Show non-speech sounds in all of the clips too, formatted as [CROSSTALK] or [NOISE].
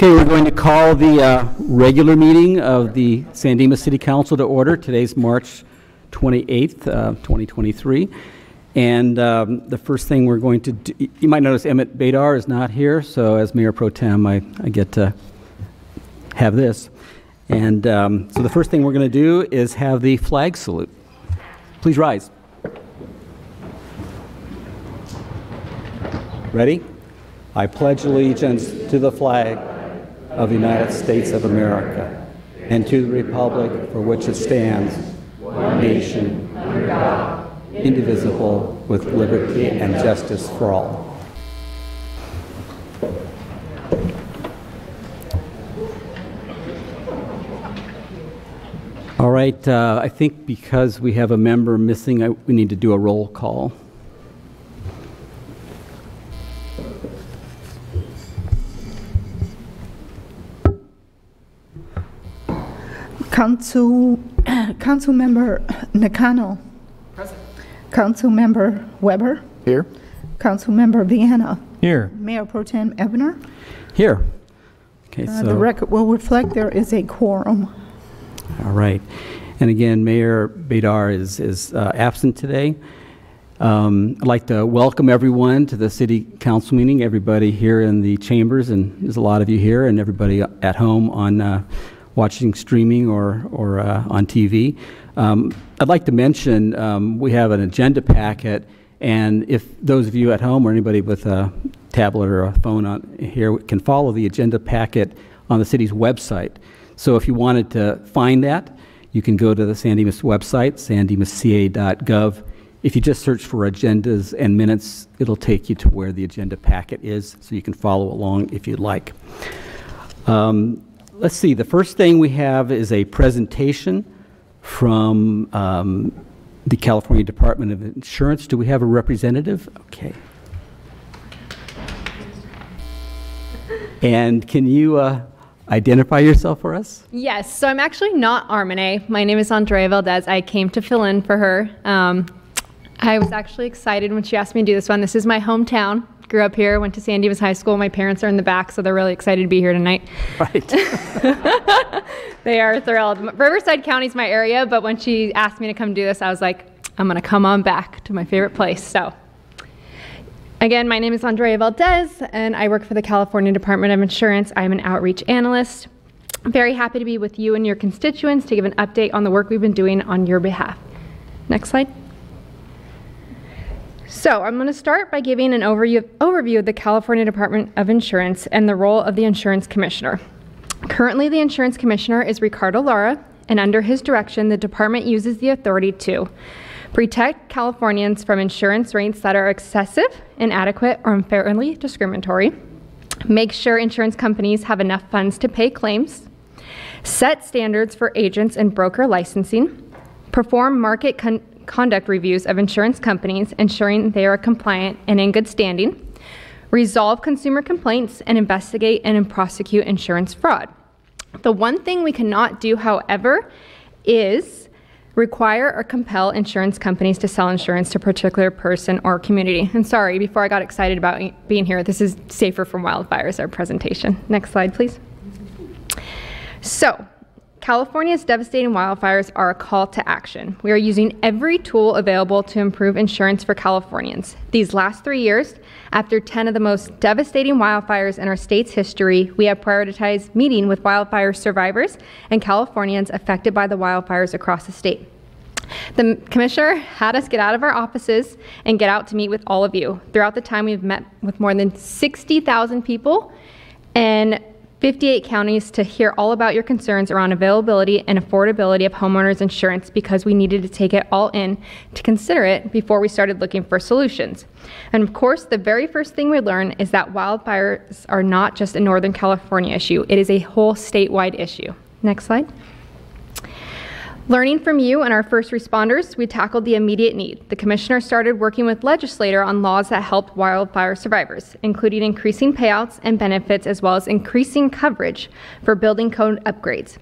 Okay, we're going to call the uh, regular meeting of the San Dimas City Council to order. Today's March 28th, uh, 2023. And um, the first thing we're going to do, you might notice Emmett Badar is not here, so as Mayor Pro Tem, I, I get to have this. And um, so the first thing we're going to do is have the flag salute. Please rise. Ready? I pledge allegiance to the flag of the United States of America and to the republic for which it stands, one nation, under God, indivisible, with liberty and justice for all. All right, uh, I think because we have a member missing, I, we need to do a roll call. Council, [COUGHS] Council Member Nakano. Present. Councilmember Weber. Here. Council Member Vienna. Here. Mayor Pro Tem Ebner. Here. Okay, Uh, The record will reflect there is a quorum. all right. And again, Mayor Badar is, is uh, absent today. Um, I'd like to welcome everyone to the city council meeting, everybody here in the chambers, and there's a lot of you here, and everybody at home on uh, watching streaming or, or uh, on TV. Um, I'd like to mention, um, we have an agenda packet, and if those of you at home or anybody with a tablet or a phone on here can follow the agenda packet on the city's website. So if you wanted to find that, you can go to the San Dimas website, sandimasca.gov. If you just search for agendas and minutes, it'll take you to where the agenda packet is, so you can follow along if you'd like. Um, let's see, the first thing we have is a presentation from um, the California Department of Insurance. Do we have a representative? Okay. And can you uh, identify yourself for us? Yes, so I'm actually not Armene. My name is Andrea Valdez. I came to fill in for her. Um, I was actually excited when she asked me to do this one. This is my hometown. Grew up here, went to San Dimas High School. My parents are in the back, so they're really excited to be here tonight. Right. [LAUGHS] They are thrilled. Riverside County is my area, but when she asked me to come do this, I was like, I'm going to come on back to my favorite place. So, again, my name is Andrea Valdez, and I work for the California Department of Insurance. I'm an outreach analyst. I'm very happy to be with you and your constituents to give an update on the work we've been doing on your behalf. Next slide. So, I'm going to start by giving an overview, overview of the California Department of Insurance and the role of the insurance commissioner. Currently, the insurance commissioner is Ricardo Lara, and under his direction, the department uses the authority to protect Californians from insurance rates that are excessive, inadequate, or unfairly discriminatory, make sure insurance companies have enough funds to pay claims, set standards for agents and broker licensing, perform market con- conduct reviews of insurance companies, ensuring they are compliant and in good standing, resolve consumer complaints, and investigate and prosecute insurance fraud. The one thing we cannot do, however, is require or compel insurance companies to sell insurance to a particular person or community. And sorry, before I got excited about being here, this is Safer from Wildfires, our presentation. Next slide, please. So, California's devastating wildfires are a call to action. We are using every tool available to improve insurance for Californians. These last three years, after 10 of the most devastating wildfires in our state's history, we have prioritized meeting with wildfire survivors and Californians affected by the wildfires across the state. The commissioner had us get out of our offices and get out to meet with all of you. Throughout the time, we've met with more than 60,000 people and 58 counties to hear all about your concerns around availability and affordability of homeowners insurance because we needed to take it all in to consider it before we started looking for solutions. And of course, the very first thing we learn is that wildfires are not just a Northern California issue, it is a whole statewide issue. Next slide. Learning from you and our first responders, we tackled the immediate need. The commissioner started working with legislator on laws that helped wildfire survivors, including increasing payouts and benefits as well as increasing coverage for building code upgrades.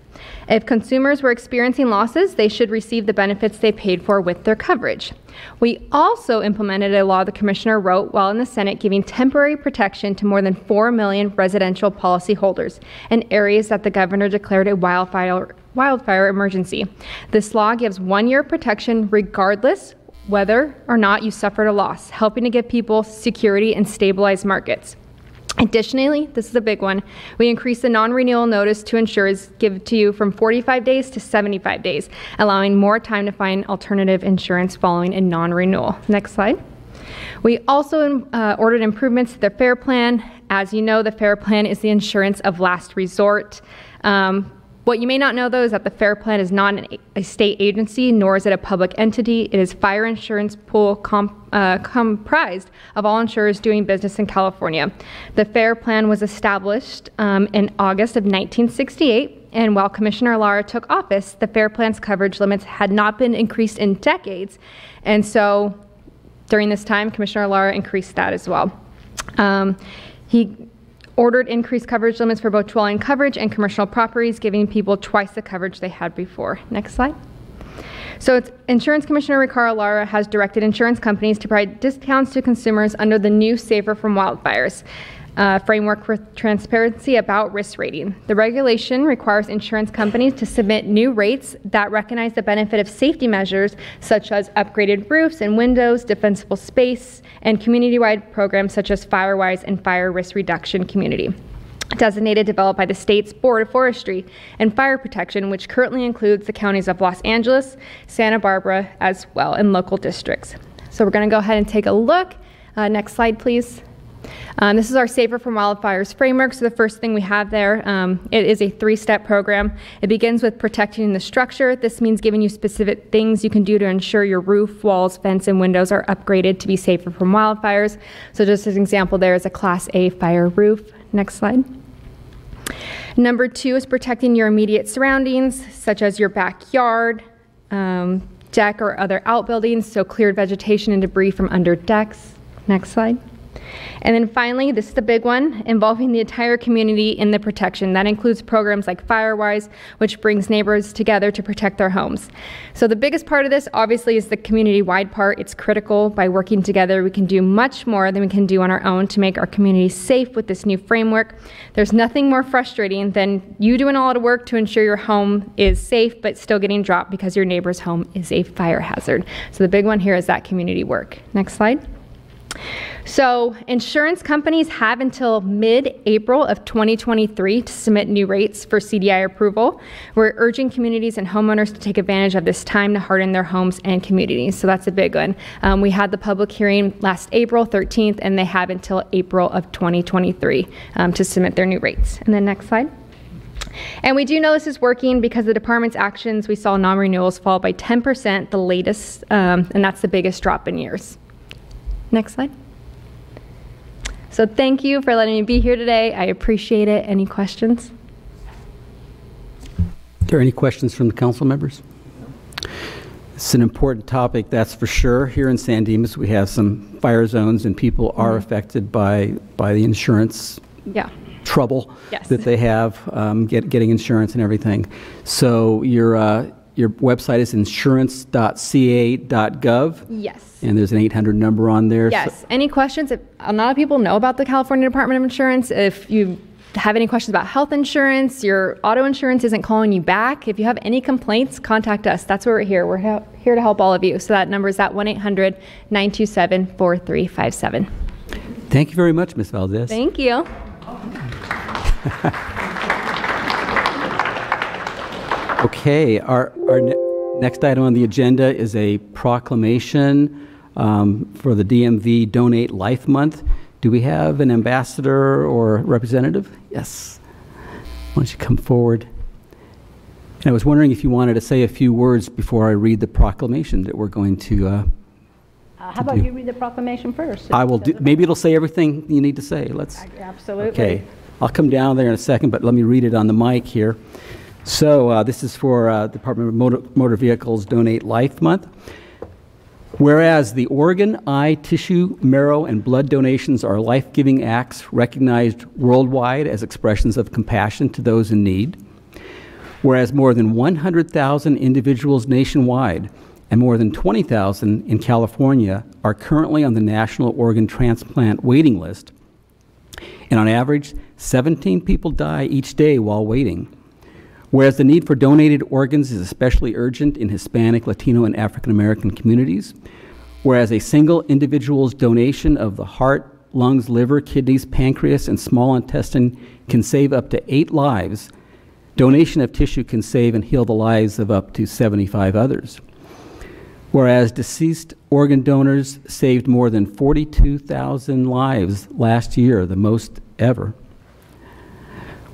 If consumers were experiencing losses, they should receive the benefits they paid for with their coverage. We also implemented a law the commissioner wrote while in the Senate giving temporary protection to more than 4 million residential policyholders in areas that the governor declared a wildfire, wildfire emergency. This law gives one year protection regardless whether or not you suffered a loss, helping to give people security and stabilize markets. Additionally, this is a big one, we increased the non-renewal notice to insurers give to you from 45 days to 75 days, allowing more time to find alternative insurance following a non-renewal. Next slide. We also uh, ordered improvements to the FAIR Plan. As you know, the FAIR Plan is the insurance of last resort. Um, what you may not know, though, is that the FAIR Plan is not an, a state agency, nor is it a public entity. It is fire insurance pool com, uh, comprised of all insurers doing business in California. The FAIR Plan was established um, in August of 1968, and while Commissioner Lara took office, the FAIR Plan's coverage limits had not been increased in decades, and so during this time, Commissioner Lara increased that as well. Um, he ordered increased coverage limits for both dwelling coverage and commercial properties, giving people twice the coverage they had before. Next slide. So Insurance Commissioner Ricardo Lara has directed insurance companies to provide discounts to consumers under the new Safer from Wildfires uh, framework for transparency about risk rating. The regulation requires insurance companies to submit new rates that recognize the benefit of safety measures such as upgraded roofs and windows, defensible space, and community-wide programs such as FireWise and Fire Risk Reduction Community designated developed by the state's Board of Forestry and Fire Protection, which currently includes the counties of Los Angeles, Santa Barbara, as well, and local districts. So we're going to go ahead and take a look. Uh, next slide, please. Um, this is our Safer from Wildfires framework. So the first thing we have there, um, it is a three-step program. It begins with protecting the structure. This means giving you specific things you can do to ensure your roof, walls, fence, and windows are upgraded to be safer from wildfires. So just as an example, there is a Class A fire roof. Next slide. Number two is protecting your immediate surroundings, such as your backyard, um, deck, or other outbuildings, so cleared vegetation and debris from under decks. Next slide. And then finally, this is the big one, involving the entire community in the protection. That includes programs like FireWise, which brings neighbors together to protect their homes. So the biggest part of this, obviously, is the community-wide part. It's critical. By working together, we can do much more than we can do on our own to make our community safe with this new framework. There's nothing more frustrating than you doing all the work to ensure your home is safe, but still getting dropped because your neighbor's home is a fire hazard. So the big one here is that community work. Next slide. So insurance companies have until mid-April of 2023 to submit new rates for CDI approval. We're urging communities and homeowners to take advantage of this time to harden their homes and communities. So that's a big one. Um, we had the public hearing last April 13th, and they have until April of 2023 um, to submit their new rates. And then next slide. And we do know this is working because the department's actions, we saw non-renewals fall by 10%, the latest, um, and that's the biggest drop in years. Next slide. So thank you for letting me be here today. I appreciate it. Any questions? Are there any questions from the council members? It's an important topic, that's for sure. Here in San Dimas, we have some fire zones, and people are Mm-hmm. affected by, by the insurance Yeah. trouble Yes. that they have, um, get, getting insurance and everything. So your, uh, your website is insurance.ca.gov, Yes. and there's an 800 number on there. So- Yes. Any questions? If, a lot of people know about the California Department of Insurance. If you have any questions about health insurance, your auto insurance isn't calling you back. If you have any complaints, contact us. That's why we're here. We're he- here to help all of you. So that number is at 1-800-927-4357. Thank you very much, Ms. Valdez. Thank you. [LAUGHS] Okay, our, our ne- next item on the agenda is a proclamation um, for the DMV Donate Life Month. Do we have an ambassador or representative? Yes. Why don't you come forward? And I was wondering if you wanted to say a few words before I read the proclamation that we're going to, uh, Uh, How about do. you read the proclamation first? I will do, maybe it'll say everything you need to say. Let's. Absolutely. Okay, I'll come down there in a second, but let me read it on the mic here. So uh, this is for uh, Department of Motor Motor Vehicles Donate Life Month. Whereas the organ, eye, tissue, marrow, and blood donations are life-giving acts recognized worldwide as expressions of compassion to those in need. Whereas more than 100,000 individuals nationwide and more than 20,000 in California are currently on the National Organ Transplant waiting list. And on average, 17 people die each day while waiting. Whereas the need for donated organs is especially urgent in Hispanic, Latino, and African American communities, whereas a single individual's donation of the heart, lungs, liver, kidneys, pancreas, and small intestine can save up to eight lives, donation of tissue can save and heal the lives of up to 75 others. Whereas deceased organ donors saved more than 42,000 lives last year, the most ever.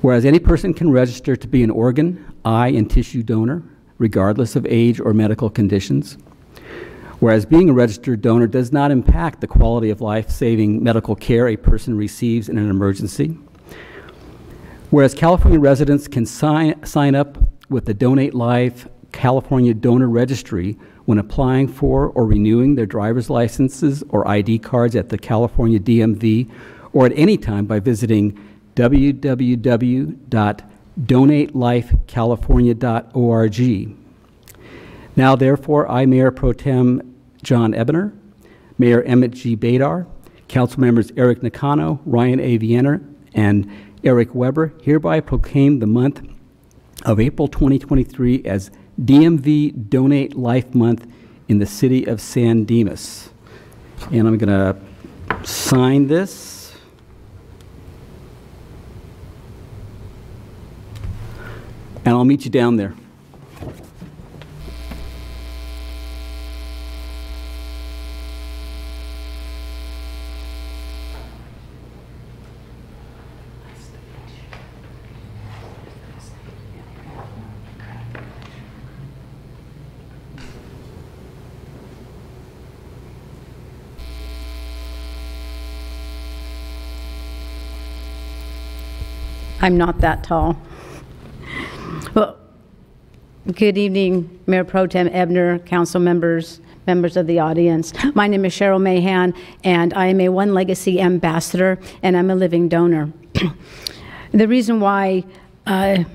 Whereas any person can register to be an organ, eye, and tissue donor, regardless of age or medical conditions. Whereas being a registered donor does not impact the quality of life saving medical care a person receives in an emergency. Whereas California residents can sign, sign up with the Donate Life California Donor Registry when applying for or renewing their driver's licenses or ID cards at the California DMV or at any time by visiting www.donatelifecalifornia.org. Now, therefore, I, Mayor Pro Tem John Ebner, Mayor Emmett G. Badar, Council members Eric Nakano, Ryan A. Vienna, and Eric Weber hereby proclaim the month of April 2023 as DMV Donate Life Month in the city of San Dimas. And I'm going to sign this. And I'll meet you down there. I'm not that tall. Well, good evening, Mayor Pro Tem Ebner, council members, members of the audience. My name is Cheryl Mahan, and I am a One Legacy ambassador, and I'm a living donor. [CLEARS THROAT] the reason why uh,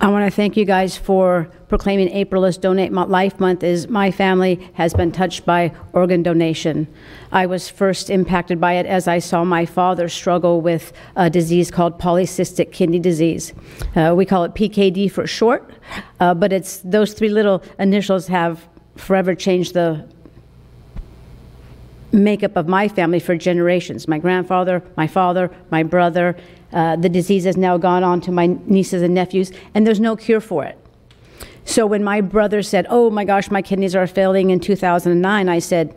I want to thank you guys for proclaiming April as Donate Life Month is my family has been touched by organ donation. I was first impacted by it as I saw my father struggle with a disease called polycystic kidney disease. Uh, we call it PKD for short, uh, but it's those three little initials have forever changed the makeup of my family for generations. My grandfather, my father, my brother. Uh, the disease has now gone on to my nieces and nephews, and there's no cure for it. So when my brother said, "Oh my gosh, my kidneys are failing," in 2009, I said,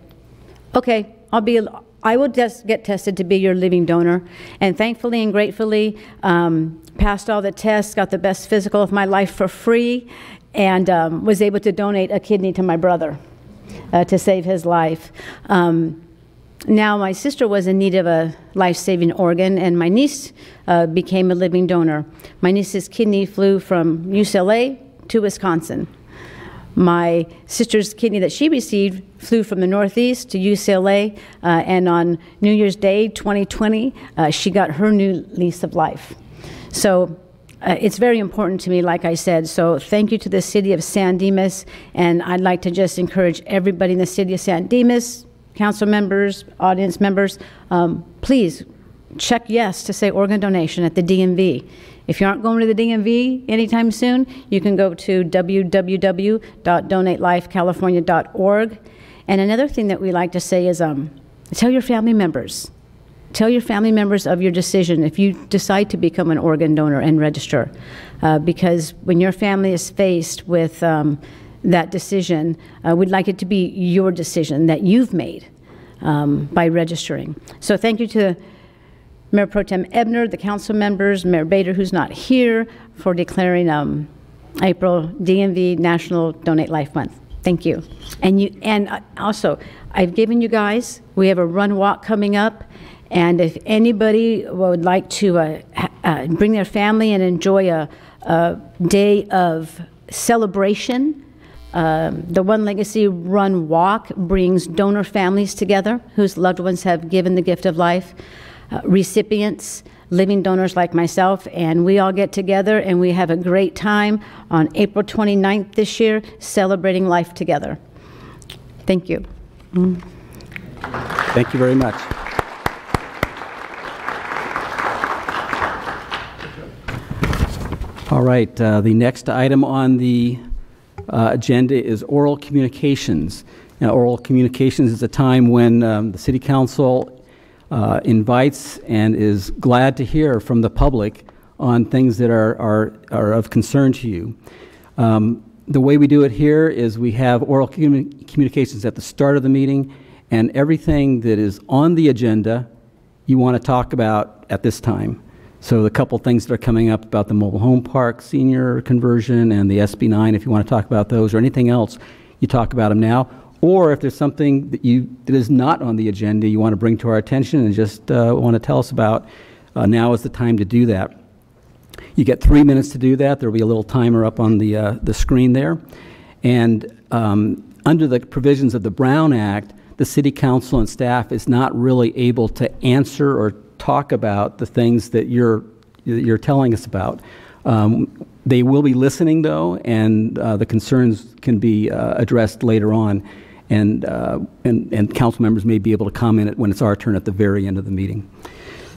"Okay, I'll be." I will just get tested to be your living donor, and thankfully and gratefully, um, passed all the tests, got the best physical of my life for free, and um, was able to donate a kidney to my brother uh, to save his life. Um, now, my sister was in need of a life saving organ, and my niece uh, became a living donor. My niece's kidney flew from UCLA to Wisconsin. My sister's kidney that she received flew from the Northeast to UCLA, uh, and on New Year's Day 2020, uh, she got her new lease of life. So uh, it's very important to me, like I said. So thank you to the city of San Dimas, and I'd like to just encourage everybody in the city of San Dimas, council members, audience members, um, please check yes to say organ donation at the DMV. If you aren't going to the DMV anytime soon, you can go to www.donatelifecalifornia.org. And another thing that we like to say is um, tell your family members. Tell your family members of your decision if you decide to become an organ donor and register. Uh, because when your family is faced with um, that decision, uh, we'd like it to be your decision that you've made um, by registering. So thank you to Mayor Pro Tem Ebner, the council members, Mayor Badar, who's not here, for declaring um, April DMV National Donate Life Month. Thank you. And you, and uh, also, I've given you guys. We have a run walk coming up, and if anybody would like to uh, uh, bring their family and enjoy a, a day of celebration. Um, the One Legacy Run Walk brings donor families together whose loved ones have given the gift of life uh, recipients, living donors like myself, and we all get together and we have a great time on April 29th this year celebrating life together. Thank you. Thank you very much. All right, uh, the next item on the uh, agenda is oral communications. Now, oral communications is a time when um, the city council uh, invites and is glad to hear from the public on things that are, are, are of concern to you. Um, The way we do it here is we have oral commu- communications at the start of the meeting, and everything that is on the agenda, you want to talk about at this time. So the couple things that are coming up about the mobile home park senior conversion and the SB 9, if you want to talk about those or anything else, you talk about them now. Or if there's something that you, that is not on the agenda you want to bring to our attention and just uh, want to tell us about, uh, now is the time to do that. You get three minutes to do that. There'll be a little timer up on the, uh, the screen there. And um, under the provisions of the Brown Act, the city council and staff is not really able to answer or talk about the things that you're, you're telling us about. Um, They will be listening, though, and uh, the concerns can be uh, addressed later on. And, uh, and, and council members may be able to comment it when it's our turn at the very end of the meeting.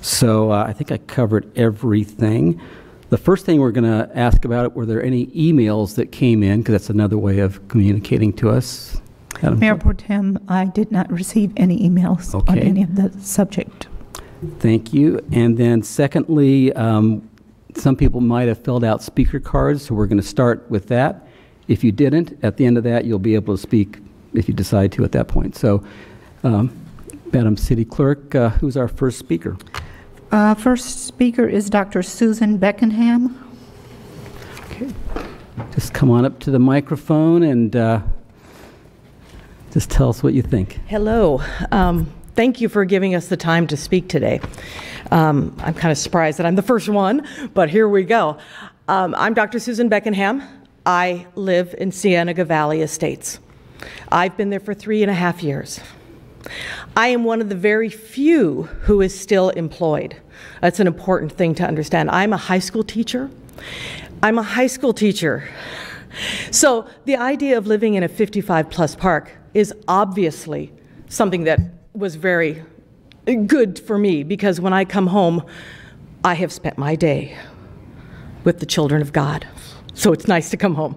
So uh, I think I covered everything. The first thing we're going to ask about, it, were there any emails that came in? Because that's another way of communicating to us. Madam Mayor Clerk? Pro Tem, I did not receive any emails on any of the subject. Thank you. And then secondly, um, some people might have filled out speaker cards, so we're going to start with that. If you didn't, at the end of that, you'll be able to speak if you decide to at that point. So, um, Madam City Clerk, uh, who's our first speaker? Uh, First speaker is Dr. Susan Beckenham. Okay. Just come on up to the microphone and uh, just tell us what you think. Hello. Um, Thank you for giving us the time to speak today. Um, I'm kind of surprised that I'm the first one, but here we go. Um, I'm Dr. Susan Beckenham. I live in Cienega Valley Estates. I've been there for three and a half years. I am one of the very few who is still employed. That's an important thing to understand. I'm a high school teacher. I'm a high school teacher. So the idea of living in a 55 plus park is obviously something that was very good for me because when I come home, I have spent my day with the children of God. So it's nice to come home.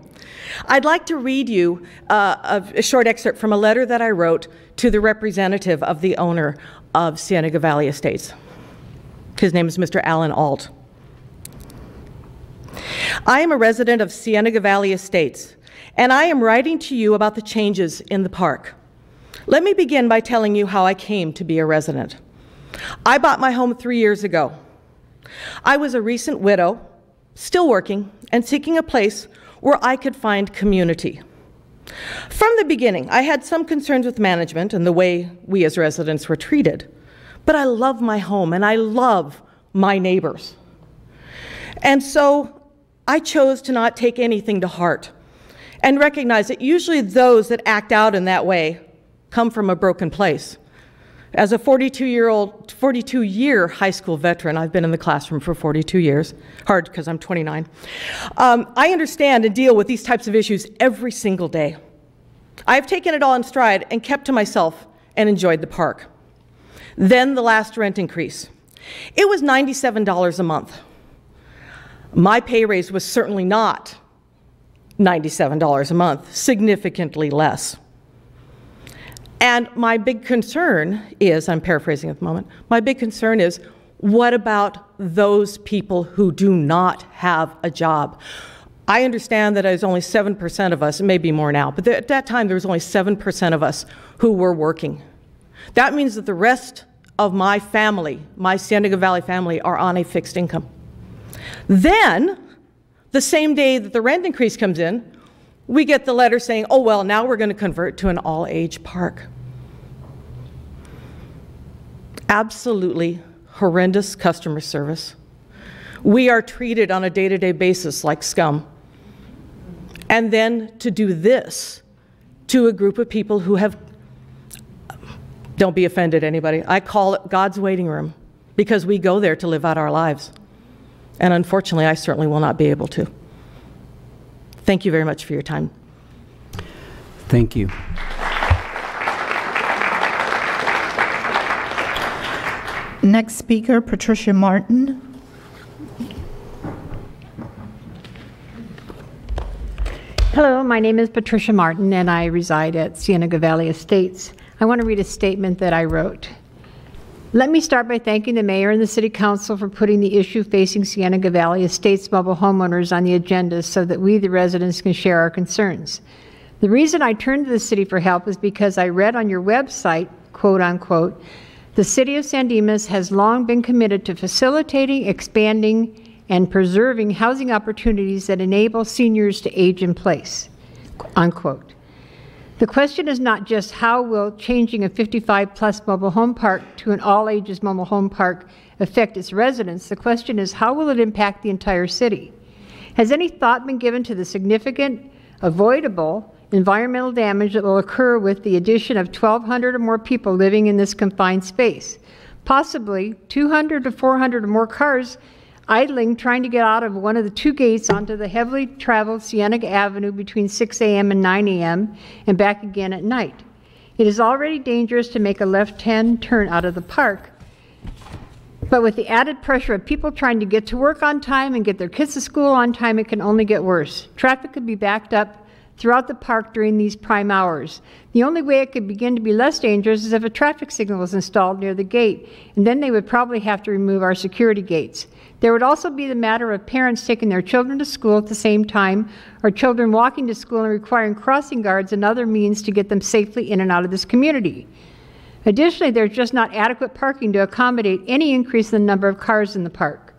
I'd like to read you uh, a, a short excerpt from a letter that I wrote to the representative of the owner of Cienega Valley Estates. His name is Mr. Alan Alt. I am a resident of Cienega Valley Estates, and I am writing to you about the changes in the park. Let me begin by telling you how I came to be a resident. I bought my home three years ago. I was a recent widow, still working, and seeking a place where I could find community. From the beginning, I had some concerns with management and the way we as residents were treated, but I love my home and I love my neighbors. And so I chose to not take anything to heart and recognize that usually those that act out in that way come from a broken place. As a 42 year old, 42 year high school veteran, I've been in the classroom for 42 years, hard because I'm 29. Um, I understand and deal with these types of issues every single day. I've taken it all in stride and kept to myself and enjoyed the park. Then the last rent increase. It was $97 a month. My pay raise was certainly not $97 a month, significantly less. And my big concern is I'm paraphrasing at the moment my big concern is what about those people who do not have a job? I understand that there's only 7% of us, it may be more now, but at that time there was only 7% of us who were working. That means that the rest of my family, my Cienega Valley family, are on a fixed income. Then, the same day that the rent increase comes in, we get the letter saying, oh, well, now we're going to convert to an all age park. Absolutely horrendous customer service. We are treated on a day to day basis like scum. And then to do this to a group of people who have, don't be offended, anybody, I call it God's waiting room because we go there to live out our lives. And unfortunately, I certainly will not be able to. Thank you very much for your time. Thank you. Next speaker, Patricia Martin. Hello, my name is Patricia Martin and I reside at Cienega Valley Estates. I want to read a statement that I wrote. Let me start by thanking the mayor and the city council for putting the issue facing Cienega Valley Estates mobile homeowners on the agenda so that we, the residents, can share our concerns. The reason I turned to the city for help is because I read on your website, quote unquote, the city of San Dimas has long been committed to facilitating, expanding, and preserving housing opportunities that enable seniors to age in place, unquote. The question is not just how will changing a 55-plus mobile home park to an all-ages mobile home park affect its residents. The question is how will it impact the entire city? Has any thought been given to the significant, avoidable environmental damage that will occur with the addition of 1,200 or more people living in this confined space? Possibly 200 to 400 or more cars idling trying to get out of one of the two gates onto the heavily traveled Cienega Avenue between 6 a.m. and 9 a.m. and back again at night. It is already dangerous to make a left-hand turn out of the park, but with the added pressure of people trying to get to work on time and get their kids to school on time, it can only get worse. Traffic could be backed up throughout the park during these prime hours. The only way it could begin to be less dangerous is if a traffic signal was installed near the gate, and then they would probably have to remove our security gates. There would also be the matter of parents taking their children to school at the same time, or children walking to school and requiring crossing guards and other means to get them safely in and out of this community. Additionally, there's just not adequate parking to accommodate any increase in the number of cars in the park.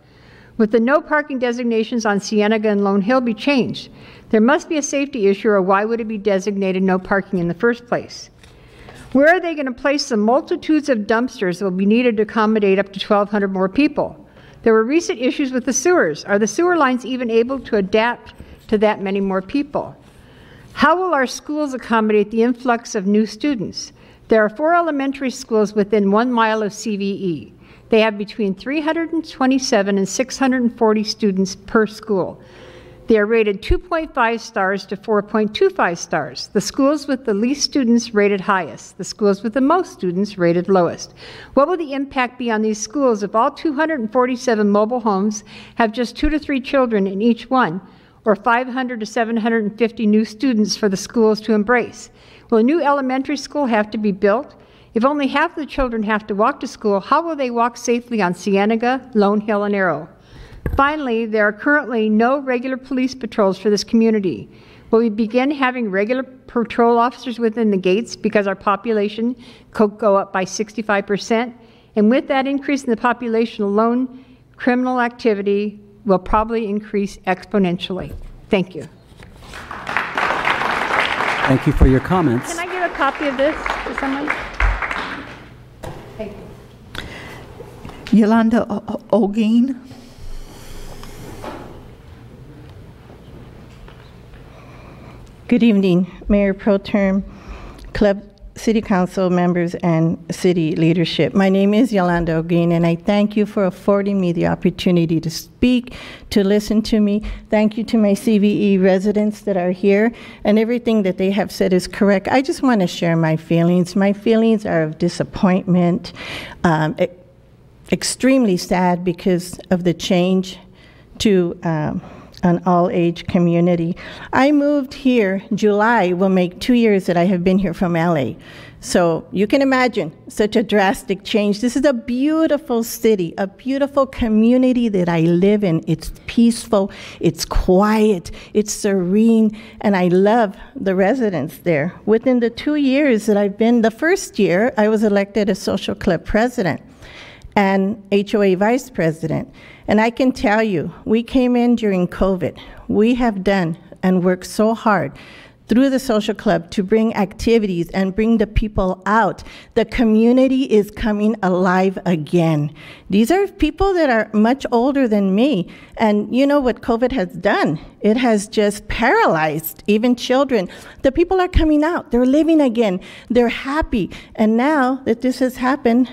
With the no parking designations on Cienega and Lone Hill be changed, there must be a safety issue, or why would it be designated no parking in the first place? Where are they going to place the multitudes of dumpsters that will be needed to accommodate up to 1,200 more people? There were recent issues with the sewers. Are the sewer lines even able to adapt to that many more people? How will our schools accommodate the influx of new students? There are four elementary schools within one mile of CVE. They have between 327 and 640 students per school. They are rated 2.5 stars to 4.25 stars. The schools with the least students rated highest, the schools with the most students rated lowest. What will the impact be on these schools if all 247 mobile homes have just two to three children in each one, or 500 to 750 new students for the schools to embrace? Will a new elementary school have to be built? If only half the children have to walk to school, how will they walk safely on Cienega, Lone Hill, and Arrow? Finally, there are currently no regular police patrols for this community. Will we begin having regular patrol officers within the gates because our population could go up by 65%? And with that increase in the population alone, criminal activity will probably increase exponentially. Thank you. Thank you for your comments. Can I give a copy of this to someone? Yolanda O- O- Ogeen. Good evening, Mayor Pro Tem, Club City Council members, and city leadership. My name is Yolanda Ogeen, and I thank you for affording me the opportunity to speak, to listen to me. Thank you to my CVE residents that are here, and everything that they have said is correct. I just want to share my feelings. My feelings are of disappointment, um, extremely sad because of the change to um, an all-age community. I moved here, July will make two years that I have been here from LA. So you can imagine such a drastic change. This is a beautiful city, a beautiful community that I live in. It's peaceful, it's quiet, it's serene, and I love the residents there. Within the two years that I've been, the first year, I was elected as social club president and HOA vice president. And I can tell you, we came in during COVID. We have done and worked so hard through the social club to bring activities and bring the people out. The community is coming alive again. These are people that are much older than me. And you know what COVID has done? It has just paralyzed even children. The people are coming out, they're living again, they're happy. And now that this has happened,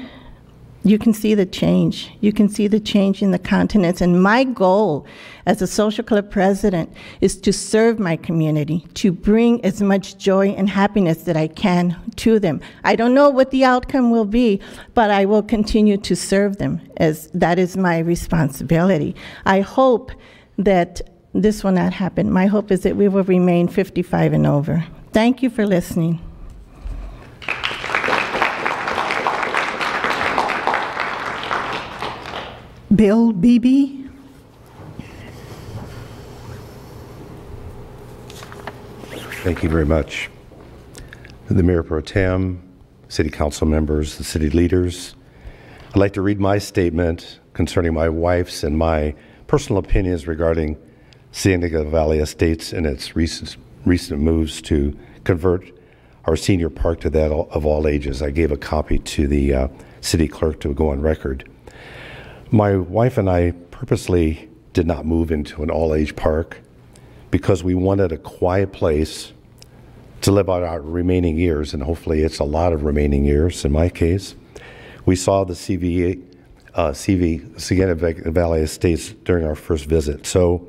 you can see the change. You can see the change in the continents. And my goal as a social club president is to serve my community, to bring as much joy and happiness that I can to them. I don't know what the outcome will be, but I will continue to serve them as that is my responsibility. I hope that this will not happen. My hope is that we will remain 55 and over. Thank you for listening. Bill Beebe. Thank you very much. The Mayor Pro Tem, City Council members, the city leaders, I'd like to read my statement concerning my wife's and my personal opinions regarding Cienega Valley Estates and its recent, recent moves to convert our senior park to that of all ages. I gave a copy to the uh, city clerk to go on record. My wife and I purposely did not move into an all age park because we wanted a quiet place to live out our remaining years, and hopefully it's a lot of remaining years in my case. We saw the CV, uh, CV, Cienega Valley Estates during our first visit, so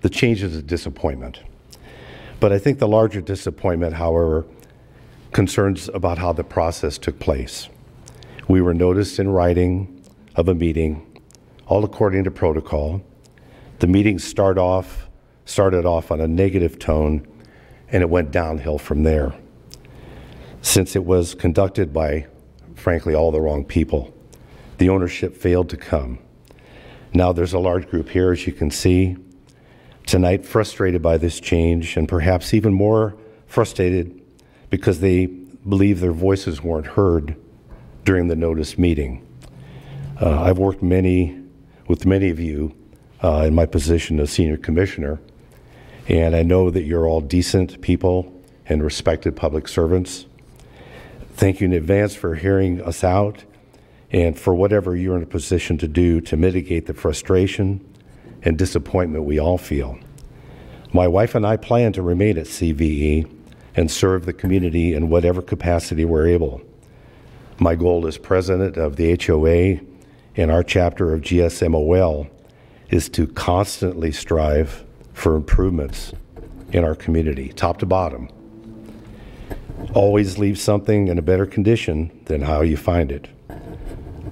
the change is a disappointment. But I think the larger disappointment, however, concerns about how the process took place. We were noticed in writing of a meeting, all according to protocol. The meeting start off, started off on a negative tone, and it went downhill from there. Since it was conducted by, frankly, all the wrong people, the ownership failed to come. Now there's a large group here, as you can see, tonight frustrated by this change and perhaps even more frustrated because they believe their voices weren't heard during the notice meeting. Uh, I've worked many with many of you uh, in my position as senior commissioner, and I know that you're all decent people and respected public servants. Thank you in advance for hearing us out and for whatever you're in a position to do to mitigate the frustration and disappointment we all feel. My wife and I plan to remain at CVE and serve the community in whatever capacity we're able. My goal as president of the HOA and our chapter of GSMOL is to constantly strive for improvements in our community, top to bottom. Always leave something in a better condition than how you find it.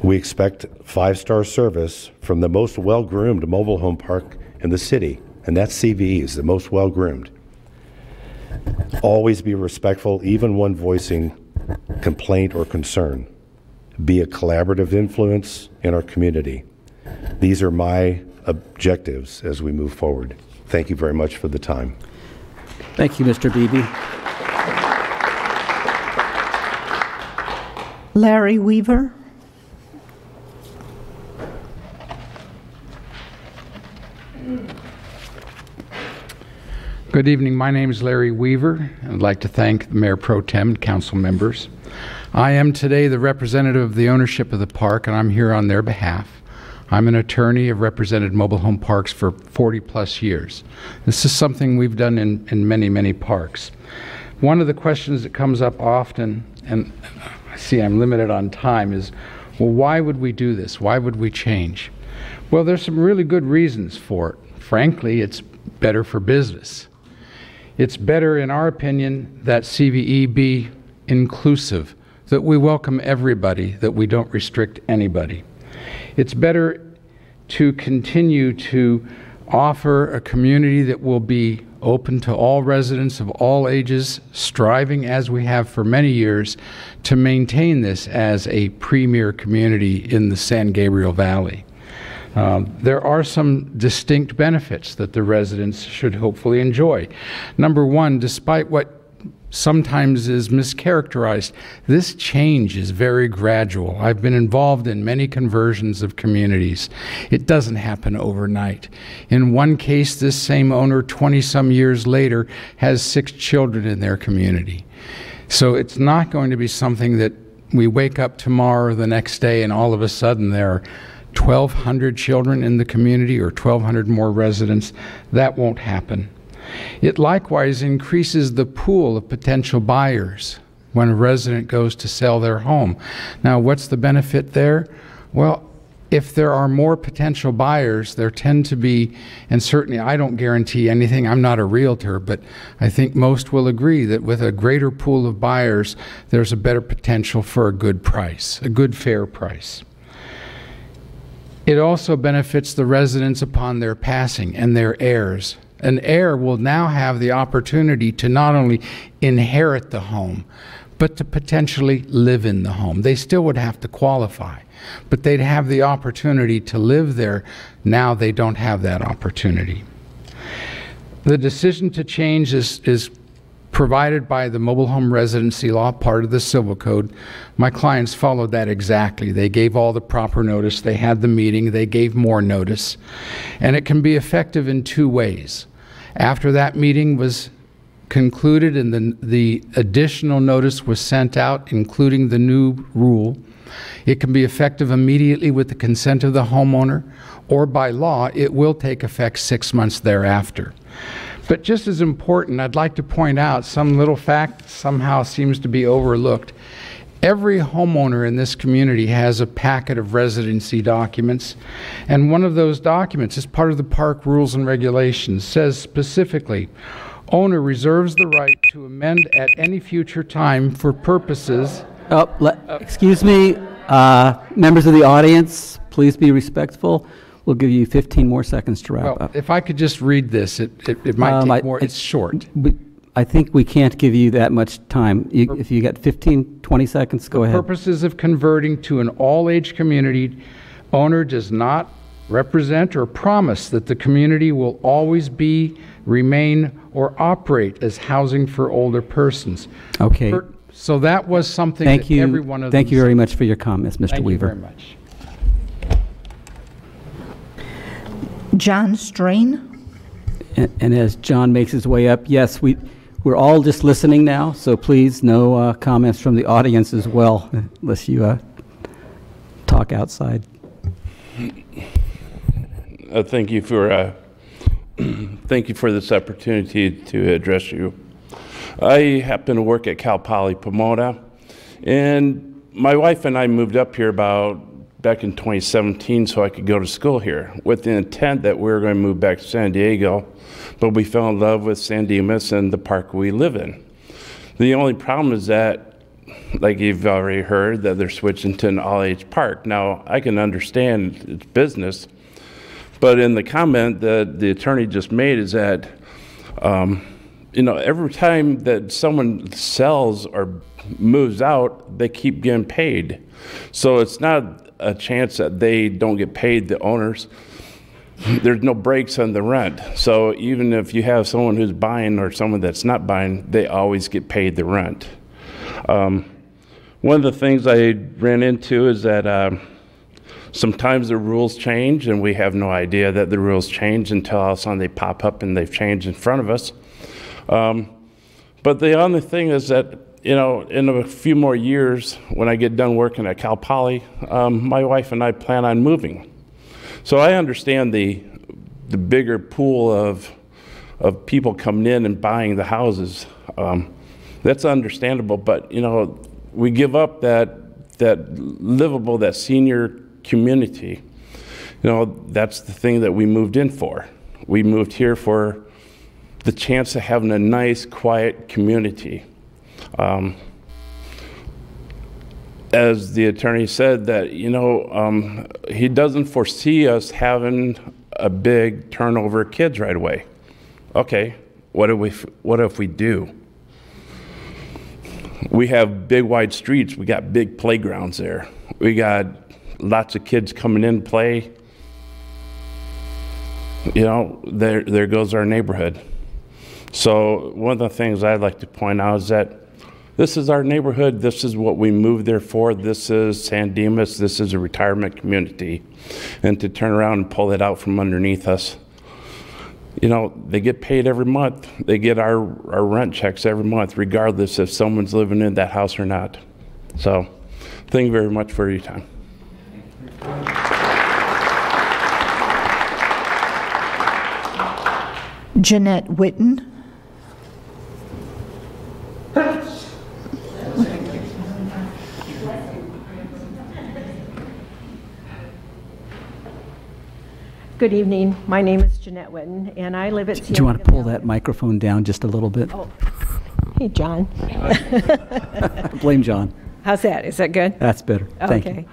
We expect five star service from the most well groomed mobile home park in the city, and that's CVE's, the most well groomed. Always be respectful, even when voicing complaint or concern. Be a collaborative influence in our community. These are my objectives as we move forward. Thank you very much for the time. Thank you, Mr. Beebe. Larry Weaver. Good evening. My name is Larry Weaver. I'd like to thank the Mayor Pro Tem and council members. I am today the representative of the ownership of the park, and I'm here on their behalf. I'm an attorney. I've represented mobile home parks for 40 plus years. This is something we've done in, in many, many parks. One of the questions that comes up often, and I see I'm limited on time, is well, why would we do this? Why would we change? Well, there's some really good reasons for it. Frankly, it's better for business. It's better, in our opinion, that CVE be inclusive, that we welcome everybody, that we don't restrict anybody. It's better to continue to offer a community that will be open to all residents of all ages, striving as we have for many years to maintain this as a premier community in the San Gabriel Valley. Um, there are some distinct benefits that the residents should hopefully enjoy. Number one, despite what sometimes is mischaracterized, this change is very gradual. I've been involved in many conversions of communities. It doesn't happen overnight. In one case, this same owner, 20 some years later, has six children in their community. So it's not going to be something that we wake up tomorrow or the next day and all of a sudden there are 1,200 children in the community or 1,200 more residents, that won't happen. It likewise increases the pool of potential buyers when a resident goes to sell their home. Now, what's the benefit there? Well, if there are more potential buyers, there tend to be, and certainly I don't guarantee anything, I'm not a realtor, but I think most will agree that with a greater pool of buyers, there's a better potential for a good price, a good fair price. It also benefits the residents upon their passing and their heirs. An heir will now have the opportunity to not only inherit the home, but to potentially live in the home. They still would have to qualify, but they'd have the opportunity to live there. Now they don't have that opportunity. The decision to change is, is provided by the mobile home residency law, part of the civil code. My clients followed that exactly. They gave all the proper notice, they had the meeting, they gave more notice. And it can be effective in two ways. After that meeting was concluded and the, the additional notice was sent out, including the new rule, it can be effective immediately with the consent of the homeowner, or by law, it will take effect six months thereafter. But just as important, I'd like to point out some little fact somehow seems to be overlooked. Every homeowner in this community has a packet of residency documents, and one of those documents, as part of the park rules and regulations, says specifically owner reserves the right to amend at any future time for purposes. Oh, le- excuse me, uh, members of the audience, please be respectful. We'll give you 15 more seconds to wrap Well, up. if I could just read this, it, it, it might Um, take I- more. I- It's short. We- I think we can't give you that much time. You- If you got 15, 20 seconds, go ahead. Purposes of converting to an all-age community, owner does not represent or promise that the community will always be, remain, or operate as housing for older persons. Okay. Per- So that was something Thank that every you, one of them. thank you said. very much for your comments, Mr. Weaver. Thank you very much. John Strain. And and as John makes his way up, yes, we, we're all just listening now, so please, no uh, comments from the audience as well, unless you uh, talk outside. Uh, Thank you for, uh, [CLEARS THROAT] thank you for this opportunity to address you. I happen to work at Cal Poly Pomona, and my wife and I moved up here about back in 2017 so I could go to school here with the intent that we were going to move back to San Diego, but we fell in love with San Dimas and the park we live in. The only problem is that like you've already heard, that they're switching to an all-age park. Now, I can understand it's business, but in the comment that the attorney just made is that, um, you know, every time that someone sells or moves out, they keep getting paid. So it's not a chance that they don't get paid, the owners. There's no breaks on the rent. So even if you have someone who's buying or someone that's not buying, they always get paid the rent. Um, one of the things I ran into is that um, sometimes the rules change and we have no idea that the rules change until all of a sudden they pop up and they've changed in front of us. Um, but the other thing is that, you know, in a few more years, when I get done working at Cal Poly, um, my wife and I plan on moving. So I understand the, the bigger pool of, of people coming in and buying the houses. Um, that's understandable, but, you know, we give up that, that livable, that senior community. You know, that's the thing that we moved in for. We moved here for the chance of having a nice, quiet community. Um, as the attorney said, that, you know, um, he doesn't foresee us having a big turnover of kids right away. Okay, what if we, what if we do? We have big wide streets, we got big playgrounds there. We got lots of kids coming in to play. You know, there, there goes our neighborhood. So one of the things I'd like to point out is that this is our neighborhood. This is what we moved there for. This is San Dimas. This is a retirement community. And to turn around and pull it out from underneath us, you know, they get paid every month. They get our, our rent checks every month, regardless if someone's living in that house or not. So thank you very much for your time. Jeanette Witten. Good evening. My name is Jeanette Witten, and I live at Do you want to pull Valley. that microphone down just a little bit? Oh, Hey, John. [LAUGHS] Blame John. How's that? Is that good? That's better. Thank you. Okay.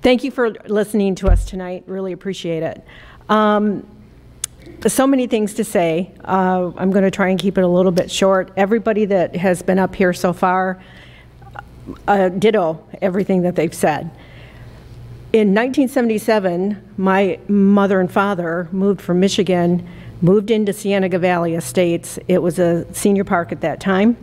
Thank you for listening to us tonight. Really appreciate it. Um, so many things to say. Uh, I'm going to try and keep it a little bit short. Everybody that has been up here so far, uh, ditto everything that they've said. In 1977, my mother and father moved from Michigan, moved into Cienega Valley Estates. It was a senior park at that time.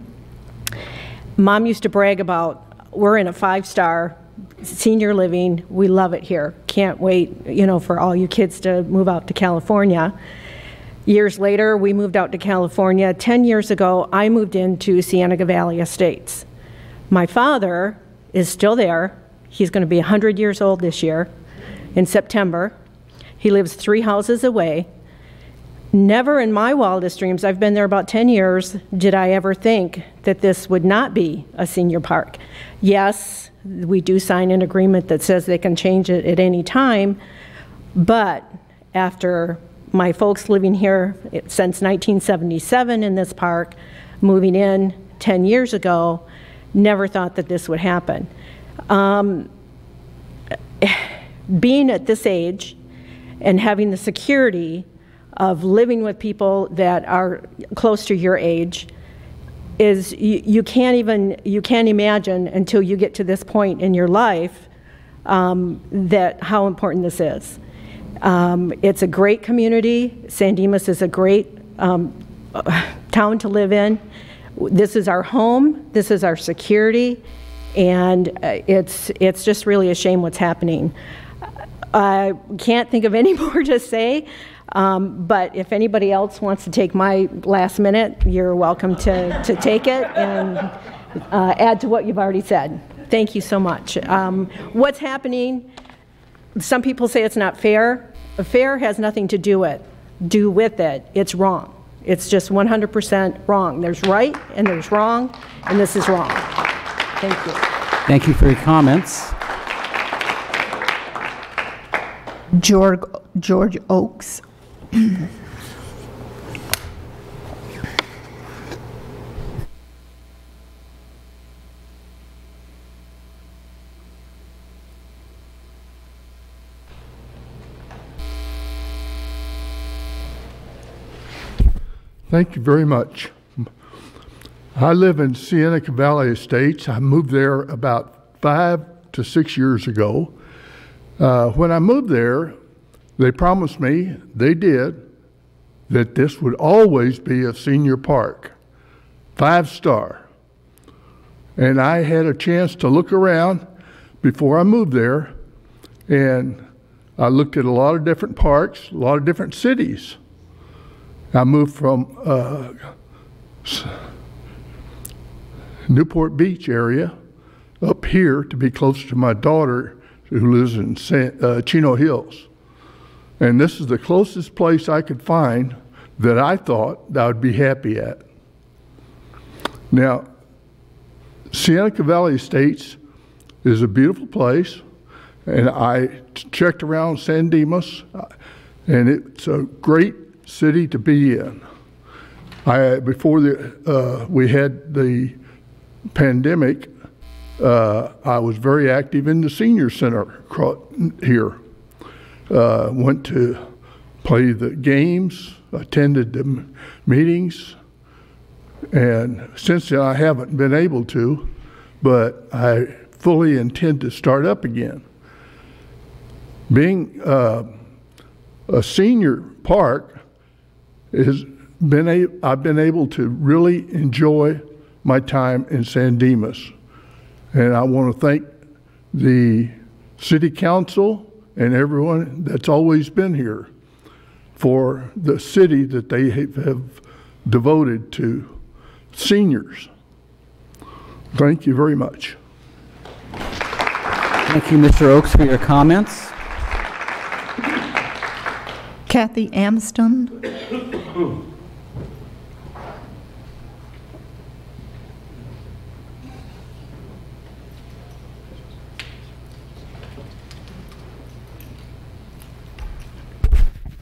Mom used to brag about, we're in a five-star senior living. We love it here. Can't wait, you know, for all you kids to move out to California. Years later, we moved out to California. 10 years ago, I moved into Cienega Valley Estates. My father is still there. He's going to be 100 years old this year in September. He lives three houses away. Never in my wildest dreams, I've been there about 10 years, did I ever think that this would not be a senior park. Yes, we do sign an agreement that says they can change it at any time, but after my folks living here since 1977 in this park, moving in 10 years ago, never thought that this would happen. Um, being at this age and having the security of living with people that are close to your age is you, you can't even you can't imagine until you get to this point in your life um, that how important this is. Um, it's a great community. San Dimas is a great um, town to live in. This is our home. This is our security, and uh, it's it's just really a shame what's happening. I can't think of any [LAUGHS] more to say, um, but if anybody else wants to take my last minute, you're welcome to, to take it and uh, add to what you've already said. Thank you so much. Um, what's happening, some people say it's not fair. Fair has nothing to do with, do with it. It's wrong. It's just 100% wrong. There's right and there's wrong, and this is wrong. Thank you. Thank you for your comments. George, George Oaks. Thank you very much. I live in Cienega Valley Estates. I moved there about five to six years ago. Uh, when I moved there, they promised me, they did, that this would always be a senior park, five star. And I had a chance to look around before I moved there, and I looked at a lot of different parks, a lot of different cities. I moved from uh, Newport Beach area up here to be closer to my daughter who lives in San, uh, Chino Hills. And this is the closest place I could find that I thought that I would be happy at. Now, Cienega Valley Estates is a beautiful place, and I checked around San Dimas, uh, and it's a great city to be in. I, before the, uh, we had the pandemic, uh, I was very active in the senior center here. Uh, went to play the games, attended the meetings, and since then I haven't been able to, but I fully intend to start up again. Being uh, a senior park has been a, I've been able to really enjoy my time in San Dimas. And I want to thank the city council and everyone that's always been here for the city that they have, have devoted to seniors. Thank you very much. Thank you, Mr. Oaks, for your comments. Kathy Amston.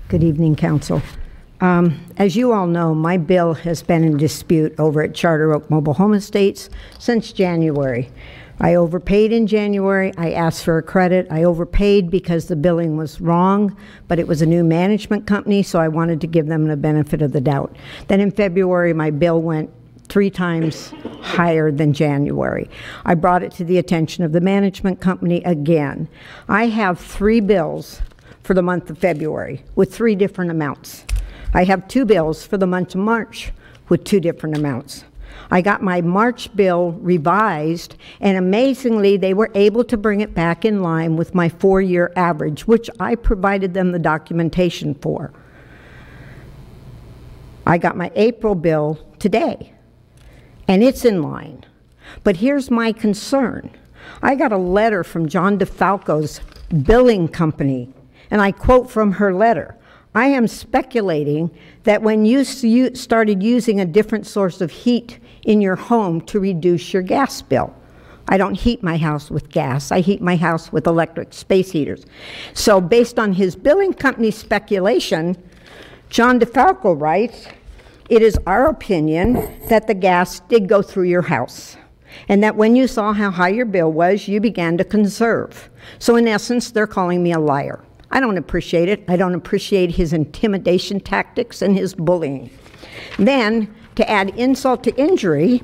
Good evening, Council. Um, As you all know, my bill has been in dispute over at Charter Oak Mobile Home Estates since January. I overpaid in January, I asked for a credit, I overpaid because the billing was wrong, but it was a new management company, so I wanted to give them the benefit of the doubt. Then in February, my bill went three times higher than January. I brought it to the attention of the management company again. I have three bills for the month of February with three different amounts. I have two bills for the month of March with two different amounts. I got my March bill revised, and amazingly, they were able to bring it back in line with my four-year average, which I provided them the documentation for. I got my April bill today, and it's in line. But here's my concern. I got a letter from John DeFalco's billing company, and I quote from her letter. I am speculating that when you started using a different source of heat in your home to reduce your gas bill. I don't heat my house with gas. I heat my house with electric space heaters. So based on his billing company's speculation, John DeFalco writes, "It is our opinion that the gas did go through your house, and that when you saw how high your bill was, you began to conserve." So in essence, they're calling me a liar. I don't appreciate it. I don't appreciate his intimidation tactics and his bullying. Then, to add insult to injury,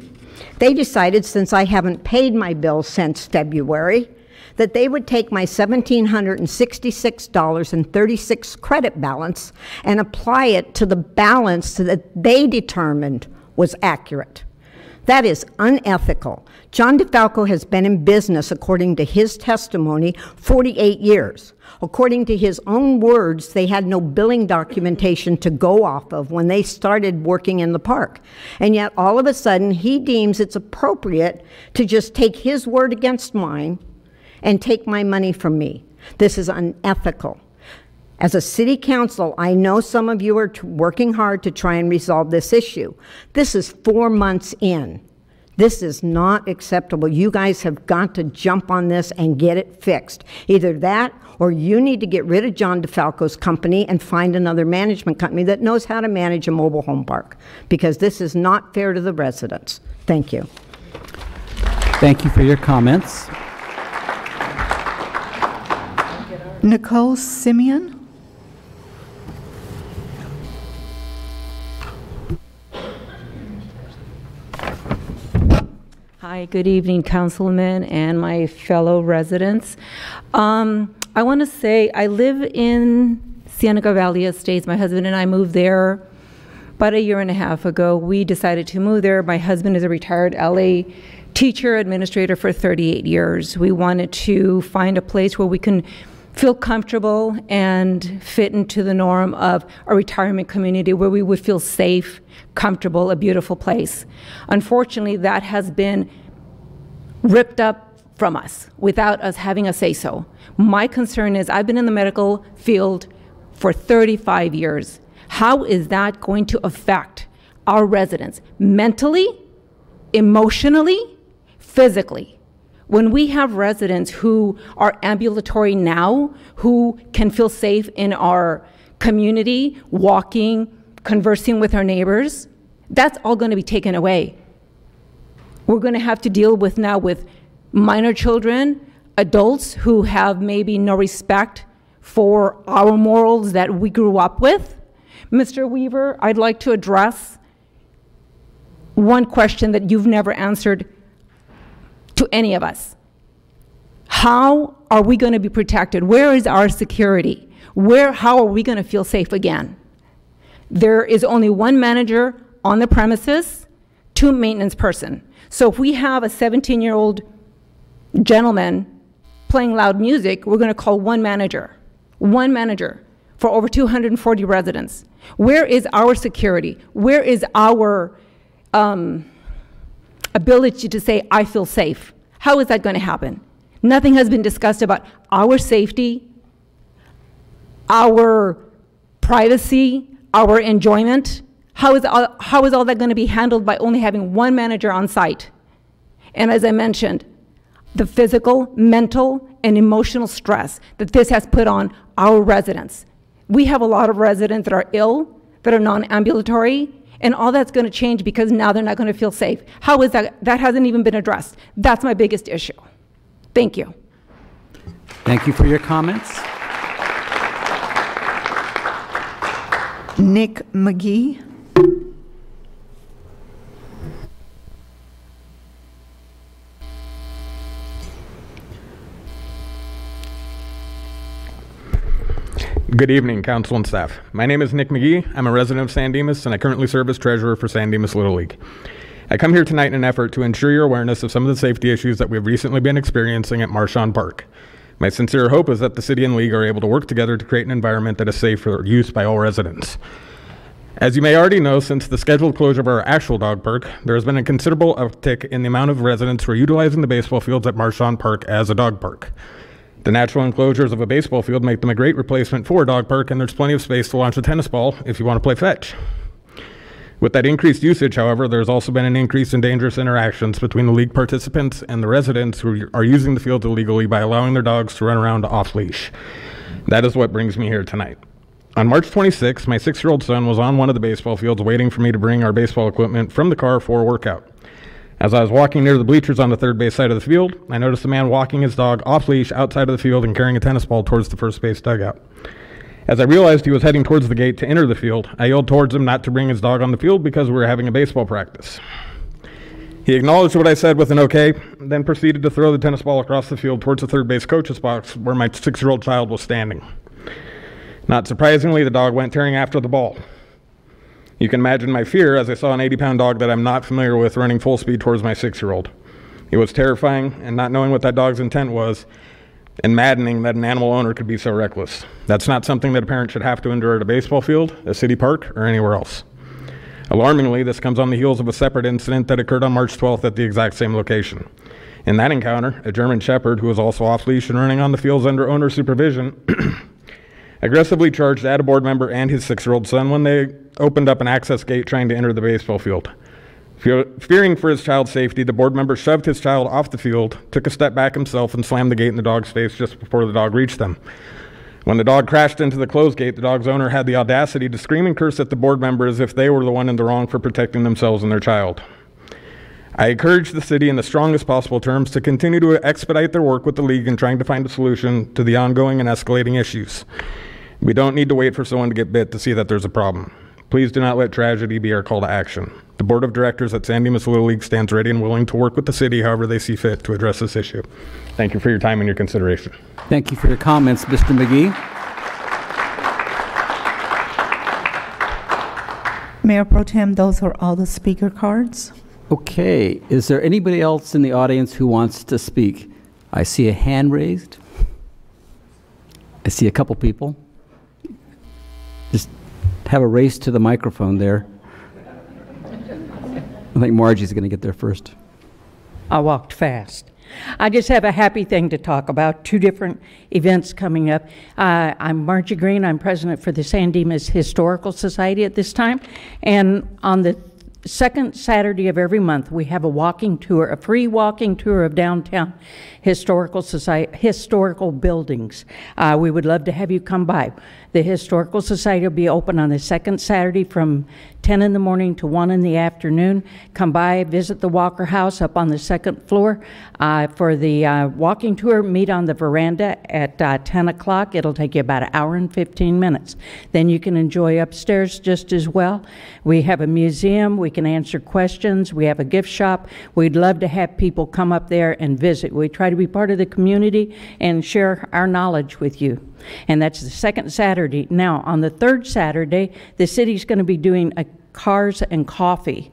they decided since I haven't paid my bill since February, that they would take my $1,766.36 credit balance and apply it to the balance that they determined was accurate. That is unethical. John DeFalco has been in business, according to his testimony, 48 years. According to his own words, they had no billing documentation to go off of when they started working in the park. And yet, all of a sudden, he deems it's appropriate to just take his word against mine and take my money from me. This is unethical. As a city council, I know some of you are working hard to try and resolve this issue. This is four months in. This is not acceptable. You guys have got to jump on this and get it fixed. Either that, or you need to get rid of John DeFalco's company and find another management company that knows how to manage a mobile home park, because this is not fair to the residents. Thank you. Thank you for your comments. Nicole Simeon? Hi, good evening, councilmen and my fellow residents. Um, I want to say I live in Cienega Valley Estates. My husband and I moved there about a year and a half ago. We decided to move there. My husband is a retired LA teacher, administrator for 38 years. We wanted to find a place where we can feel comfortable and fit into the norm of a retirement community where we would feel safe, comfortable, a beautiful place. Unfortunately, that has been ripped up from us without us having a say so. My concern is I've been in the medical field for 35 years. How is that going to affect our residents mentally, emotionally, physically? When we have residents who are ambulatory now, who can feel safe in our community, walking, conversing with our neighbors, that's all going to be taken away. We're going to have to deal with now with minor children, adults who have maybe no respect for our morals that we grew up with. Mr. Weaver, I'd like to address one question that you've never answered to any of us. How are we going to be protected? Where is our security? Where, how are we going to feel safe again? There is only one manager on the premises, two maintenance person. So if we have a 17-year-old gentleman playing loud music, we're going to call one manager, one manager for over 240 residents. Where is our security? Where is our um, ability to say, I feel safe? How is that going to happen? Nothing has been discussed about our safety, our privacy, our enjoyment. How is, all, how is all that going to be handled by only having one manager on site? And as I mentioned, the physical, mental, and emotional stress that this has put on our residents. We have a lot of residents that are ill, that are non-ambulatory, and all that's going to change because now they're not going to feel safe. How is that? That hasn't even been addressed. That's my biggest issue. Thank you. Thank you for your comments. Nick McGee. Good evening, council and staff. My name is Nick McGee. I'm a resident of San Dimas, and I currently serve as treasurer for San Dimas Little League. I come here tonight in an effort to ensure your awareness of some of the safety issues that we've recently been experiencing at Marchant Park. My sincere hope is that the city and league are able to work together to create an environment that is safe for use by all residents. As you may already know, since the scheduled closure of our actual dog park, there has been a considerable uptick in the amount of residents who are utilizing the baseball fields at Marchant Park as a dog park. The natural enclosures of a baseball field make them a great replacement for a dog park, and there's plenty of space to launch a tennis ball if you want to play fetch. With that increased usage, however, there's also been an increase in dangerous interactions between the league participants and the residents who are using the field illegally by allowing their dogs to run around off leash. That is what brings me here tonight. On March 26, my six year old son was on one of the baseball fields waiting for me to bring our baseball equipment from the car for a workout. As I was walking near the bleachers on the third base side of the field, I noticed a man walking his dog off leash outside of the field and carrying a tennis ball towards the first base dugout. As I realized he was heading towards the gate to enter the field, I yelled towards him not to bring his dog on the field because we were having a baseball practice. He acknowledged what I said with an okay, then proceeded to throw the tennis ball across the field towards the third base coach's box where my six year old child was standing. Not surprisingly, the dog went tearing after the ball. You can imagine my fear as I saw an 80 pound dog that I'm not familiar with running full speed towards my six year old. It was terrifying, and not knowing what that dog's intent was, and maddening that an animal owner could be so reckless. That's not something that a parent should have to endure at a baseball field, a city park, or anywhere else. Alarmingly, this comes on the heels of a separate incident that occurred on March 12th at the exact same location. In that encounter, a German Shepherd, who was also off leash and running on the fields under owner supervision, [CLEARS THROAT] aggressively charged at a board member and his six year old son when they opened up an access gate trying to enter the baseball field. Fearing for his child's safety, the board member shoved his child off the field, took a step back himself, and slammed the gate in the dog's face just before the dog reached them. When the dog crashed into the closed gate, the dog's owner had the audacity to scream and curse at the board member as if they were the one in the wrong for protecting themselves and their child. I encourage the city in the strongest possible terms to continue to expedite their work with the league in trying to find a solution to the ongoing and escalating issues. We don't need to wait for someone to get bit to see that there's a problem. Please do not let tragedy be our call to action. The Board of Directors at San Dimas Little League stands ready and willing to work with the city however they see fit to address this issue. Thank you for your time and your consideration. Thank you for your comments, Mr. McGee. Mayor Pro Tem, those are all the speaker cards. Okay, is there anybody else in the audience who wants to speak? I see a hand raised. I see a couple people. Have a race to the microphone there. I think Margie's going to get there first. I walked fast. I just have a happy thing to talk about. Two different events coming up. Uh, I'm Margie Green. I'm president for the San Dimas Historical Society at this time. And on the second Saturday of every month, we have a walking tour, a free walking tour of downtown historical society, historical buildings. Uh, we would love to have you come by. The Historical Society will be open on the second Saturday from 10 in the morning to 1 in the afternoon. Come by, visit the Walker House up on the second floor. Uh, for the uh, walking tour, meet on the veranda at uh, 10 o'clock. It'll take you about an hour and 15 minutes. Then you can enjoy upstairs just as well. We have a museum. We can answer questions. We have a gift shop. We'd love to have people come up there and visit. We try to be part of the community and share our knowledge with you. And that's the second Saturday. Now, on the third Saturday, the city's going to be doing a cars and coffee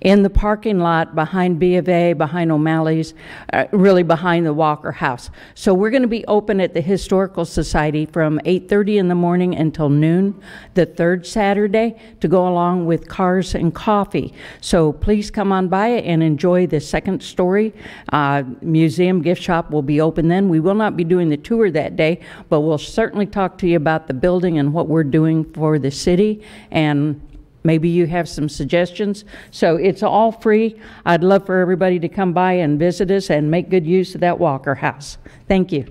in the parking lot behind B of A, behind O'Malley's, uh, really behind the Walker House. So we're going to be open at the Historical Society from 8:30 in the morning until noon, the third Saturday, to go along with cars and coffee. So please come on by and enjoy the second story. Uh, museum gift shop will be open then. We will not be doing the tour that day, but we'll certainly talk to you about the building and what we're doing for the city and Maybe you have some suggestions. So it's all free. I'd love for everybody to come by and visit us and make good use of that Walker House. Thank you.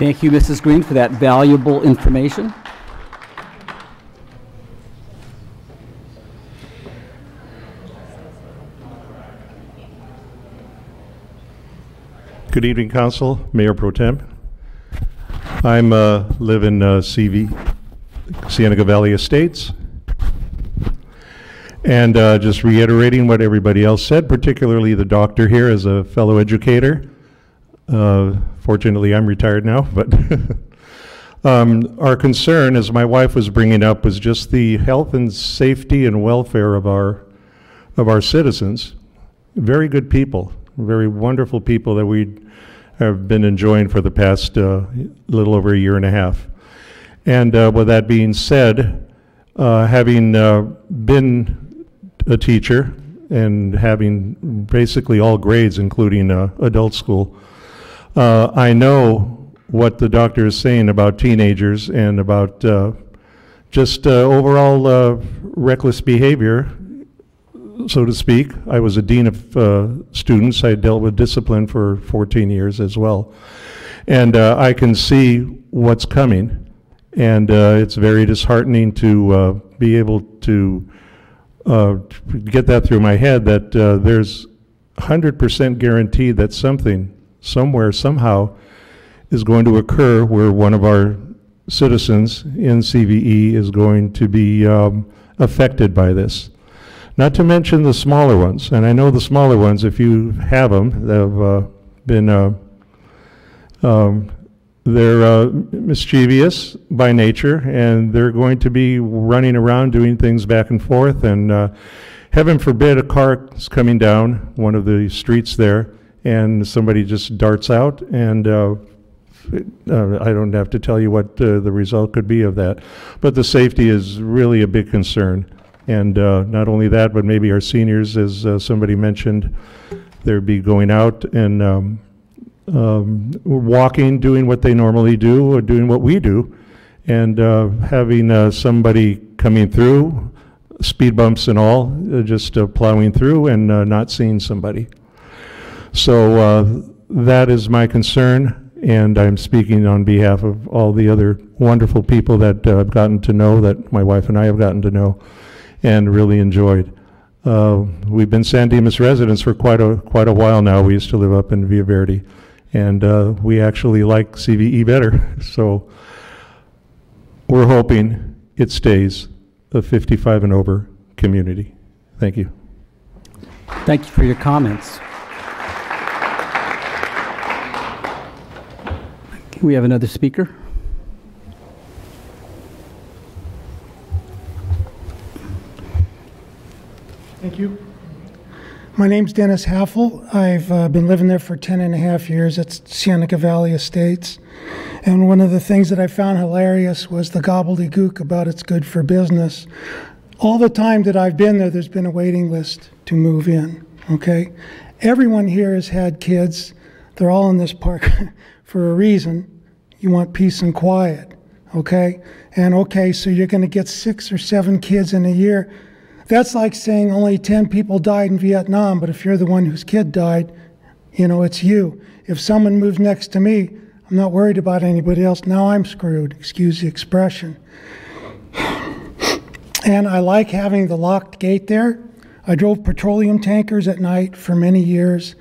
Thank you, Mrs. Green, for that valuable information. Good evening, Council, Mayor Pro Tem. I'm uh, live in uh, CV, Cienega Valley Estates, and uh, just reiterating what everybody else said, particularly the doctor here as a fellow educator. Uh, Fortunately, I'm retired now, but [LAUGHS] um, our concern, as my wife was bringing up, was just the health and safety and welfare of our, of our citizens. Very good people, very wonderful people that we have been enjoying for the past uh, little over a year and a half. And uh, with that being said, uh, having uh, been a teacher and having basically all grades, including uh, adult school, uh, I know what the doctor is saying about teenagers and about uh, just uh, overall uh, reckless behavior, so to speak. I was a dean of uh, students. I dealt with discipline for 14 years as well. And I can see what's coming. And it's very disheartening to be able to uh, get that through my head that uh, there's 100% guarantee that something, somewhere, somehow, is going to occur where one of our citizens in CVE is going to be um, affected by this. Not to mention the smaller ones, and I know the smaller ones, if you have them, they've uh, been, uh, um, they're uh, mischievous by nature, and they're going to be running around doing things back and forth, and uh, heaven forbid a car is coming down one of the streets there, and somebody just darts out, and uh, uh, I don't have to tell you what uh, the result could be of that. But the safety is really a big concern. And uh, not only that, but maybe our seniors, as somebody mentioned, they'd be going out and um, um, walking, doing what they normally do, or doing what we do, and uh, having uh, somebody coming through, speed bumps and all, uh, just uh, plowing through and uh, not seeing somebody. So that is my concern, and I'm speaking on behalf of all the other wonderful people that I've gotten to know, that my wife and I have gotten to know, and really enjoyed. Uh, We've been San Dimas residents for quite a, quite a while now. We used to live up in Villa Verde, and uh, we actually like CVE better. [LAUGHS] So we're hoping it stays a 55 and over community. Thank you. Thank you for your comments. We have another speaker. Thank you. My name's Dennis Haffel. I've uh, been living there for 10 and a half years at Cienega Valley Estates. And one of the things that I found hilarious was the gobbledygook about it's good for business. All the time that I've been there, there's been a waiting list to move in, okay? Everyone here has had kids. They're all in this park [LAUGHS] for a reason. You want peace and quiet, okay? And okay, so you're going to get six or seven kids in a year. That's like saying only 10 people died in Vietnam, but if you're the one whose kid died, you know, it's you. If someone moves next to me, I'm not worried about anybody else. Now I'm screwed, excuse the expression. And I like having the locked gate there. I drove petroleum tankers at night for many years,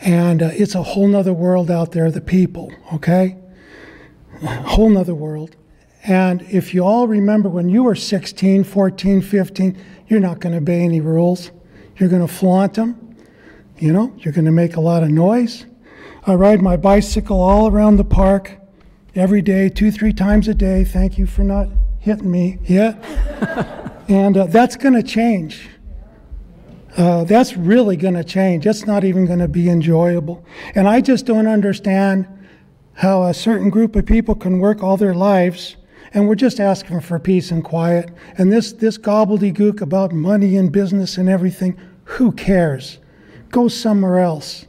and uh, it's a whole nother world out there, the people, okay? A whole nother world. And if you all remember when you were 16, 14, 15, you're not going to obey any rules. You're going to flaunt them. You know, you're going to make a lot of noise. I ride my bicycle all around the park every day, two, three times a day. Thank you for not hitting me yet. [LAUGHS] and uh, that's going to change. Uh, that's really going to change. That's not even going to be enjoyable. And I just don't understand how a certain group of people can work all their lives and we're just asking for peace and quiet. And this, this gobbledygook about money and business and everything, who cares? Go somewhere else.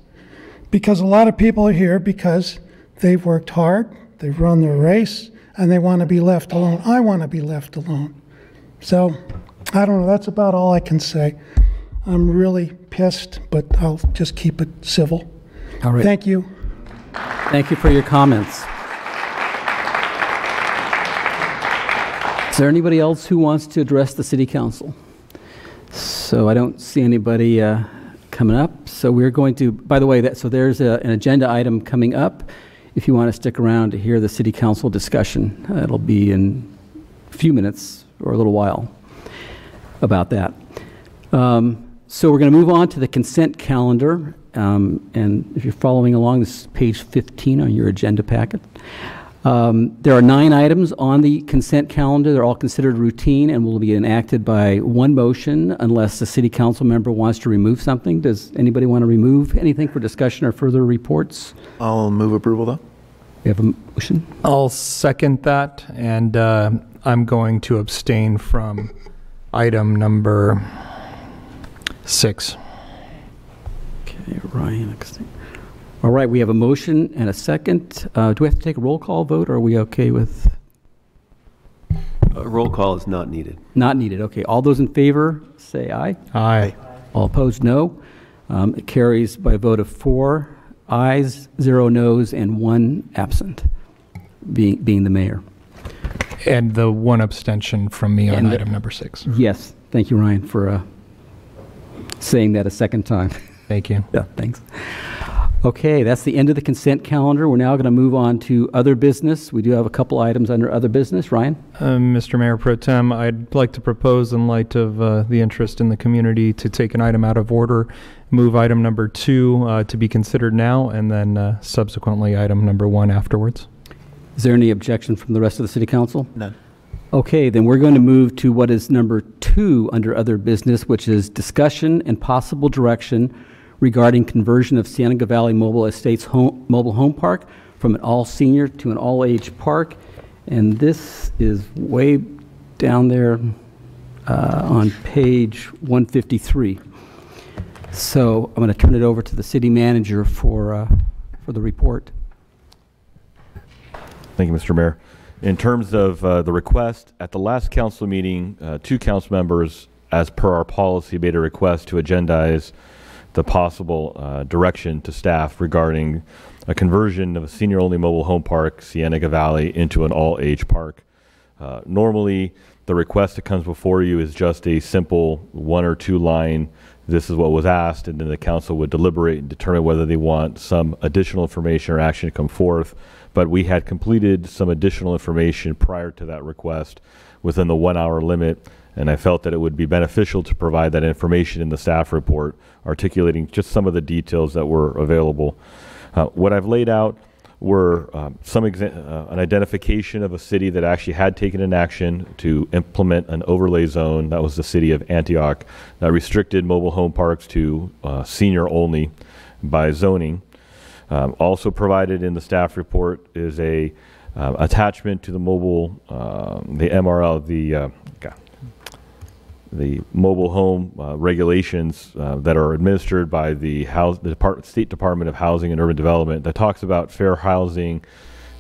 Because a lot of people are here because they've worked hard, they've run their race, and they want to be left alone. I want to be left alone. So, I don't know, that's about all I can say. I'm really pissed, but I'll just keep it civil. All right. Thank you. Thank you for your comments. Is there anybody else who wants to address the city council? So I don't see anybody uh, coming up. So we're going to, by the way, that, so there's a, an agenda item coming up. If you want to stick around to hear the city council discussion, uh, it'll be in a few minutes or a little while about that. Um, so we're going to move on to the consent calendar. Um, and if you're following along, this is page 15 on your agenda packet. Um, There are nine items on the consent calendar. They're all considered routine and will be enacted by one motion unless the city council member wants to remove something. Does anybody want to remove anything for discussion or further reports? I'll move approval, though. We have a motion? I'll second that, and uh, I'm going to abstain from item number six. Okay, Ryan. abstain. All right, we have a motion and a second. Uh, Do we have to take a roll call vote, or are we okay with? A roll call is not needed. Not needed, okay. All those in favor, say aye. Aye. All opposed, no. Um, It carries by a vote of four ayes, zero noes, and one absent, being, being the mayor. And the one abstention from me on And the- item number six. Yes, thank you, Ryan, for uh, saying that a second time. Thank you. Yeah, thanks. Okay, that's the end of the consent calendar. We're now going to move on to other business. We do have a couple items under other business. Ryan? Um, Mr. Mayor Pro Tem, I'd like to propose, in light of uh, the interest in the community, to take an item out of order, move item number two uh, to be considered now, and then uh, subsequently item number one afterwards. Is there any objection from the rest of the city council? None. Okay, then we're going to move to what is number two under other business, which is discussion and possible direction regarding conversion of Cienega Valley Mobile Estates home, Mobile Home Park from an all-senior to an all-age park. And this is way down there uh, on page 153. So I'm going to turn it over to the city manager for, uh, for the report. Thank you, Mr. Mayor. In terms of uh, the request, at the last council meeting, uh, two council members, as per our policy, made a request to agendize the possible uh, direction to staff regarding a conversion of a senior-only mobile home park, Cienega Valley, into an all-age park. Uh, Normally, the request that comes before you is just a simple one or two line, this is what was asked, and then the council would deliberate and determine whether they want some additional information or action to come forth. But we had completed some additional information prior to that request within the one-hour limit, and I felt that it would be beneficial to provide that information in the staff report, articulating just some of the details that were available. Uh, What I've laid out were um, some exa- uh, an identification of a city that actually had taken an action to implement an overlay zone. That was the city of Antioch that restricted mobile home parks to uh, senior only by zoning. Um, also provided in the staff report is a uh, attachment to the mobile, um, the MRL, the uh, the mobile home uh, regulations uh, that are administered by the house, the State Department of Housing and Urban Development that talks about fair housing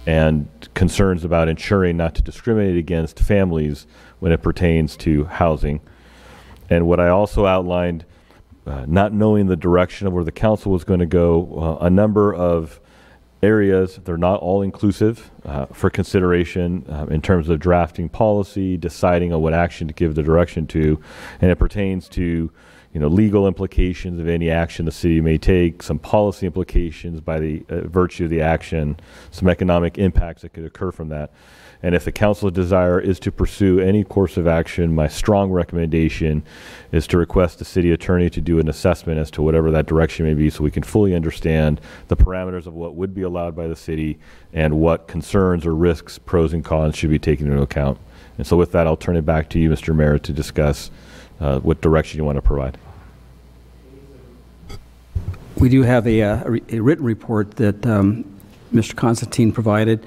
and concerns about ensuring not to discriminate against families when it pertains to housing. And what I also outlined, uh, not knowing the direction of where the council was going to go, uh, a number of areas, they're not all inclusive uh, for consideration uh, in terms of drafting policy, deciding on what action to give the direction to, and it pertains to you know legal implications of any action the city may take, some policy implications by the uh, virtue of the action, some economic impacts that could occur from that. And if the council's desire is to pursue any course of action, my strong recommendation is to request the city attorney to do an assessment as to whatever that direction may be so we can fully understand the parameters of what would be allowed by the city and what concerns or risks, pros and cons should be taken into account. And so with that, I'll turn it back to you, Mr. Mayor, to discuss uh, what direction you want to provide. We do have a, uh, a written report that um, Mr. Constantine provided.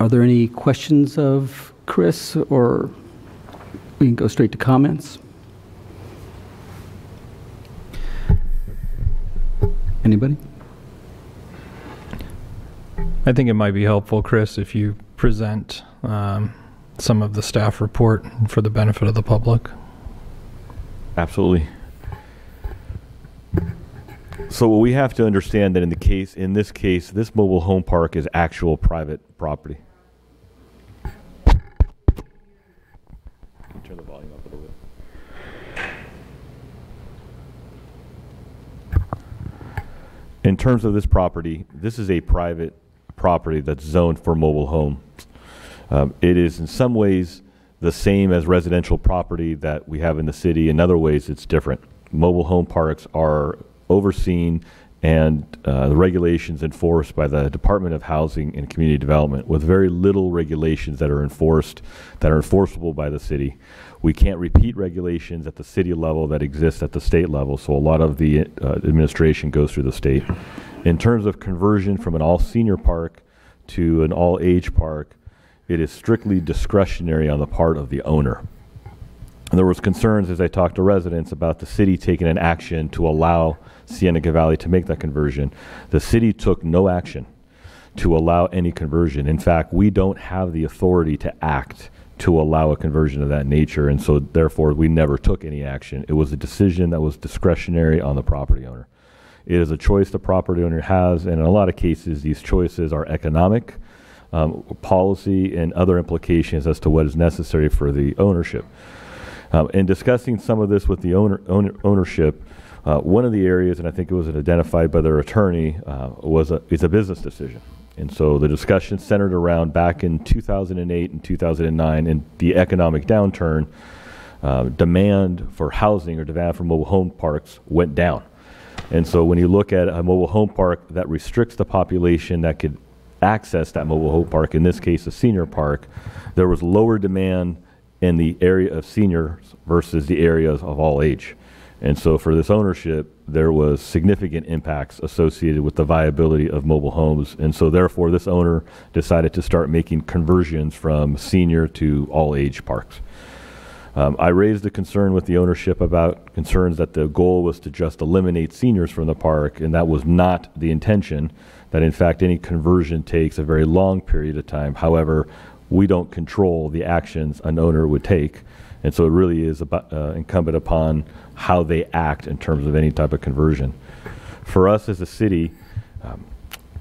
Are there any questions of Chris, or we can go straight to comments? Anybody? I think it might be helpful, Chris, if you present um, some of the staff report for the benefit of the public. Absolutely. So what we have to understand that in the case, in this case, this mobile home park is actual private property. Turn the volume up a little bit. In terms of this property, this is a private property that's zoned for mobile home. Um, It is in some ways the same as residential property that we have in the city. In other ways, it's different. Mobile home parks are overseen and uh, the regulations enforced by the Department of Housing and Community Development with very little regulations that are enforced, that are enforceable by the city. We can't repeat regulations at the city level that exist at the state level, so a lot of the uh, administration goes through the state. In terms of conversion from an all-senior park to an all-age park, it is strictly discretionary on the part of the owner. And there was concerns as I talked to residents about the city taking an action to allow Cienega Valley to make that conversion. The city took no action to allow any conversion. In fact, we don't have the authority to act to allow a conversion of that nature, and so therefore we never took any action. It was a decision that was discretionary on the property owner. It is a choice the property owner has, and in a lot of cases, these choices are economic, um, policy, and other implications as to what is necessary for the ownership. Um, in discussing some of this with the owner, owner ownership, uh, one of the areas, and I think it was identified by their attorney, uh, was a, is a business decision. And so the discussion centered around back in 2008 and 2009 and the economic downturn, uh, demand for housing or demand for mobile home parks went down. And so when you look at a mobile home park that restricts the population that could access that mobile home park, in this case a senior park, there was lower demand in the area of seniors versus the areas of all age. And so for this ownership, there was significant impacts associated with the viability of mobile homes. And so therefore, this owner decided to start making conversions from senior to all age parks. Um, I raised a concern with the ownership about concerns that the goal was to just eliminate seniors from the park, and that was not the intention. That in fact, any conversion takes a very long period of time. However, we don't control the actions an owner would take. And so it really is about, uh, incumbent upon how they act in terms of any type of conversion. For us as a city, um,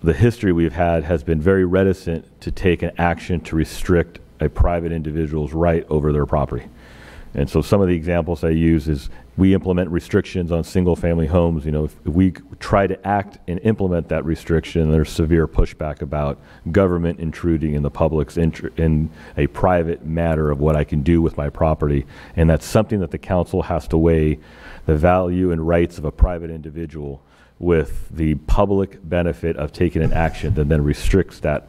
the history we've had has been very reticent to take an action to restrict a private individual's right over their property. And so some of the examples I use is we implement restrictions on single family homes. You know, if we try to act and implement that restriction, there's severe pushback about government intruding in the public's inter- in a private matter of what I can do with my property. And that's something that the council has to weigh the value and rights of a private individual with the public benefit of taking an action that then restricts that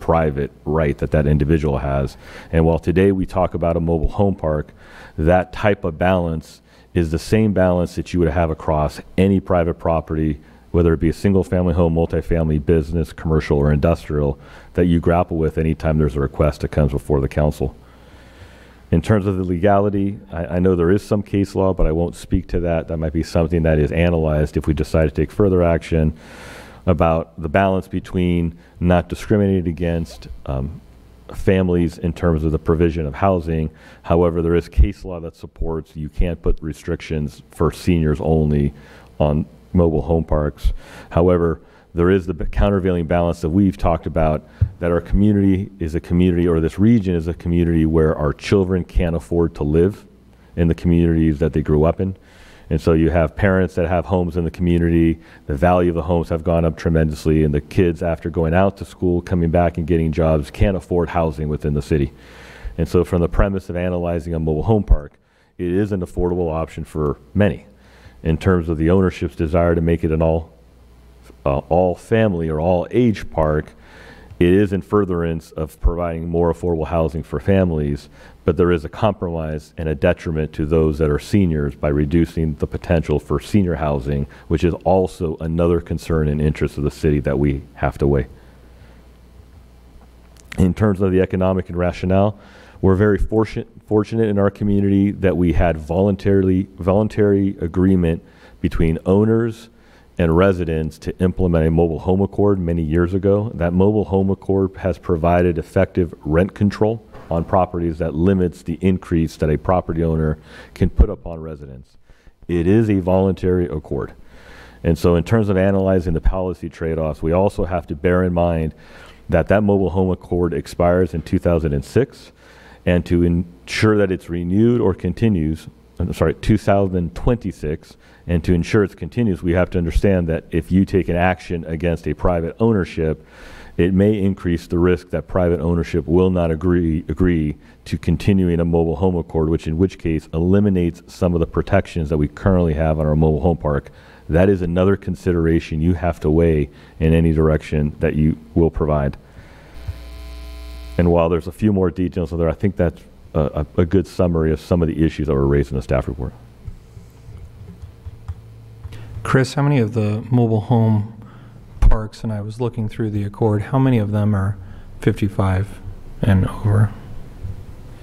private right that that individual has. And while today we talk about a mobile home park, that type of balance is the same balance that you would have across any private property, whether it be a single family home, multifamily, business, commercial, or industrial, that you grapple with anytime there's a request that comes before the council. In terms of the legality, I, I know there is some case law, but I won't speak to that. That might be something that is analyzed if we decide to take further action about the balance between not discriminated against um, families in terms of the provision of housing. However, there is case law that supports you can't put restrictions for seniors only on mobile home parks. However, there is the countervailing balance that we've talked about that our community is a community or this region is a community where our children can't afford to live in the communities that they grew up in. And so you have parents that have homes in the community. The value of the homes have gone up tremendously, and the kids, after going out to school, coming back and getting jobs, can't afford housing within the city. And so, from the premise of analyzing a mobile home park, it is an affordable option for many. In terms of the ownership's desire to make it an all, uh, all family or all age park, it is in furtherance of providing more affordable housing for families, but there is a compromise and a detriment to those that are seniors by reducing the potential for senior housing, which is also another concern and interest of the city that we have to weigh. In terms of the economic and rationale, we're very fortunate, fortunate in our community that we had voluntarily voluntary agreement between owners and residents to implement a mobile home accord many years ago. That mobile home accord has provided effective rent control on properties that limits the increase that a property owner can put upon residents. It is a voluntary accord. And so in terms of analyzing the policy trade-offs, we also have to bear in mind that that mobile home accord expires in 2006 and to ensure that it's renewed or continues I'm sorry, 2026. And to ensure it's continues, we have to understand that if you take an action against a private ownership, it may increase the risk that private ownership will not agree, agree to continuing a mobile home accord, which in which case eliminates some of the protections that we currently have on our mobile home park. That is another consideration you have to weigh in any direction that you will provide. And while there's a few more details there, I think that's a, a good summary of some of the issues that were raised in the staff report. Chris, how many of the mobile home parks, and I was looking through the accord, how many of them are 55 and over?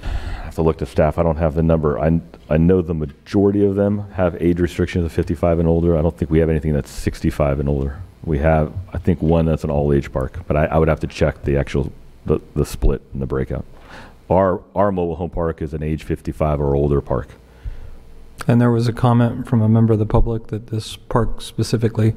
I have to look to staff. I don't have the number. I, I know the majority of them have age restrictions of 55 and older. I don't think we have anything that's 65 and older. We have, I think, one that's an all-age park, but I, I would have to check the actual the, the split and the breakout. Our our mobile home park is an age 55 or older park. And there was a comment from a member of the public that this park specifically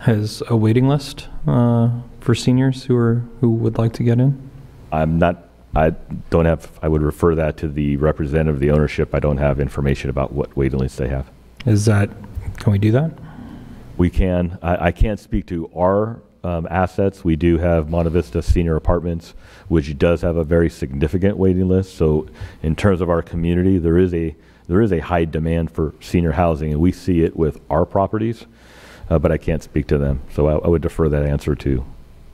has a waiting list uh, for seniors who are who would like to get in. I'm not. I don't have. I would refer that to the representative of the ownership. I don't have information about what waiting lists they have. Is that? Can we do that? We can. I, I can't speak to our um, assets. We do have Monte Vista Senior Apartments, which does have a very significant waiting list. So, in terms of our community, there is a there is a high demand for senior housing, and we see it with our properties. Uh, but I can't speak to them, so I, I, would defer that answer to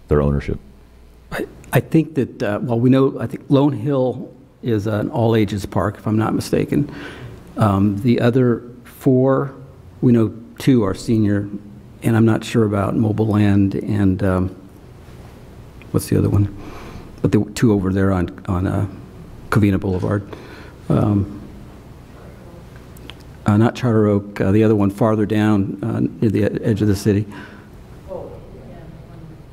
their ownership. I, think that uh, well, we know. I think Lone Hill is an all ages park, if I'm not mistaken. Um, the other four, we know two are senior and I'm not sure about Mobile Land and um, what's the other one? But the two over there on on uh, Covina Boulevard. Um, uh, not Charter Oak, uh, the other one farther down uh, near the edge of the city.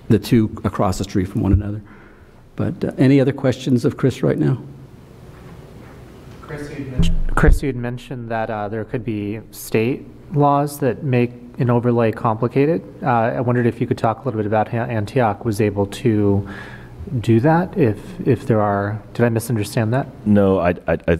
The two across the street from one another. But uh, any other questions of Chris right now? Chris, you Chris, you had mentioned that uh, there could be state laws that make an overlay complicated. Uh, I wondered if you could talk a little bit about how Antioch was able to do that. If if there are, did I misunderstand that? No, I, I, I,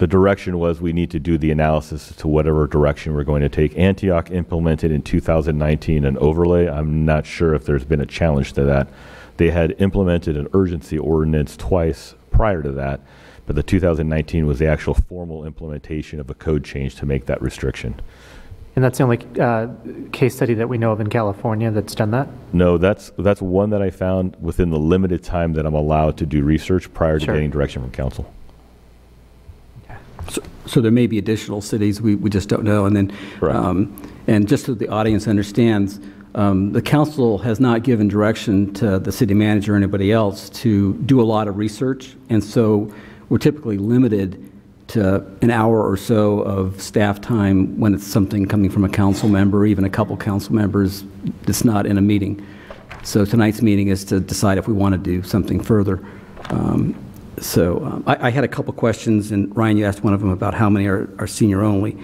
the direction was we need to do the analysis to whatever direction we're going to take. Antioch implemented in 2019 an overlay. I'm not sure if there's been a challenge to that. They had implemented an urgency ordinance twice prior to that, but the 2019 was the actual formal implementation of a code change to make that restriction. And that's the only uh, case study that we know of in California that's done that? No, that's that's one that I found within the limited time that I'm allowed to do research prior to Sure. getting direction from council. So, so there may be additional cities, we, we just don't know. And then, um, and just so the audience understands, um, the council has not given direction to the city manager or anybody else to do a lot of research. And so we're typically limited to an hour or so of staff time when it's something coming from a council member, even a couple council members that's not in a meeting. So tonight's meeting is to decide if we want to do something further. Um, so um, I, I had a couple questions, and Ryan, you asked one of them about how many are, are senior only.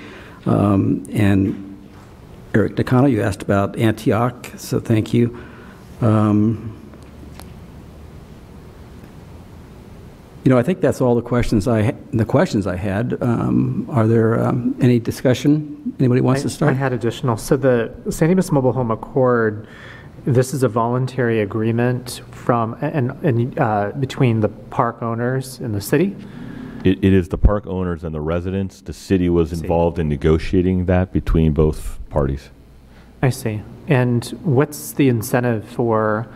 Um, and Eric Nakano, you asked about Antioch, so thank you. Um, you know, I think that's all the questions I the questions I had. Um, are there um, any discussion? Anybody wants I, to start? I had additional. So the San Dimas Mobile Home Accord, this is a voluntary agreement from and, and uh, between the park owners and the city. It, it is the park owners and the residents. The city was involved in negotiating that between both parties. I see. And what's the incentive for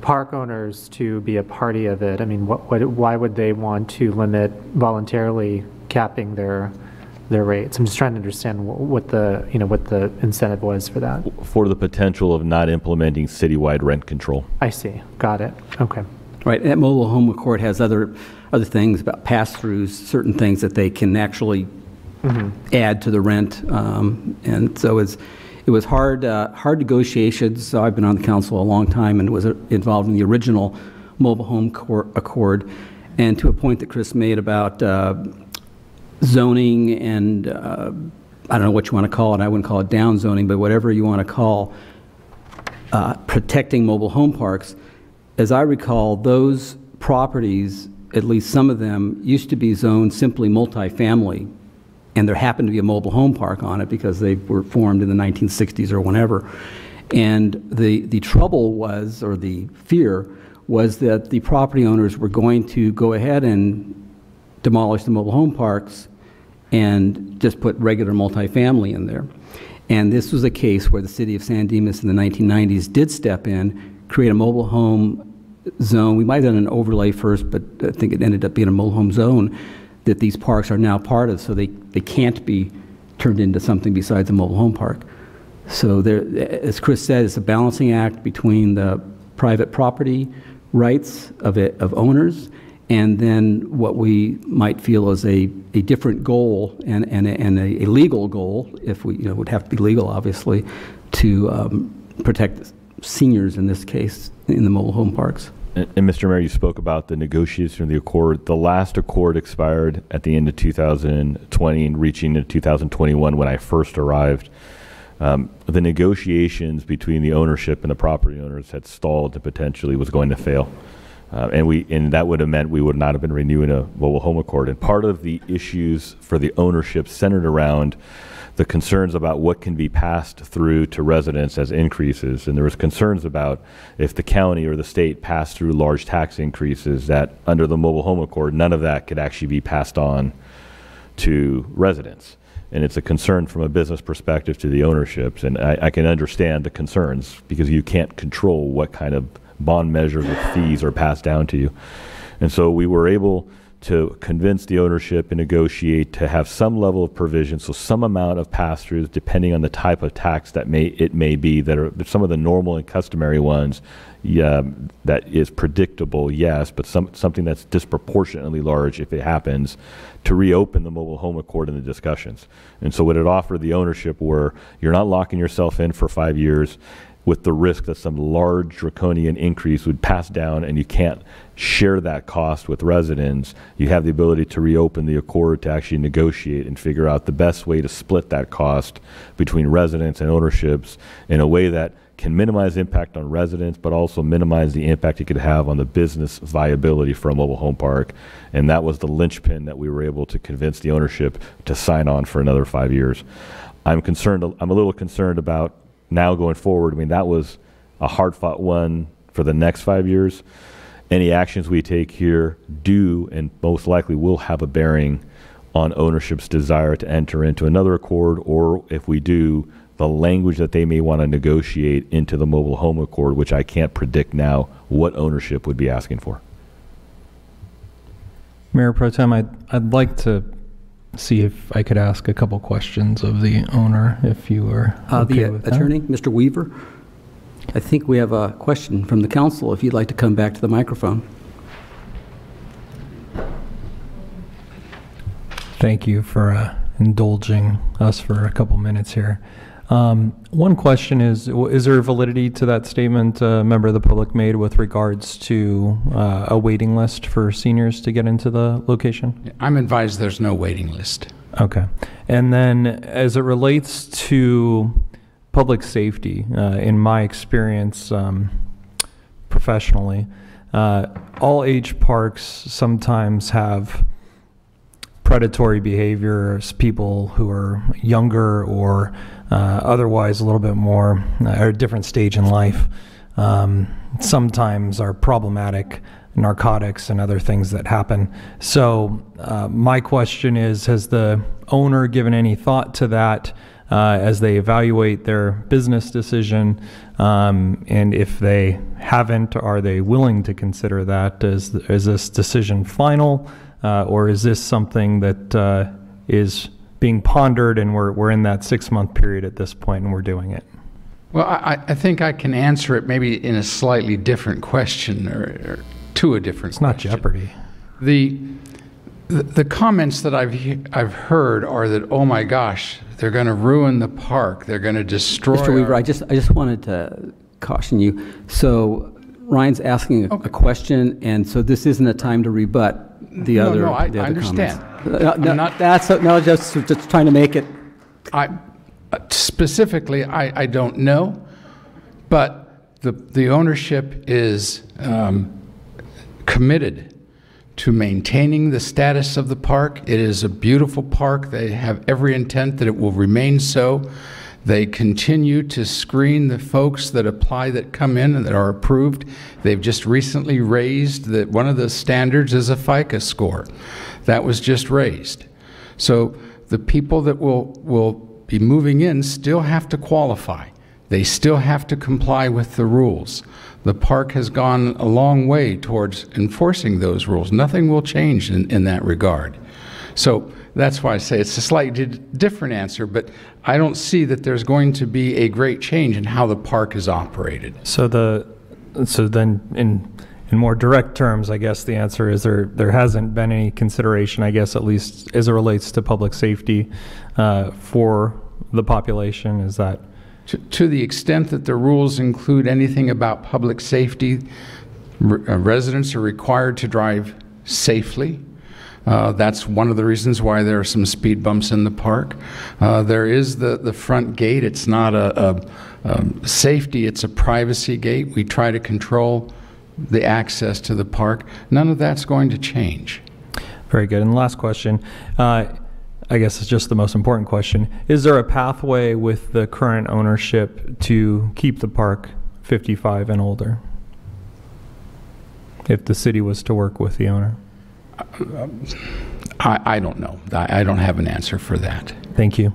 park owners to be a party of it? I mean, what, what, why would they want to limit voluntarily capping their their rates? I'm just trying to understand what the you know what the incentive was for that. For the potential of not implementing citywide rent control. I see. Got it. Okay. Right, and that mobile home accord has other, other things about pass-throughs, certain things that they can actually Mhm. add to the rent. um, And so it's, it was hard, uh, hard negotiations. So I've been on the council a long time and was uh, involved in the original mobile home cor- accord. And to a point that Chris made about uh, zoning and, uh, I don't know what you want to call it, I wouldn't call it down zoning, but whatever you want to call uh, protecting mobile home parks, as I recall, those properties, at least some of them, used to be zoned simply multifamily and there happened to be a mobile home park on it because they were formed in the 1960s or whenever. And the, the trouble was, or the fear, was that the property owners were going to go ahead and demolish the mobile home parks and just put regular multifamily in there. And this was a case where the city of San Dimas in the 1990s did step in, create a mobile home zone. We might have done an overlay first, but I think it ended up being a mobile home zone that these parks are now part of, so they, they can't be turned into something besides a mobile home park. So there, as Chris said, it's a balancing act between the private property rights of, it, of owners and then what we might feel is a, a different goal and, and, a, and a, a legal goal, if we, you know, would have to be legal, obviously, to um, protect seniors in this case in the mobile home parks. And, and Mr. Mayor, you spoke about the negotiation of the accord. The last accord expired at the end of 2020 and reaching into 2021 when I first arrived. Um, the negotiations between the ownership and the property owners had stalled and potentially was going to fail. Uh, and we and that would have meant we would not have been renewing a mobile home accord. And part of the issues for the ownership centered around the concerns about what can be passed through to residents as increases. And there was concerns about if the county or the state passed through large tax increases that under the mobile home accord, none of that could actually be passed on to residents. And it's a concern from a business perspective to the ownerships. And I, I can understand the concerns because you can't control what kind of bond measures with fees are passed down to you. And so we were able to convince the ownership and negotiate to have some level of provision, so some amount of pass-throughs, depending on the type of tax that may it may be, that are some of the normal and customary ones, yeah, that is predictable, yes, but some something that's disproportionately large if it happens, to reopen the mobile home accord in the discussions. And so what it offered the ownership were you're not locking yourself in for five years with the risk that some large draconian increase would pass down and you can't share that cost with residents, you have the ability to reopen the accord to actually negotiate and figure out the best way to split that cost between residents and ownerships in a way that can minimize impact on residents, but also minimize the impact it could have on the business viability for a mobile home park. And that was the linchpin that we were able to convince the ownership to sign on for another five years. I'm concerned, I'm a little concerned about now going forward, I mean, that was a hard fought one for the next five years. Any actions we take here do and most likely will have a bearing on ownership's desire to enter into another accord, or if we do, the language that they may want to negotiate into the mobile home accord, which I can't predict now what ownership would be asking for. Mayor Pro Tem, I'd, I'd like to see if I could ask a couple questions of the owner, if you are Uh, okay The with that. attorney, Mr. Weaver, I think we have a question from the council, if you'd like to come back to the microphone. Thank you for uh, indulging us for a couple minutes here. Um, One question is, is there validity to that statement a member of the public made with regards to uh, a waiting list for seniors to get into the location? I'm advised there's no waiting list. Okay. And then as it relates to public safety, uh, in my experience um, professionally, uh, all age parks sometimes have predatory behavior, s- people who are younger or otherwise a little bit more, uh, at a different stage in life, um, sometimes are problematic narcotics and other things that happen. So, uh, my question is Has the owner given any thought to that uh, as they evaluate their business decision? Um, and if they haven't, are they willing to consider that? Is, is this decision final? Uh, or is this something that uh, is being pondered and we're, we're in that six month period at this point and we're doing it? Well, I, I think I can answer it maybe in a slightly different question or, or to a different It's not Jeopardy. The, the, the comments that I've, he- I've heard are that, oh my gosh, they're going to ruin the park. They're going to destroy. Mr. Weaver, our-" I just, I just wanted to caution you. So Ryan's asking a a question, and so this isn't a time to rebut the No, other, no, I- the I other understand. comments. Uh, I'm no, not- That's, no, just, just trying to make it, I, uh, specifically, I, I don't know, but the, the ownership is um, committed to maintaining the status of the park. It is a beautiful park. They have every intent that it will remain so. They continue to screen the folks that apply that come in and that are approved. They've just recently raised that one of the standards is a FICO score. That was just raised. So the people that will, will be moving in still have to qualify. They still have to comply with the rules. The park has gone a long way towards enforcing those rules. Nothing will change in, in that regard. So that's why I say it's a slightly different answer, but I don't see that there's going to be a great change in how the park is operated. So the, so then in, in more direct terms, I guess the answer is there, there hasn't been any consideration, I guess, at least as it relates to public safety uh, for the population. Is that? To, to the extent that the rules include anything about public safety, r- uh, residents are required to drive safely. Uh, that's one of the reasons why there are some speed bumps in the park. Uh, there is the, the front gate. It's not a, a, safety, it's a privacy gate. We try to control the access to the park. None of that's going to change. Very good. And last question, uh, I guess it's just the most important question. Is there a pathway with the current ownership to keep the park 55 and older? If the city was to work with the owner? I, I don't know. I, I don't have an answer for that. Thank you.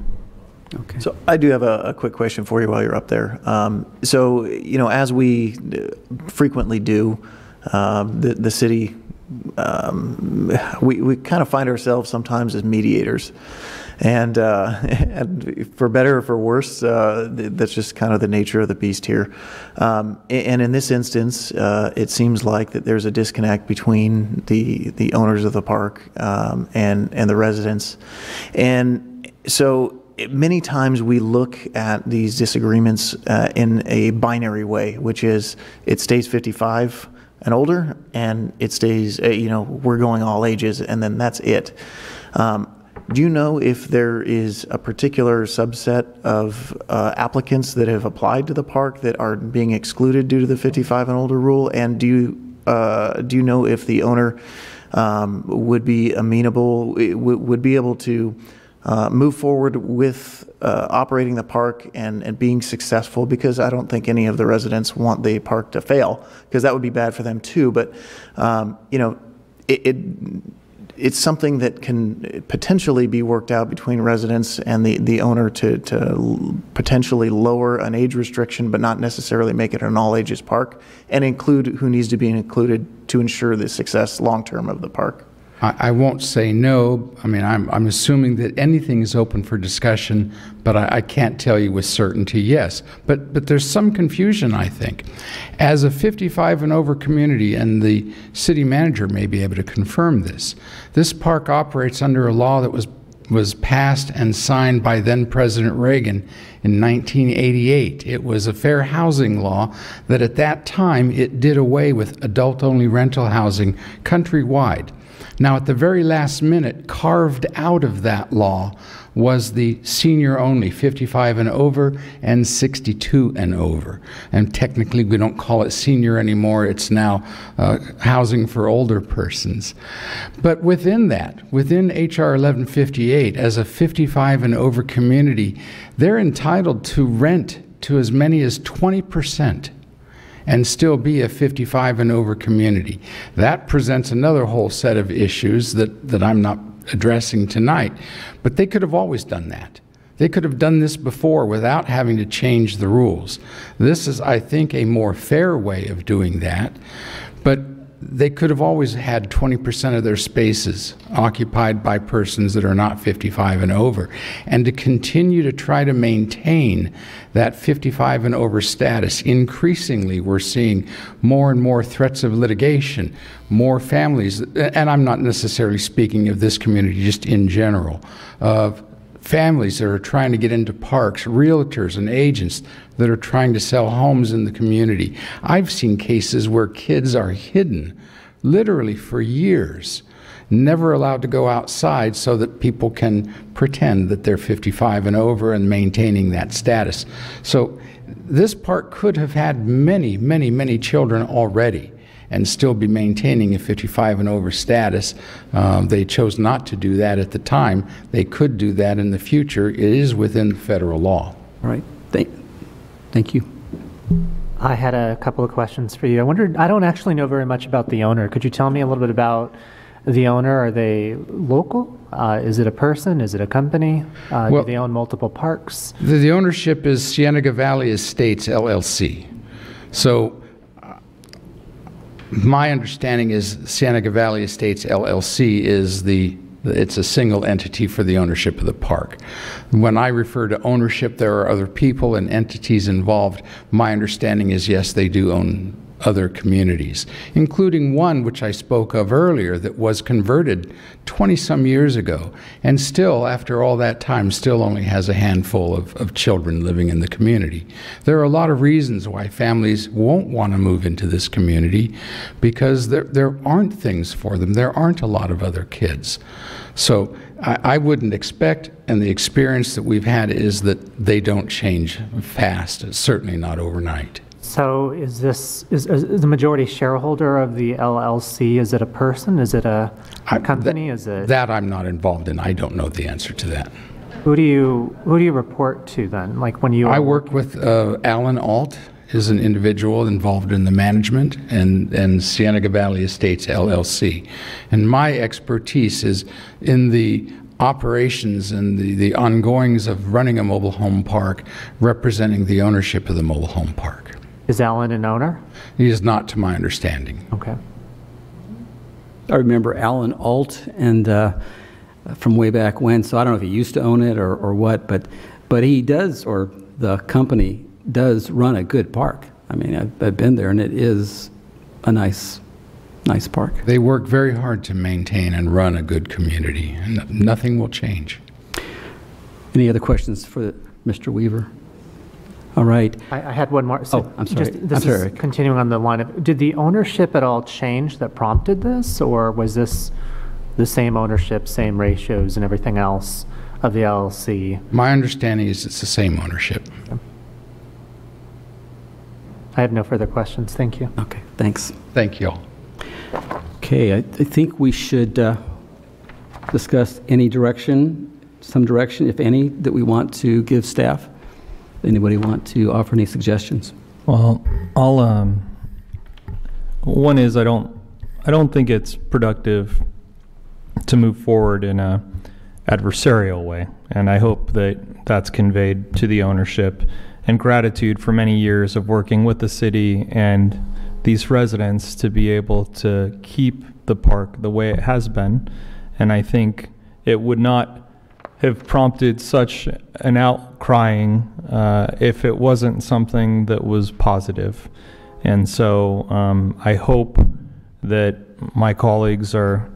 Okay. So I do have a, a, quick question for you while you're up there. Um, so, you know, as we frequently do, um, the, the city, um, we, we kind of find ourselves sometimes as mediators. And, uh, [LAUGHS] and for better or for worse, uh, that's just kind of the nature of the beast here. Um, and in this instance, uh, it seems like that there's a disconnect between the the owners of the park um, and and the residents. And so many times we look at these disagreements uh, in a binary way, which is it stays 55 and older, and it stays, uh, you know, we're going all ages, and then that's it. Um, do you know if there is a particular subset of uh, applicants that have applied to the park that are being excluded due to the 55 and older rule? And do you uh, do you know if the owner um, would be amenable, would be able to uh, move forward with uh, operating the park and, and being successful because I don't think any of the residents want the park to fail because that would be bad for them too. But, um, you know, it, it it's something that can potentially be worked out between residents and the, the owner to, to potentially lower an age restriction, but not necessarily make it an all ages park, and include who needs to be included to ensure the success long term of the park. I, won't say no. I mean, I'm, I'm assuming that anything is open for discussion, but I, I can't tell you with certainty yes. But, but there's some confusion, I think. As a 55 and over community, and the city manager may be able to confirm this, this park operates under a law that was was passed and signed by then President Reagan in 1988. It was a fair housing law that at that time it did away with adult only rental housing countrywide. Now, at the very last minute, carved out of that law was the senior only, 55 and over, and 62 and over. And technically, we don't call it senior anymore, it's now uh, housing for older persons. But within that, within H.R. 1158, as a 55 and over community, they're entitled to rent to as many as 20 percent and still be a 55 and over community. That presents another whole set of issues that, that I'm not addressing tonight. But they could have always done that. They could have done this before without having to change the rules. This is, I think, a more fair way of doing that. But they could have always had 20% of their spaces occupied by persons that are not 55 and over. And to continue to try to maintain that 55 and over status, increasingly we're seeing more and more threats of litigation, more families, and I'm not necessarily speaking of this community, just in general, of families that are trying to get into parks, realtors and agents that are trying to sell homes in the community. I've seen cases where kids are hidden literally for years, never allowed to go outside so that people can pretend that they're 55 and over and maintaining that status. So this park could have had many, many, many children already. and still be maintaining a 55 and over status. Um, They chose not to do that at the time. They could do that in the future. It is within federal law. All right, thank, thank you. I had a couple of questions for you. I wondered, I don't actually know very much about the owner. Could you tell me a little bit about the owner? Are they local? Uh, is it a person? Is it a company? Uh, Well- do they own multiple parks? The, the ownership is Cienega Valley Estates LLC. So uh, my understanding is Cienega Valley Estates LLC is the, it's a single entity for the ownership of the park. When I refer to ownership, there are other people and entities involved. My understanding is, yes, they do own other communities, including one which I spoke of earlier that was converted 20 some years ago and still, after all that time, still only has a handful of, of children living in the community. There are a lot of reasons why families won't want to move into this community because there, there aren't things for them. There aren't a lot of other kids. So I, I wouldn't expect, and the experience that we've had is that they don't change fast, certainly not overnight. So is this, is, is the majority shareholder of the LLC, is it a person? Is it a company? Is it? That I'm not involved in. I don't know the answer to that. Who do you, who do you report to then? Like when you? I work with uh, Alan Alt, is an individual involved in the management, and, and Cienega Valley Estates LLC. And my expertise is in the operations and the, the ongoings of running a mobile home park, representing the ownership of the mobile home park. Is Alan an owner? He is not, to my understanding. Okay. I remember Alan Alt and uh, from way back when, so I don't know if he used to own it or, or what, but, but he does, or the company does run a good park. I mean, I've, I've been there and it is a nice, nice park. They work very hard to maintain and run a good community, and nothing will change. Any other questions for Mr. Weaver? All right. I, I had one more. So Oh, I'm sorry. just- This I'm is sorry. continuing on the line of, did the ownership at all change that prompted this? Or was this the same ownership, same ratios and everything else of the LLC? My understanding is it's the same ownership. I have no further questions. Thank you. Okay, thanks. Thank you all. Okay, I, I think we should uh, discuss any direction, some direction, if any, that we want to give staff. Anybody want to offer any suggestions? Well, I'll, um, one is I don't, I don't think it's productive to move forward in a adversarial way. And I hope that that's conveyed to the ownership and gratitude for many years of working with the city and these residents to be able to keep the park the way it has been. And I think it would not have prompted such an outcrying uh, if it wasn't something that was positive. And so um, I hope that my colleagues are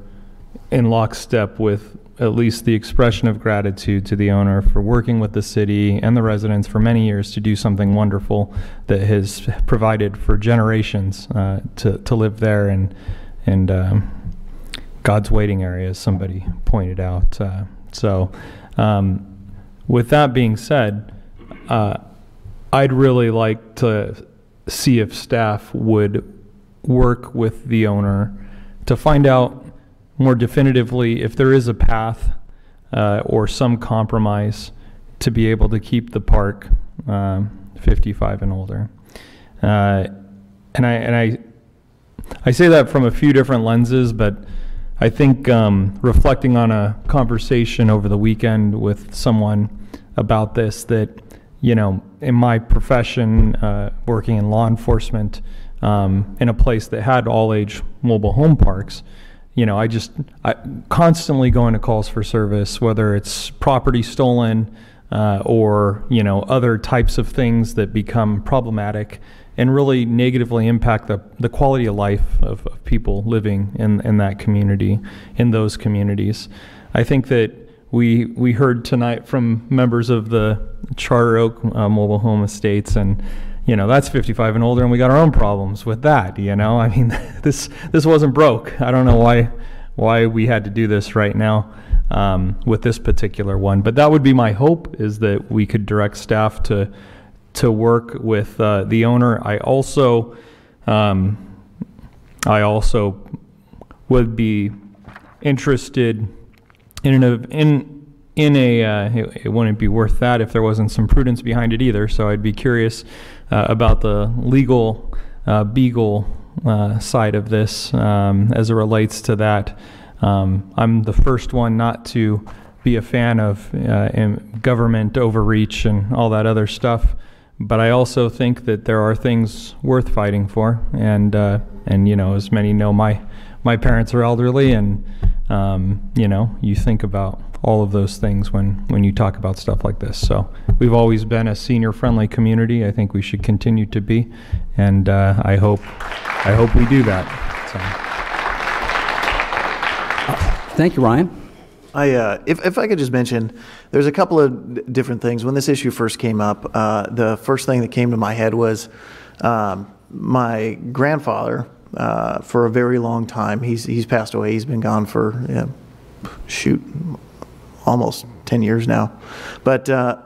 in lockstep with at least the expression of gratitude to the owner for working with the city and the residents for many years to do something wonderful that has provided for generations uh, to, to live there and, and um, God's waiting area, as somebody pointed out. Uh, so, um, with that being said, uh, I'd really like to see if staff would work with the owner to find out more definitively if there is a path uh, or some compromise to be able to keep the park um, 55 and older. Uh, and I and I I say that from a few different lenses, but I think um, reflecting on a conversation over the weekend with someone about this, that you know, in my profession, uh, working in law enforcement, um, in a place that had all-age mobile home parks, you know, I just I constantly going to calls for service, whether it's property stolen uh, or you know other types of things that become problematic and really negatively impact the, the quality of life of, of people living in, in that community, in those communities. I think that we we heard tonight from members of the Charter Oak uh, Mobile Home Estates and you know that's 55 and older and we got our own problems with that you know i mean [LAUGHS] this this wasn't broke i don't know why why we had to do this right now um, with this particular one but that would be my hope is that we could direct staff to to work with uh, the owner i also um, I also would be interested in an, in, in a, uh, it, it wouldn't be worth that if there wasn't some prudence behind it either. So I'd be curious uh, about the legal uh, beagle uh, side of this um, as it relates to that. Um, I'm the first one not to be a fan of uh, government overreach and all that other stuff, but I also think that there are things worth fighting for. And uh, and you know, as many know, my my parents are elderly, and um, you know, you think about all of those things when when you talk about stuff like this. So we've always been a senior-friendly community. I think we should continue to be, and uh, I hope I hope we do that. Thank you, Ryan. I, uh, if, if I could just mention, there's a couple of different things. When this issue first came up, uh, the first thing that came to my head was um, my grandfather. Uh, for a very long time, he's he's passed away. He's been gone for yeah, shoot, almost 10 years now. But uh,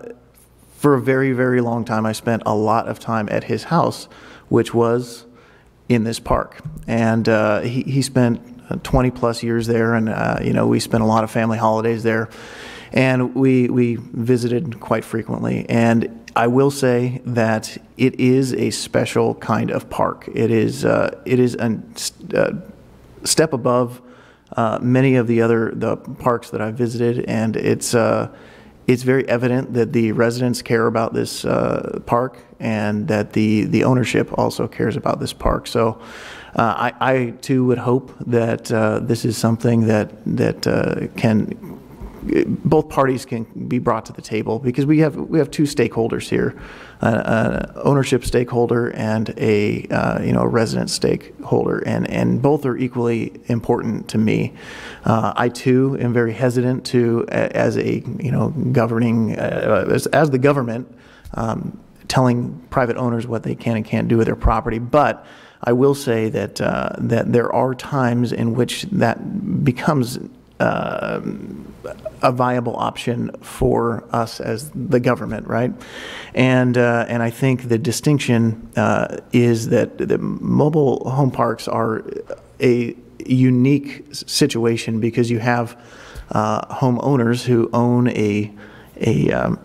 for a very very long time, I spent a lot of time at his house, which was in this park, and uh, he he spent 20 plus years there, and uh, you know we spent a lot of family holidays there, and we we visited quite frequently. And I will say that it is a special kind of park. It is uh, it is a uh, step above uh, many of the other the parks that I've visited, and it's uh, it's very evident that the residents care about this uh, park and that the the ownership also cares about this park. So. Uh, I, I too would hope that uh, this is something that that uh, can both parties can be brought to the table because we have we have two stakeholders here, an ownership stakeholder and a uh, you know a resident stakeholder, and and both are equally important to me. Uh, I too am very hesitant to as a you know governing uh, as, as the government. Um, telling private owners what they can and can't do with their property, but I will say that uh, that there are times in which that becomes uh, a viable option for us as the government, right? And uh, and I think the distinction uh, is that the mobile home parks are a unique situation because you have uh, homeowners who own a a um,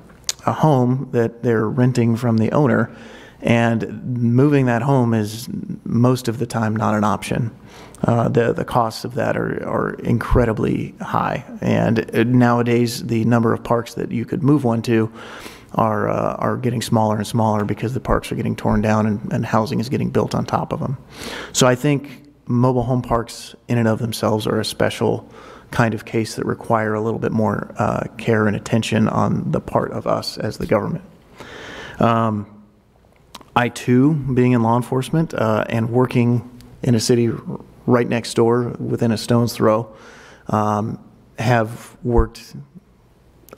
a home that they're renting from the owner, and moving that home is most of the time not an option. Uh, the the costs of that are, are incredibly high, and nowadays the number of parks that you could move one to are uh, are getting smaller and smaller because the parks are getting torn down and, and housing is getting built on top of them. So I think mobile home parks in and of themselves are a special kind of case that require a little bit more uh, care and attention on the part of us as the government. Um, I too, being in law enforcement uh, and working in a city right next door within a stone's throw, um, have worked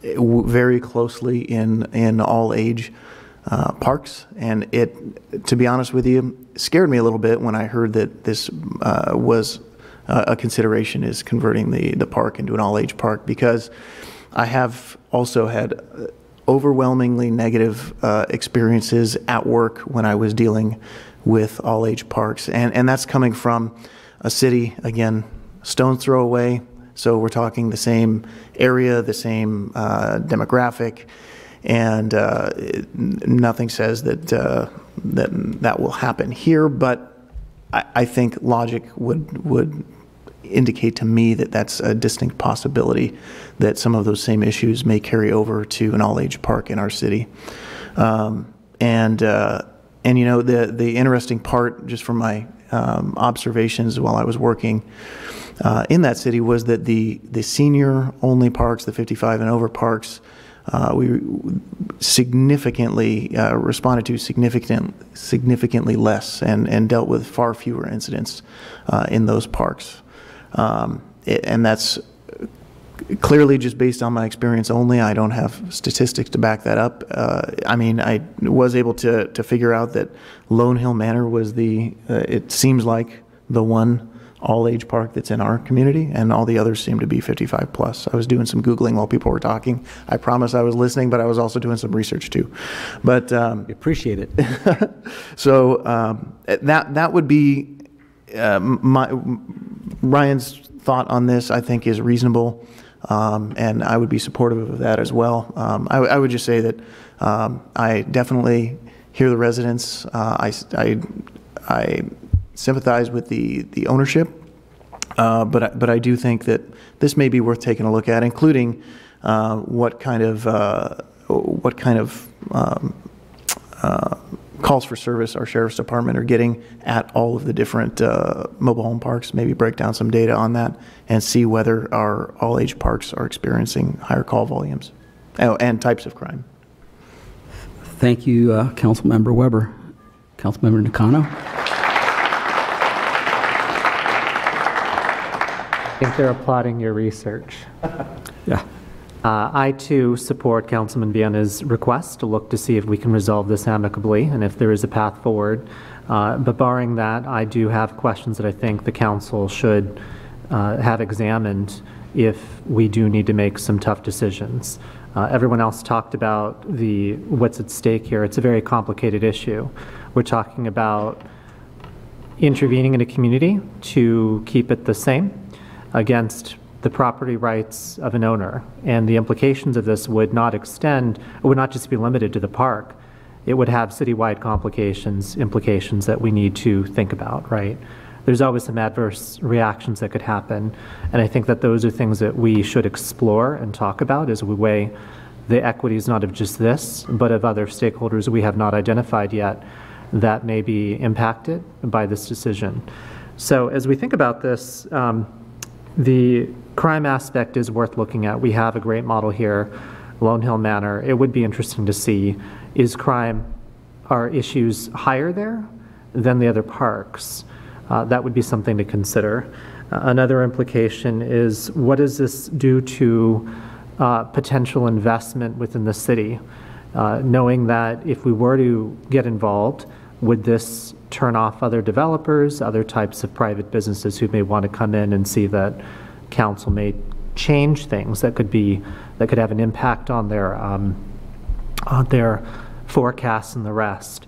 very closely in, in all age uh, parks. And it, to be honest with you, scared me a little bit when I heard that this uh, was uh, a consideration is converting the, the park into an all age park because I have also had uh, overwhelmingly negative uh, experiences at work when I was dealing with all age parks. And, and that's coming from a city, again, stone's throw away. So we're talking the same area, the same uh, demographic, and uh, it- nothing says that, uh, that that will happen here. But I, I think logic would would indicate to me that that's a distinct possibility that some of those same issues may carry over to an all-age park in our city. Um, and uh, and you know the the interesting part, just from my um, observations while I was working uh, in that city, was that the the senior-only parks, the 55 and over parks, uh, we significantly uh, responded to significant, significantly less and, and dealt with far fewer incidents uh, in those parks. Um, it- and that's clearly just based on my experience only. I don't have statistics to back that up. Uh, I mean, I was able to, to figure out that Lone Hill Manor was the, uh, it seems like the one all-age park that's in our community, and all the others seem to be 55 plus. I was doing some Googling while people were talking. I promise I was listening, but I was also doing some research too. But um, appreciate it. [LAUGHS] so um, that that would be uh, my, Ryan's thought on this, I think, is reasonable, um, and I would be supportive of that as well. Um, I, I would just say that um, I definitely hear the residents. Uh, I, I, I sympathize with the, the ownership, uh, but, I- but I do think that this may be worth taking a look at, including uh, what kind of, uh, what kind of um, uh, calls for service our sheriff's department are getting at all of the different uh, mobile home parks, maybe break down some data on that and see whether our all-age parks are experiencing higher call volumes oh, and types of crime. Thank you, uh, Councilmember Weber. Councilmember Nakano? I think they're applauding your research. [LAUGHS] Yeah. Uh, I too support Councilman Vienna's request to look to see if we can resolve this amicably and if there is a path forward. Uh, But barring that, I do have questions that I think the council should uh, have examined if we do need to make some tough decisions. Uh, Everyone else talked about the, what's at stake here. It's a very complicated issue. We're talking about intervening in a community to keep it the same against the property rights of an owner. And the implications of this would not extend, it would not just be limited to the park. It would have citywide complications, implications that we need to think about, right? There's always some adverse reactions that could happen. And I think that those are things that we should explore and talk about as we weigh the equities not of just this, but of other stakeholders we have not identified yet that may be impacted by this decision. So as we think about this, um, the crime aspect is worth looking at. We have a great model here, Lone Hill Manor. It would be interesting to see, is crime, are issues higher there than the other parks? Uh, That would be something to consider. Uh, Another implication is, what does this do to uh, potential investment within the city? Uh, Knowing that if we were to get involved, would this turn off other developers, other types of private businesses who may want to come in and see that council may change things that could be, that could have an impact on their, um, on their forecasts and the rest?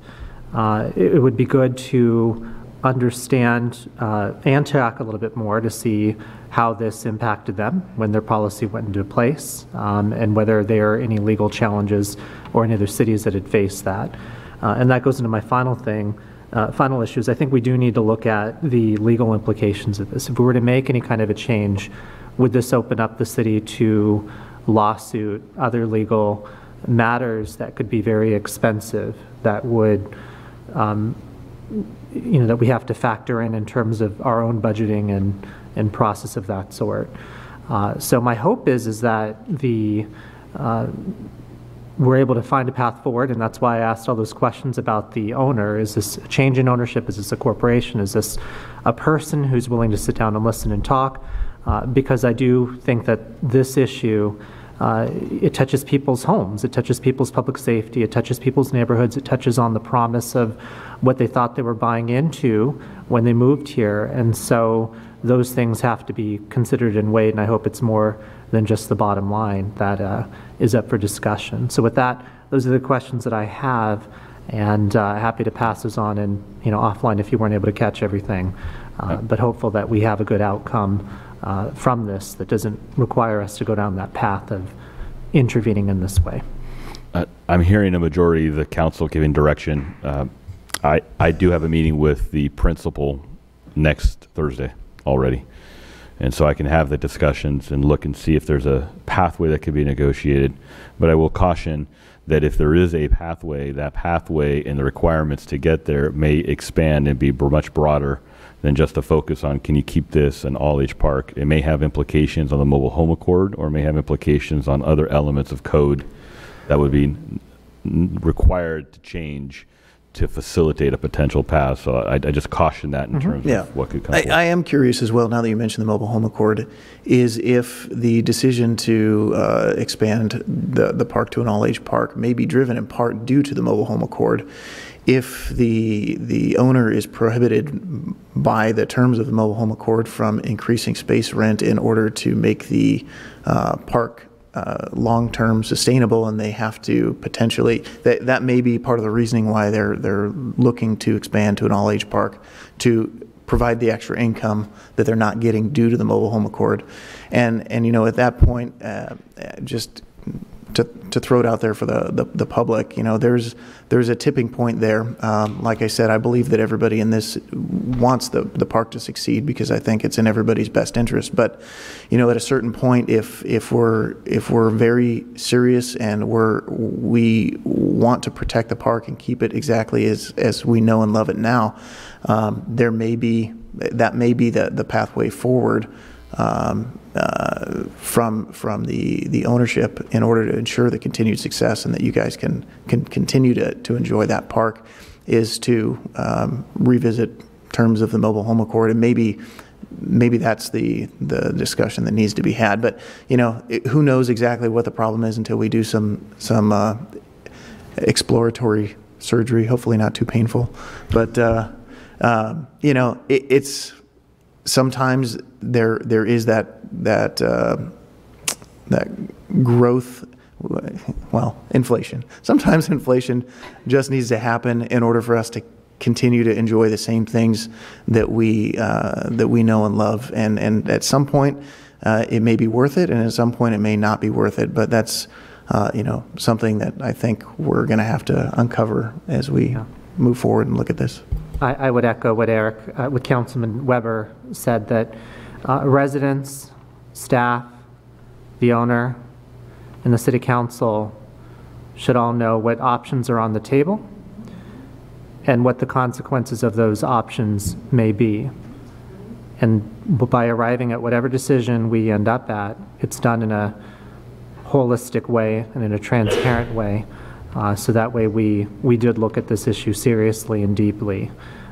Uh, It it would be good to understand uh, and track a little bit more to see how this impacted them when their policy went into place, um, and whether there are any legal challenges or any other cities that had faced that. Uh, And that goes into my final thing, uh, final issues. I think we do need to look at the legal implications of this. If we were to make any kind of a change, would this open up the city to lawsuit, other legal matters that could be very expensive, that would um, you know, that we have to factor in in terms of our own budgeting and, and process of that sort. Uh, So my hope is, is that the, uh, we're able to find a path forward, and that's why I asked all those questions about the owner. Is this a change in ownership? Is this a corporation? Is this a person who's willing to sit down and listen and talk? Uh, Because I do think that this issue, uh, it touches people's homes, it touches people's public safety, it touches people's neighborhoods, it touches on the promise of what they thought they were buying into when they moved here. And so those things have to be considered and weighed, and I hope it's more than just the bottom line that uh, is up for discussion. So with that, those are the questions that I have, and uh, happy to pass those on and, you know, offline if you weren't able to catch everything. Uh, But hopeful that we have a good outcome uh, from this that doesn't require us to go down that path of intervening in this way. Uh, I'm hearing a majority of the council giving direction. Uh, I, I do have a meeting with the principal next Thursday already. And so I can have the discussions and look and see if there's a pathway that could be negotiated. But I will caution that if there is a pathway, that pathway and the requirements to get there may expand and be much broader than just a focus on can you keep this an all age park. It may have implications on the mobile home accord or may have implications on other elements of code that would be n- n- required to change to facilitate a potential path. So I, I just caution that in terms Yeah. of what could come I. I am curious as well, now that you mentioned the mobile home accord, is if the decision to uh, expand the, the park to an all-age park may be driven in part due to the mobile home accord. If the, the owner is prohibited by the terms of the mobile home accord from increasing space rent in order to make the uh, park uh, long-term sustainable, and they have to potentially, that, that may be part of the reasoning why they're, they're looking to expand to an all-age park, to provide the extra income that they're not getting due to the mobile home accord. And, and you know, at that point, uh, just to, to throw it out there for the, the, the public, you know, there's, there's a tipping point there. Um, like I said, I believe that everybody in this wants the, the park to succeed because I think it's in everybody's best interest. But, you know, at a certain point, if, if we're, if we're very serious and we're, we want to protect the park and keep it exactly as, as we know and love it now, um, there may be, that may be the, the pathway forward um, uh, from from the the ownership in order to ensure the continued success and that you guys can can continue to to enjoy that park is to um, revisit terms of the mobile home accord. And maybe maybe that's the the discussion that needs to be had. But you know it, who knows exactly what the problem is until we do some some uh, exploratory surgery hopefully not too painful. But uh, um, you know it, it's sometimes there there is that that uh, that growth well inflation sometimes [LAUGHS] inflation just needs to happen in order for us to continue to enjoy the same things that we uh, that we know and love and and at some point uh, it may be worth it and at some point it may not be worth it but that's uh, you know something that I think we're going to have to uncover as we yeah. move forward and look at this. I, I would echo what Eric, uh, what Councilman Weber said, that uh, residents, staff, the owner, and the city council should all know what options are on the table and what the consequences of those options may be. And by arriving at whatever decision we end up at, it's done in a holistic way and in a transparent way so that way we, we did look at this issue seriously and deeply.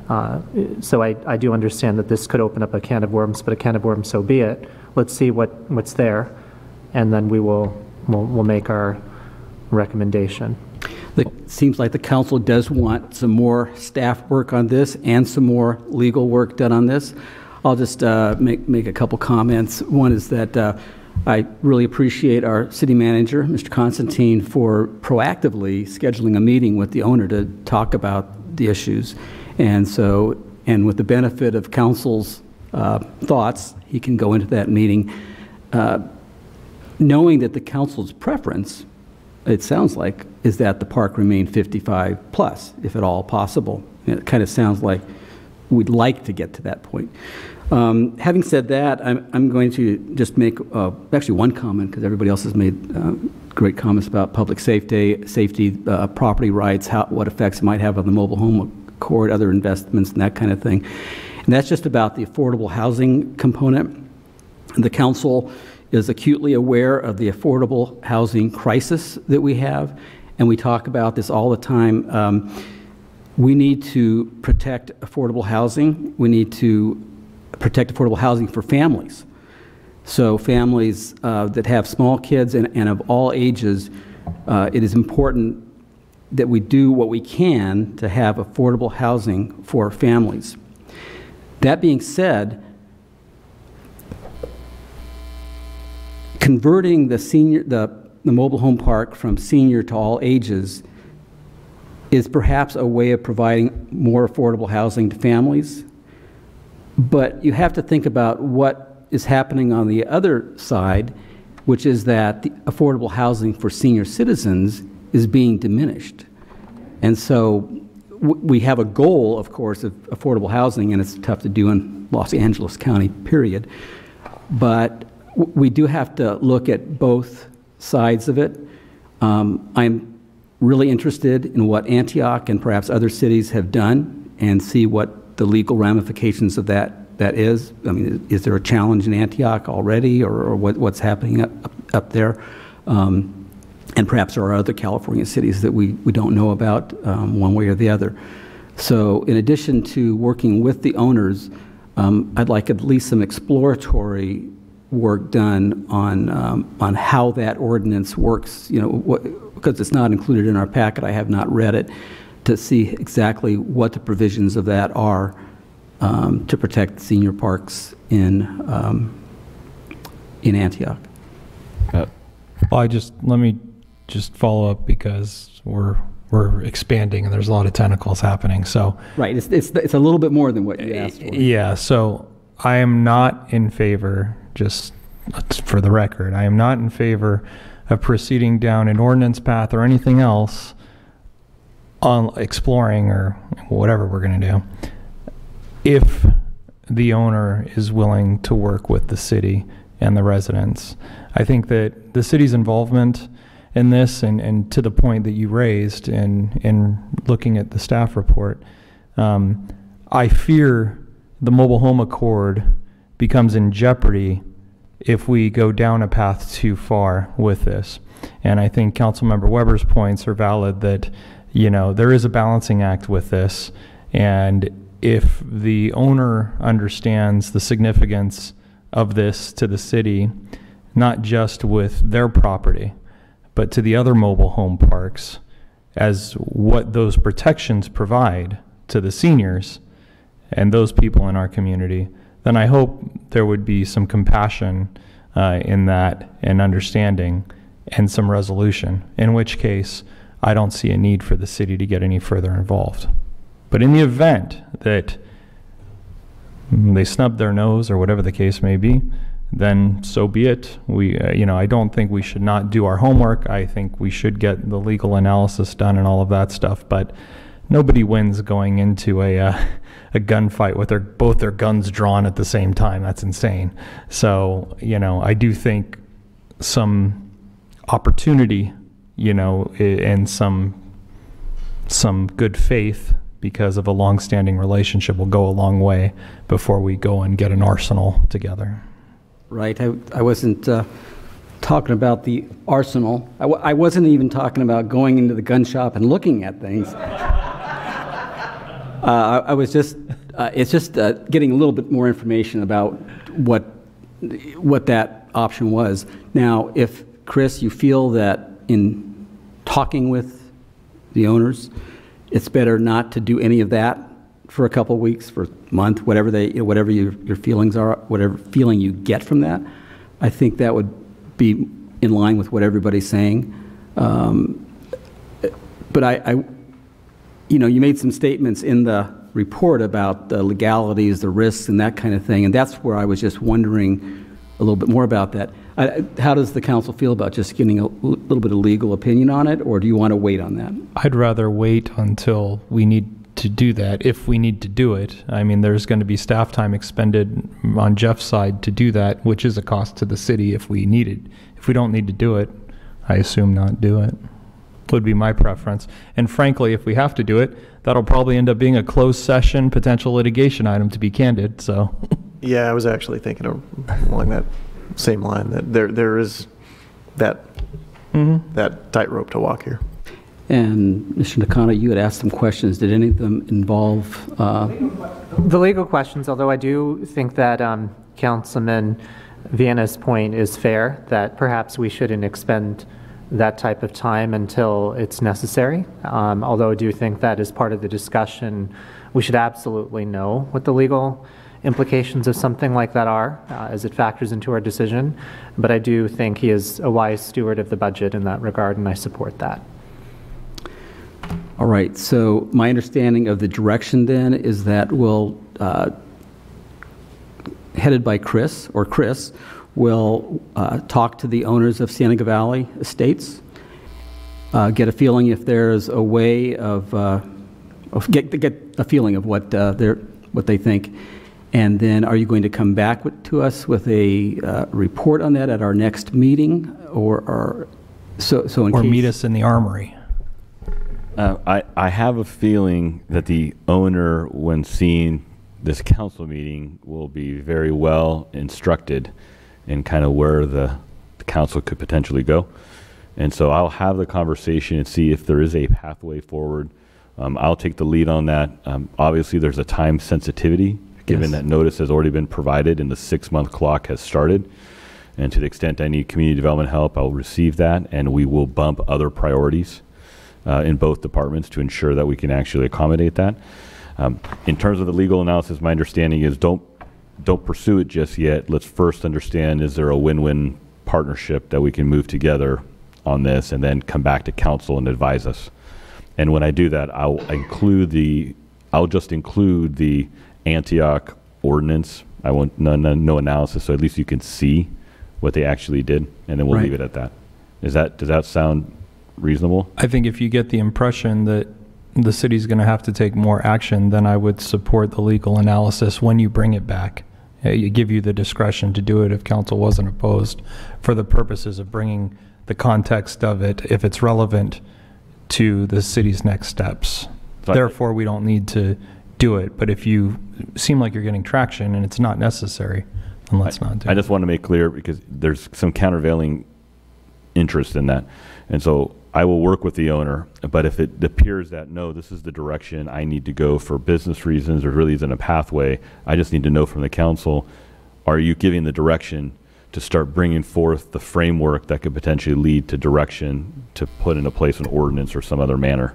Uh, so I, I do understand that this could open up a can of worms, but a can of worms, so be it. Let's see what, what's there, and then we will we'll, we'll make our recommendation. It seems like the council does want some more staff work on this and some more legal work done on this. I'll just uh, make, make a couple comments. One is that uh, I really appreciate our city manager, Mr. Constantin, for proactively scheduling a meeting with the owner to talk about the issues. And so, and with the benefit of council's uh, thoughts, he can go into that meeting uh, knowing that the council's preference, it sounds like, is that the park remain 55 plus, if at all possible. It kind of sounds like we'd like to get to that point. Um, having said that, I'm, I'm going to just make uh, actually one comment because everybody else has made uh, great comments about public safety, safety, uh, property rights, how, what effects it might have on the mobile home accord, other investments, and that kind of thing. And that's just about the affordable housing component. The council is acutely aware of the affordable housing crisis that we have, and we talk about this all the time. Um, we need to protect affordable housing. We need to protect affordable housing for families. So families uh, that have small kids and, and of all ages, uh, it is important that we do what we can to have affordable housing for families. That being said, converting the senior the, the mobile home park from senior to all ages is perhaps a way of providing more affordable housing to families but you have to think about what is happening on the other side, which is that affordable housing for senior citizens is being diminished. And so we have a goal, of course, of affordable housing, and it's tough to do in Los Angeles County, period. But we do have to look at both sides of it. Um, I'm really interested in what Antioch and perhaps other cities have done and see what the legal ramifications of that that is? I mean, is there a challenge in Antioch already, or, or what, what's happening up, up there? Um, and perhaps there are other California cities that we, we don't know about um, one way or the other. So, in addition to working with the owners, um, I'd like at least some exploratory work done on um, on how that ordinance works. You know, because it's not included in our packet, I have not read it to see exactly what the provisions of that are um, to protect senior parks in um, in Antioch. Uh, well, I just let me just follow up because we're we're expanding and there's a lot of tentacles happening. So Right, it's, it's, it's a little bit more than what you asked for. yeah, so I am not in favor, just for the record, I am not in favor of proceeding down an ordinance path or anything else on exploring or whatever we're going to do if the owner is willing to work with the city and the residents. I think that the city's involvement in this and, and to the point that you raised in, in looking at the staff report, um, I fear the mobile home accord becomes in jeopardy if we go down a path too far with this. And I think Councilmember Weber's points are valid that, you know, there is a balancing act with this. And if the owner understands the significance of this to the city, not just with their property, but to the other mobile home parks, as what those protections provide to the seniors and those people in our community, then I hope there would be some compassion uh, in that and understanding and some resolution, in which case I don't see a need for the city to get any further involved. But in the event that they snub their nose or whatever the case may be, then so be it. We, uh, you know, I don't think we should not do our homework. I think we should get the legal analysis done and all of that stuff. But nobody wins going into a uh, a gunfight with their both their guns drawn at the same time. That's insane. So you know, I do think some opportunity, you know, i- and some some good faith because of a long-standing relationship will go a long way before we go and get an arsenal together. Right, I, I wasn't uh, talking about the arsenal. I, I wasn't even talking about going into the gun shop and looking at things. [LAUGHS] Uh, I, I was just, uh, it's just uh, getting a little bit more information about what, what that option was. Now, if, Chris, you feel that in talking with the owners, it's better not to do any of that for a couple weeks, for a month, whatever they, whatever your, your feelings are, whatever feeling you get from that, I think that would be in line with what everybody's saying. Um, But I, I, you know, you made some statements in the report about the legalities, the risks, and that kind of thing, and that's where I was just wondering a little bit more about that. I- How does the council feel about just getting a l- little bit of legal opinion on it, or do you want to wait on that? I'd rather wait until we need to do that, if we need to do it. I mean, there's going to be staff time expended on Jeff's side to do that, which is a cost to the city if we need it. If we don't need to do it, I assume not do it, would be my preference. And frankly, if we have to do it, that'll probably end up being a closed session, potential litigation item, to be candid, so. [LAUGHS] Yeah, I was actually thinking of- along that same line, that there, there is that, that tightrope to walk here. And Mr. Nakano, you had asked some questions. Did any of them involve, uh, The legal questions, although I do think that um, Councilman Vienna's point is fair, that perhaps we shouldn't expend that type of time until it's necessary. Um, Although I do think that as part of the discussion, we should absolutely know what the legal implications of something like that are uh, as it factors into our decision. But I do think he is a wise steward of the budget in that regard, and I support that. all right, so my understanding of the direction then is that we'll, uh, headed by Chris, or Chris, will uh, talk to the owners of Cienega Valley Estates, uh, get a feeling if there's a way of, uh, of get, get a feeling of what uh, they're, what they think. And then are you going to come back with, to us with a uh, report on that at our next meeting? Or, or so, so in Or case- meet us in the armory. Uh, I, I have a feeling that the owner, when seeing this council meeting, will be very well instructed in kind of where the, the council could potentially go. And so I'll have the conversation and see if there is a pathway forward. Um, I'll take the lead on that. Um, obviously, there's a time sensitivity, given Yes. that notice has already been provided and the six-month clock has started. And to the extent I need community development help, I'll receive that, and we will bump other priorities uh, in both departments to ensure that we can actually accommodate that. Um, in terms of the legal analysis, my understanding is don't don't pursue it just yet. Let's first understand is there a win-win partnership that we can move together on this, and then come back to council and advise us. And when I do that, I'll include the, I'll just include the Antioch ordinance. I won't, no, no, no analysis, so at least you can see what they actually did, and then we'll Right. leave it at that. Is that, does that sound reasonable? I think if you get the impression that the city's going to have to take more action, then I would support the legal analysis when you bring it back. Uh, You give you the discretion to do it if council wasn't opposed for the purposes of bringing the context of it, if it's relevant to the city's next steps. But- Therefore, we don't need to do it. But if you seem like you're getting traction and it's not necessary, then let's not do I it. just want to make clear because there's some countervailing interest in that. And so I will work with the owner, but if it appears that, no, this is the direction I need to go for business reasons, there really isn't a pathway, I just need to know from the council, are you giving the direction to start bringing forth the framework that could potentially lead to direction to put into place an ordinance or some other manner?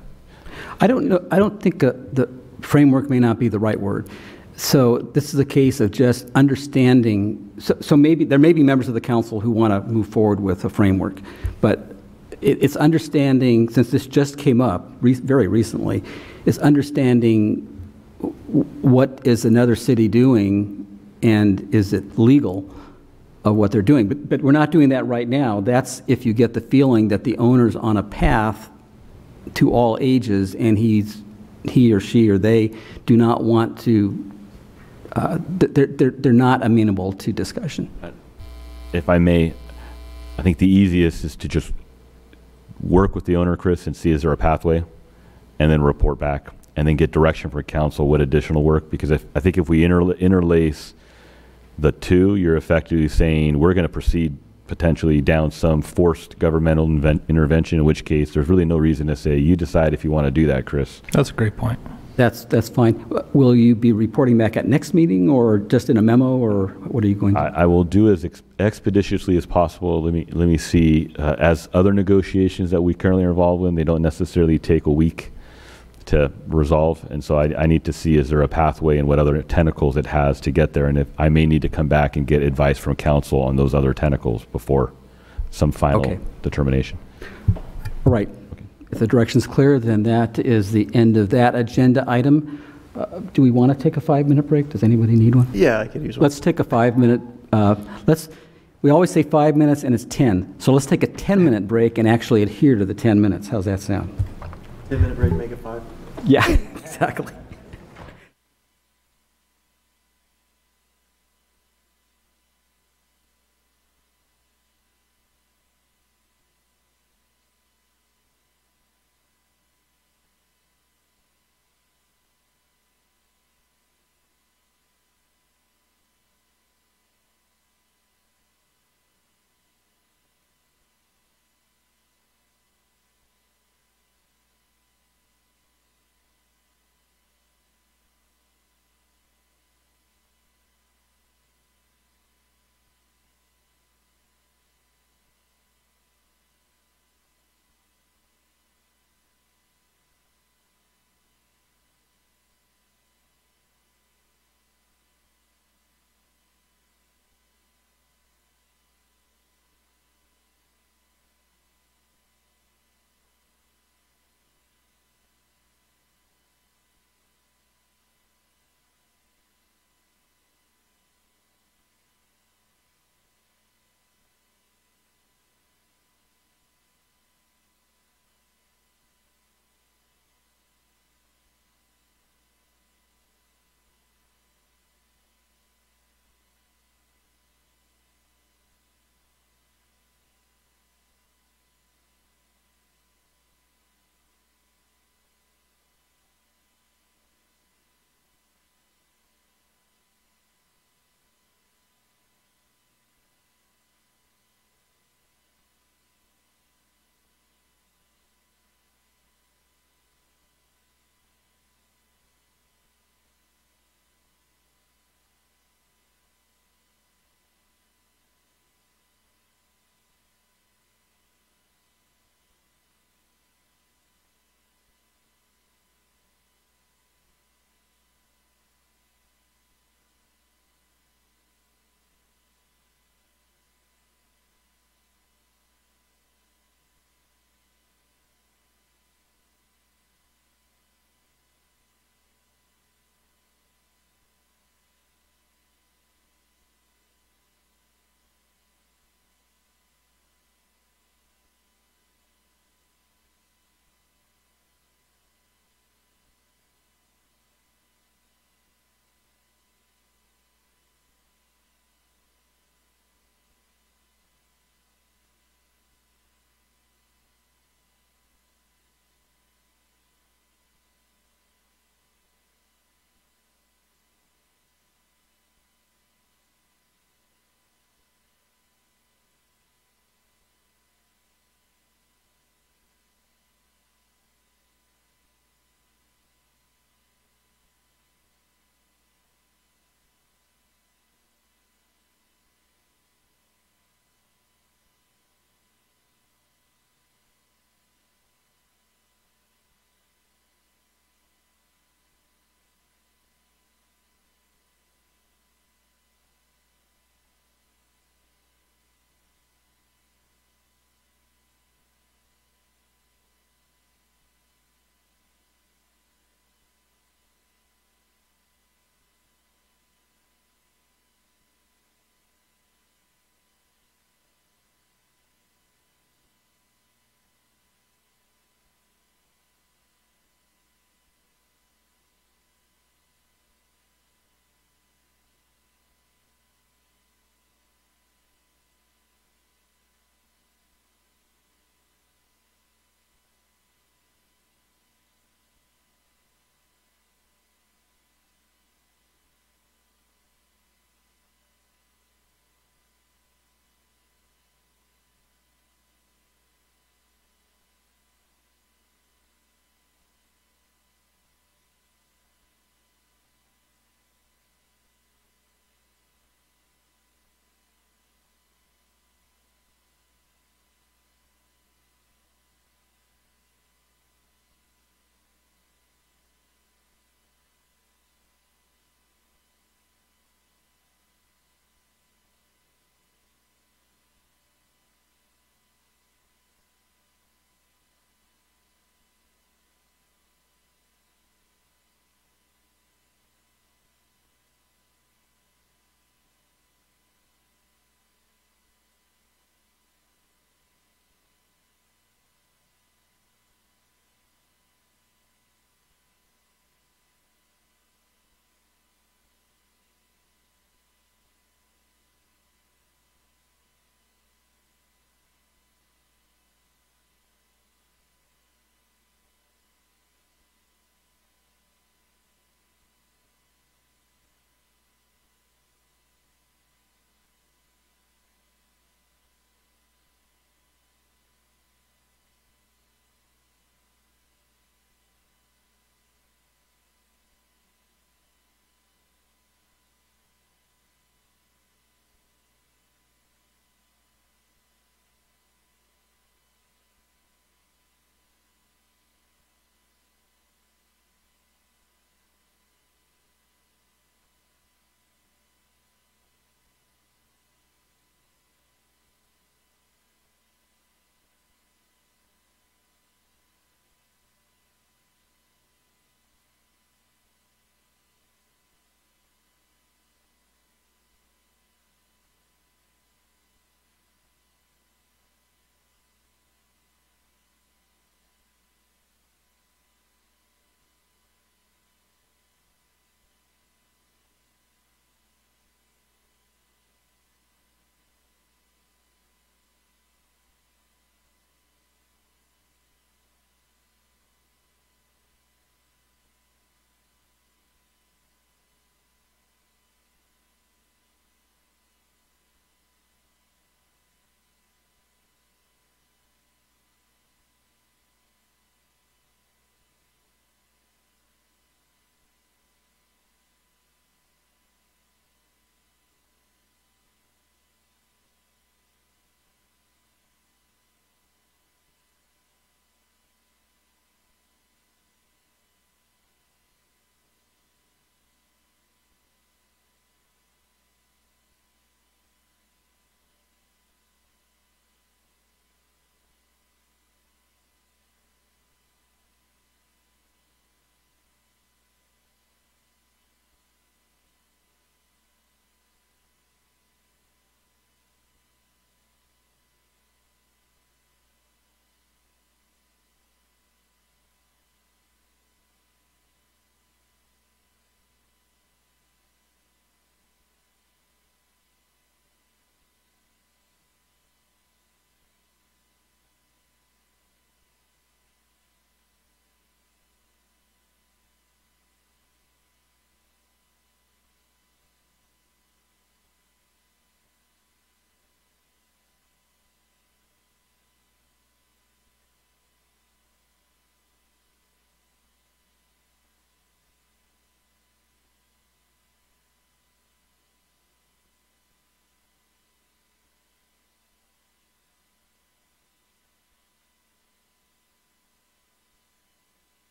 I don't know, I don't think uh, the framework may not be the right word. So this is a case of just understanding, so, so maybe, there may be members of the council who want to move forward with a framework, but it, it's understanding, since this just came up re, very recently, is understanding what is another city doing and is it legal of what they're doing. But, but we're not doing that right now. That's if you get the feeling that the owner's on a path to all ages, and he's, he or she or they do not want to, uh, they're, they're, they're not amenable to discussion. if I may, I think the easiest is to just work with the owner, Chris, and see is there a pathway, and then report back, and then get direction from council what additional work. Because if, I think if we interla- interlace the two, you're effectively saying we're going to proceed potentially down some forced governmental inven- intervention. In which case, there's really no reason to say you decide if you want to do that, Chris. That's a great point. That's, that's fine. Will you be reporting back at next meeting, or just in a memo, or what are you going to? I, I will do as ex- expeditiously as possible. Let me let me see. Uh, as other negotiations that we currently are involved in, they don't necessarily take a week to resolve, and so I, I need to see is there a pathway and what other tentacles it has to get there, and if I may need to come back and get advice from council on those other tentacles before some final Okay. determination. All right. If the direction's clear, then that is the end of that agenda item. Uh, Do we want to take a five-minute break? Does anybody need one? Yeah, I could use one. Let's take a five-minute, uh, let's, we always say five minutes and it's 10. So let's take a 10-minute break and actually adhere to the 10 minutes. How's that sound? 10-minute break, make it five. Yeah, [LAUGHS] exactly.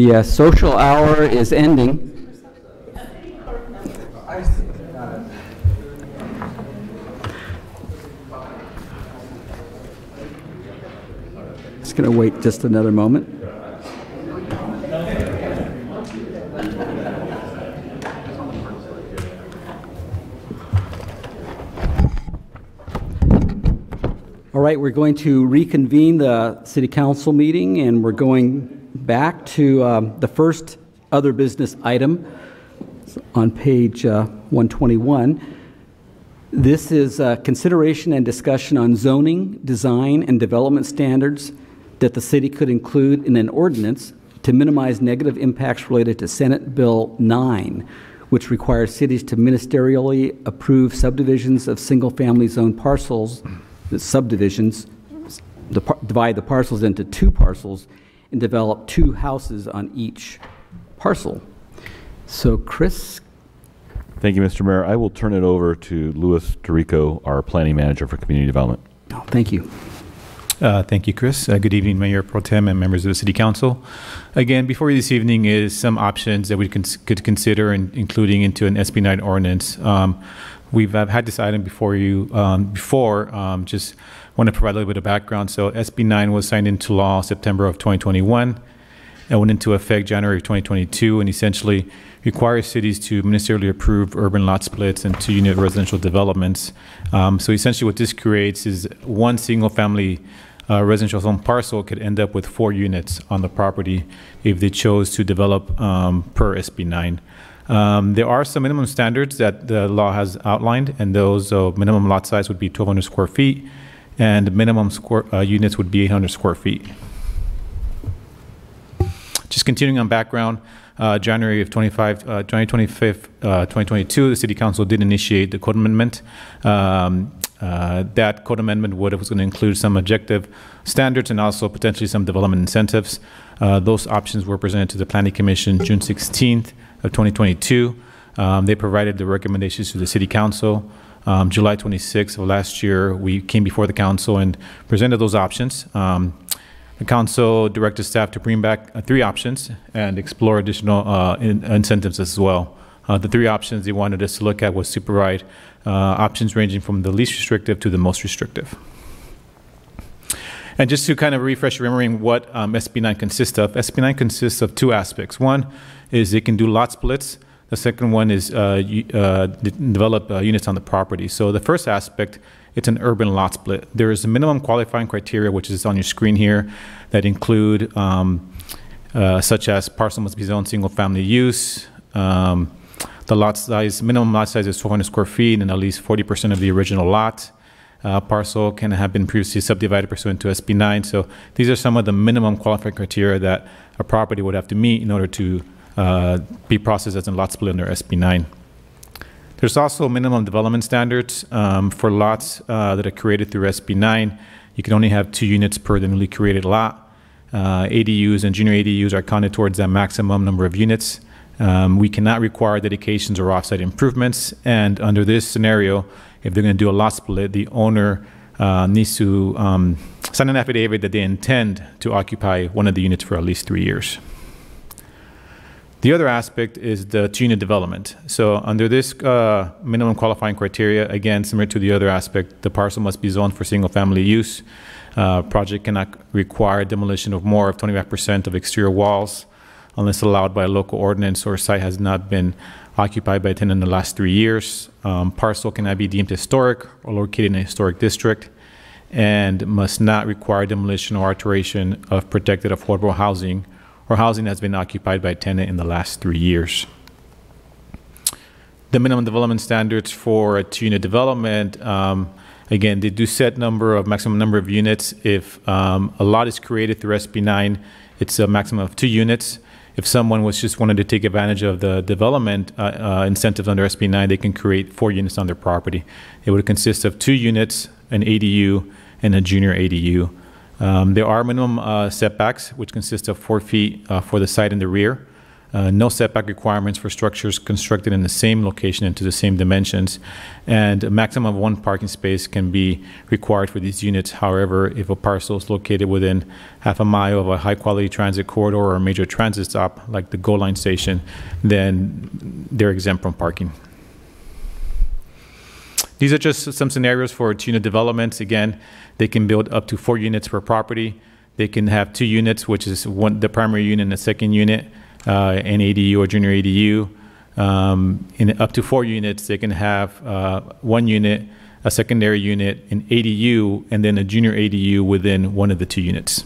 The uh, social hour is ending. Just going to wait just another moment. All right, we're going to reconvene the city council meeting, and we're going back to um, the first other business item on page uh, 121. This is uh, consideration and discussion on zoning, design, and development standards that the city could include in an ordinance to minimize negative impacts related to Senate Bill 9, which requires cities to ministerially approve subdivisions of single-family zone parcels, the subdivisions, the divide the parcels into two parcels, and develop two houses on each parcel. So, Chris, Thank you, Mr. Mayor. I will turn it over to Louis Torrico, our planning manager for community development. oh, thank you. Uh, Thank you, Chris. Uh, Good evening, Mayor Pro Tem and members of the City Council. Again, before you this evening is some options that we cons- could consider, in- including into an SB 9 ordinance. Um, We've uh, had this item before you um, before, um, just want to provide a little bit of background. So SB 9 was signed into law September of 2021 and went into effect January of 2022, and essentially requires cities to ministerially approve urban lot splits and two-unit residential developments. Um, So essentially what this creates is one single-family uh, residential zone parcel could end up with four units on the property if they chose to develop um, per SB 9. Um, There are some minimum standards that the law has outlined, and those uh, minimum lot size would be 1,200 square feet, and minimum square, uh, units would be 800 square feet. Just continuing on background, uh, January of 25, uh, January 25th, uh, 2022, the City Council did initiate the code amendment. Um, uh, that code amendment would was going to include some objective standards and also potentially some development incentives. Uh, those options were presented to the Planning Commission June 16th of 2022. Um, they provided the recommendations to the City Council. Um, July 26th of last year, we came before the council and presented those options. Um, the council directed staff to bring back uh, three options and explore additional uh, in- incentives as well. Uh, The three options they wanted us to look at was super ride, uh, options ranging from the least restrictive to the most restrictive. And just to kind of refresh your memory what um, SB 9 consists of, SB 9 consists of two aspects. One is it can do lot splits. The second one is uh, uh, develop uh, units on the property. So the first aspect, it's an urban lot split. There is a minimum qualifying criteria, which is on your screen here, that include um, uh, such as parcel must be zoned single-family use. Um, the lot size, minimum lot size is 400 square feet and at least 40% of the original lot. Uh, parcel can have been previously subdivided pursuant to SB 9. So these are some of the minimum qualifying criteria that a property would have to meet in order to be processed as a lot split under SB 9. There's also minimum development standards um, for lots uh, that are created through SB 9. You can only have two units per the newly created lot. Uh, ADUs and junior ADUs are counted towards that maximum number of units. Um, we cannot require dedications or offsite improvements. And under this scenario, if they're going to do a lot split, the owner uh, needs to um, sign an affidavit that they intend to occupy one of the units for at least three years. The other aspect is the two-unit development. So under this uh, minimum qualifying criteria, again, similar to the other aspect, the parcel must be zoned for single-family use. Uh, Project cannot require demolition of more of 25% of exterior walls unless allowed by a local ordinance or site has not been occupied by a tenant in the last three years. Um, Parcel cannot be deemed historic or located in a historic district and must not require demolition or alteration of protected affordable housing or housing that's been occupied by a tenant in the last three years. The minimum development standards for a two-unit development, um, again, they do set number of maximum number of units. If um, a lot is created through SB 9, it's a maximum of two units. If someone was just wanted to take advantage of the development uh, uh, incentives under SB 9, they can create four units on their property. It would consist of two units, an ADU, and a junior ADU. Um, there are minimum uh, setbacks, which consist of four feet uh, for the side and the rear. Uh, no setback requirements for structures constructed in the same location and to the same dimensions. And a maximum of one parking space can be required for these units. However, if a parcel is located within half a mile of a high quality transit corridor or a major transit stop, like the Gold Line station, then they're exempt from parking. These are just some scenarios for unit developments. Again, they can build up to four units per property. They can have two units, which is one, the primary unit and the second unit, uh, an ADU or junior ADU. Um, in up to four units, they can have uh, one unit, a secondary unit, an ADU, and then a junior ADU within one of the two units.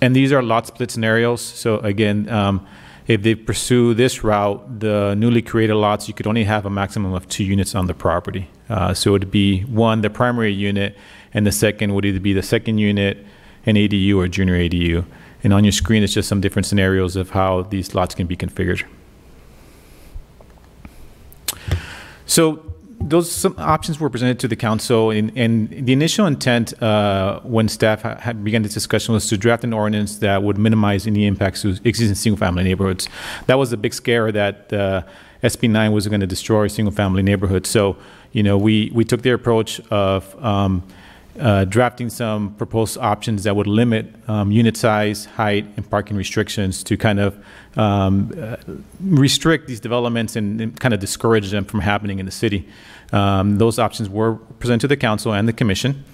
And these are lot split scenarios. So again, um, if they pursue this route, the newly created lots, you could only have a maximum of two units on the property. Uh, so it would be one, the primary unit, and the second would either be the second unit, an ADU, or junior ADU. And on your screen, it's just some different scenarios of how these lots can be configured. So those options were presented to the council, and, and the initial intent uh, when staff ha began this discussion was to draft an ordinance that would minimize any impacts to existing single-family neighborhoods. That was a big scare that uh, SB 9 was going to destroy single-family neighborhoods. So, you know, we we took the approach of um, uh, drafting some proposed options that would limit um, unit size, height, and parking restrictions to kind of um, uh, restrict these developments and, and, kind of discourage them from happening in the city. Um, those options were presented to the council and the commission.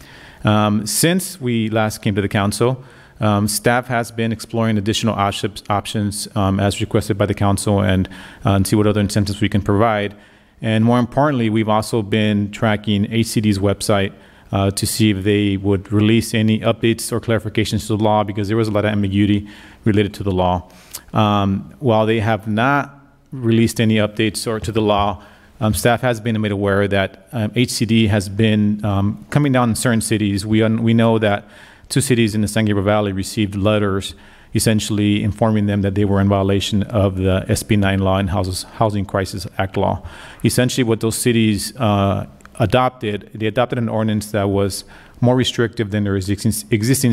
Um, since we last came to the council, um, staff has been exploring additional options um, as requested by the council and, uh, and see what other incentives we can provide. And more importantly, we've also been tracking HCD's website uh, to see if they would release any updates or clarifications to the law because there was a lot of ambiguity related to the law. Um, while they have not released any updates or to the law, um, staff has been made aware that um, HCD has been um, coming down in certain cities. We, we know that two cities in the San Gabriel Valley received letters essentially informing them that they were in violation of the SB 9 law and Housing Crisis Act law. Essentially, what those cities uh, adopted, they adopted an ordinance that was more restrictive than their existing,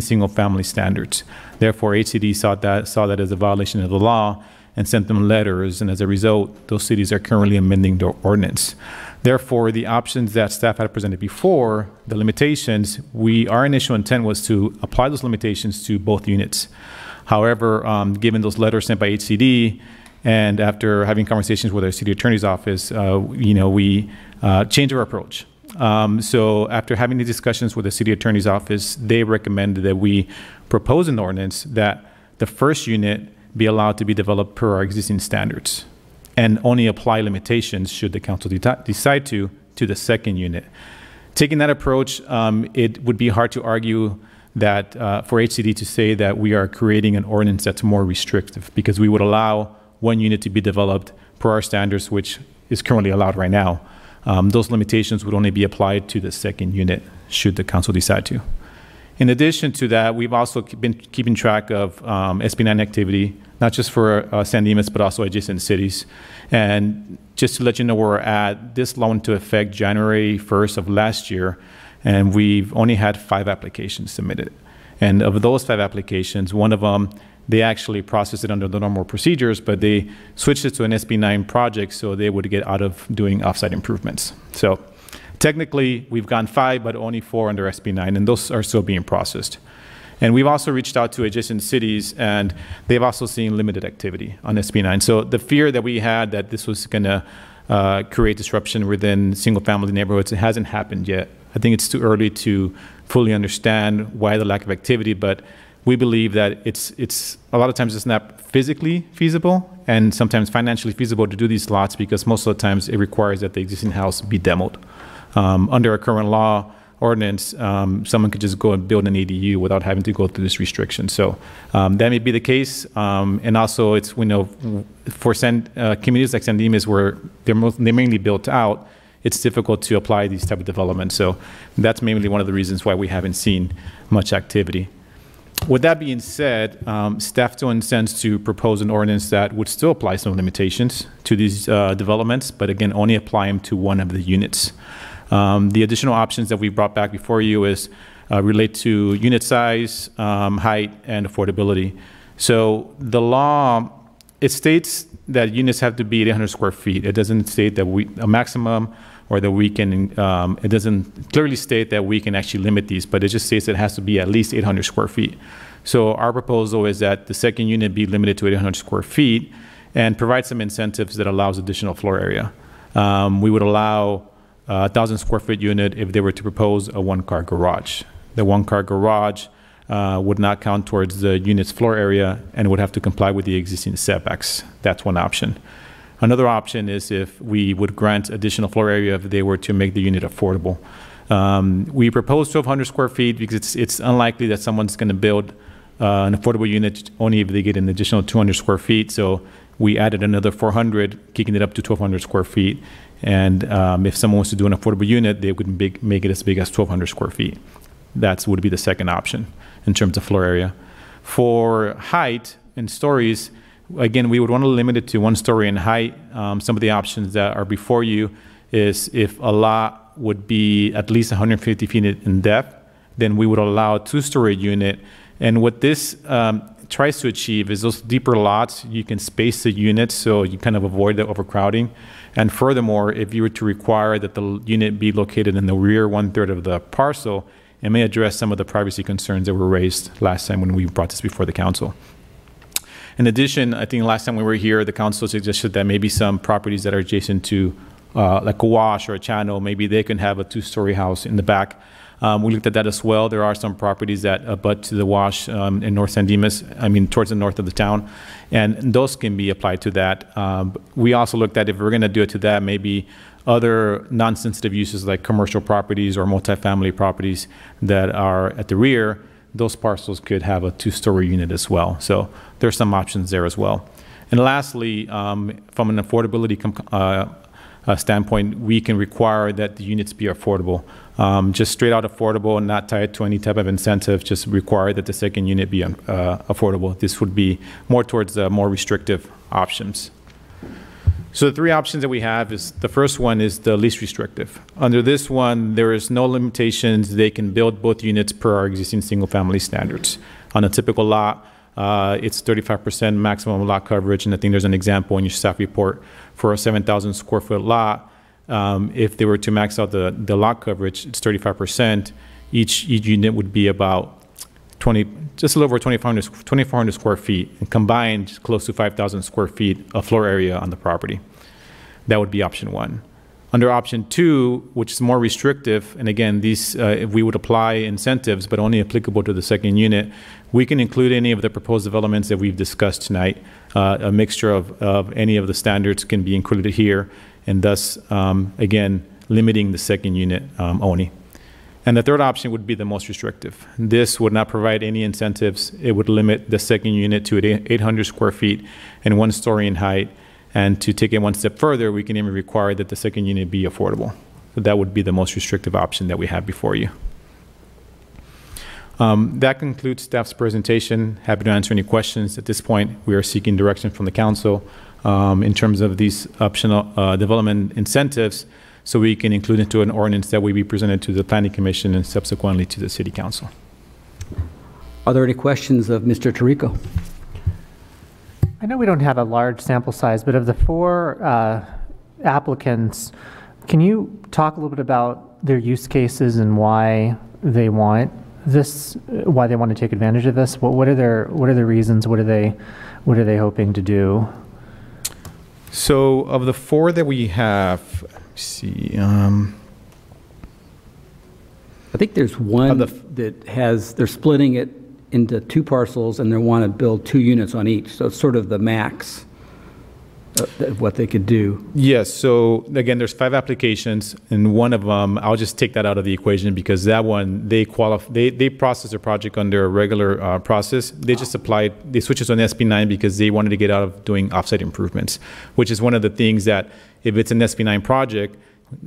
single-family standards. Therefore, HCD saw that, saw that as a violation of the law and sent them letters, and as a result, those cities are currently amending their ordinance. Therefore, the options that staff had presented before, the limitations, we, our initial intent was to apply those limitations to both units. However, um, given those letters sent by HCD, and after having conversations with our city attorney's office, uh, you know, we uh, changed our approach. Um, so after having the discussions with the city attorney's office, they recommended that we propose an ordinance that the first unit be allowed to be developed per our existing standards and only apply limitations should the council de decide to to the second unit. Taking that approach, um, it would be hard to argue that uh, for HCD to say that we are creating an ordinance that's more restrictive because we would allow one unit to be developed per our standards, which is currently allowed right now. Um, those limitations would only be applied to the second unit should the council decide to. In addition to that, we've also been keeping track of um, SB9 activity, not just for uh, San Dimas, but also adjacent cities. And just to let you know where we're at, this law went into effect January 1st of last year, and we've only had five applications submitted. And of those five applications, one of them they actually processed it under the normal procedures, but they switched it to an SB9 project so they would get out of doing offsite improvements. So technically, we've gone five, but only four under SB9, and those are still being processed. And we've also reached out to adjacent cities, and they've also seen limited activity on SB9. So the fear that we had that this was going to uh, create disruption within single-family neighborhoods, it hasn't happened yet. I think it's too early to fully understand why the lack of activity, but we believe that it's, it's, a lot of times it's not physically feasible and sometimes financially feasible to do these lots because most of the times it requires that the existing house be demoed. Um, Under our current law ordinance, um, someone could just go and build an ADU without having to go through this restriction. So um, that may be the case. Um, And also, it's, we know, for San, uh, communities like San Dimas where they're most, they're mainly built out, it's difficult to apply these type of developments. So that's mainly one of the reasons why we haven't seen much activity. With that being said, um, staff still intends to propose an ordinance that would still apply some limitations to these uh, developments, but again, only apply them to one of the units. Um, the additional options that we brought back before you is uh, relate to unit size, um, height, and affordability. So the law, it states that units have to be 800 square feet. It doesn't state that we, a maximum or that we can, um, it doesn't clearly state that we can actually limit these, but it just states it has to be at least 800 square feet. So our proposal is that the second unit be limited to 800 square feet and provide some incentives that allows additional floor area. Um, we would allow a 1,000 square foot unit if they were to propose a one-car garage. The one-car garage uh, would not count towards the unit's floor area and would have to comply with the existing setbacks. That's one option. Another option is if we would grant additional floor area if they were to make the unit affordable. Um, we propose 1,200 square feet because it's, it's unlikely that someone's going to build uh, an affordable unit only if they get an additional 200 square feet. So we added another 400, kicking it up to 1,200 square feet. And um, if someone wants to do an affordable unit, they would big, make it as big as 1,200 square feet. That would be the second option in terms of floor area. For height and stories, again, we would want to limit it to one story in height. Um, some of the options that are before you is if a lot would be at least 150 feet in depth, then we would allow a two-story unit. And what this um, tries to achieve is those deeper lots, you can space the units so you kind of avoid the overcrowding. And furthermore, if you were to require that the unit be located in the rear one-third of the parcel, it may address some of the privacy concerns that were raised last time when we brought this before the council. In addition, I think last time we were here, the council suggested that maybe some properties that are adjacent to uh, like a wash or a channel, maybe they can have a two-story house in the back. Um, we looked at that as well. There are some properties that abut to the wash um, in North San Dimas, I mean, towards the north of the town, and those can be applied to that. Um, we also looked at if we're going to do it to that, maybe other non-sensitive uses like commercial properties or multifamily properties that are at the rear, those parcels could have a two-story unit as well. So there's some options there as well. And lastly, um, from an affordability uh, uh, standpoint, we can require that the units be affordable. Um, just straight out affordable and not tied to any type of incentive, just require that the second unit be uh, affordable. This would be more towards the more restrictive options. So the three options that we have is the first one is the least restrictive. Under this one, there is no limitations. They can build both units per our existing single family standards. On a typical lot, uh, it's 35% maximum lot coverage, and I think there's an example in your staff report for a 7,000 square foot lot. Um, if they were to max out the, the lot coverage, it's 35%. Each, each unit would be about 20, just a little over 2,400, 2,400 square feet, and combined close to 5,000 square feet of floor area on the property. That would be option one. Under option two, which is more restrictive, and again, these uh, we would apply incentives, but only applicable to the second unit. We can include any of the proposed developments that we've discussed tonight. Uh, a mixture of, of any of the standards can be included here, and thus, um, again, limiting the second unit um, only. And the third option would be the most restrictive. This would not provide any incentives. It would limit the second unit to 800 square feet and one story in height. And to take it one step further, we can even require that the second unit be affordable. So that would be the most restrictive option that we have before you. Um, that concludes staff's presentation. Happy to answer any questions. At this point, we are seeking direction from the council um, in terms of these optional uh, development incentives so we can include into an ordinance that will be presented to the Planning Commission and subsequently to the City Council. Are there any questions of Mr. Torrico? I know we don't have a large sample size, but of the four uh, applicants, can you talk a little bit about their use cases and why they want this, why they want to take advantage of this? What, what are their what are their reasons? What are they what are they hoping to do? So, of the four that we have, see. Um, I think there's one that has, they're splitting it into two parcels and they want to build two units on each. So it's sort of the max of what they could do. Yes, so again, there's five applications, and one of them, I'll just take that out of the equation because that one, they qualify, they, they process their project under a regular uh, process. They just applied, they switched on an SB9 because they wanted to get out of doing offsite improvements, which is one of the things that if it's an SB9 project,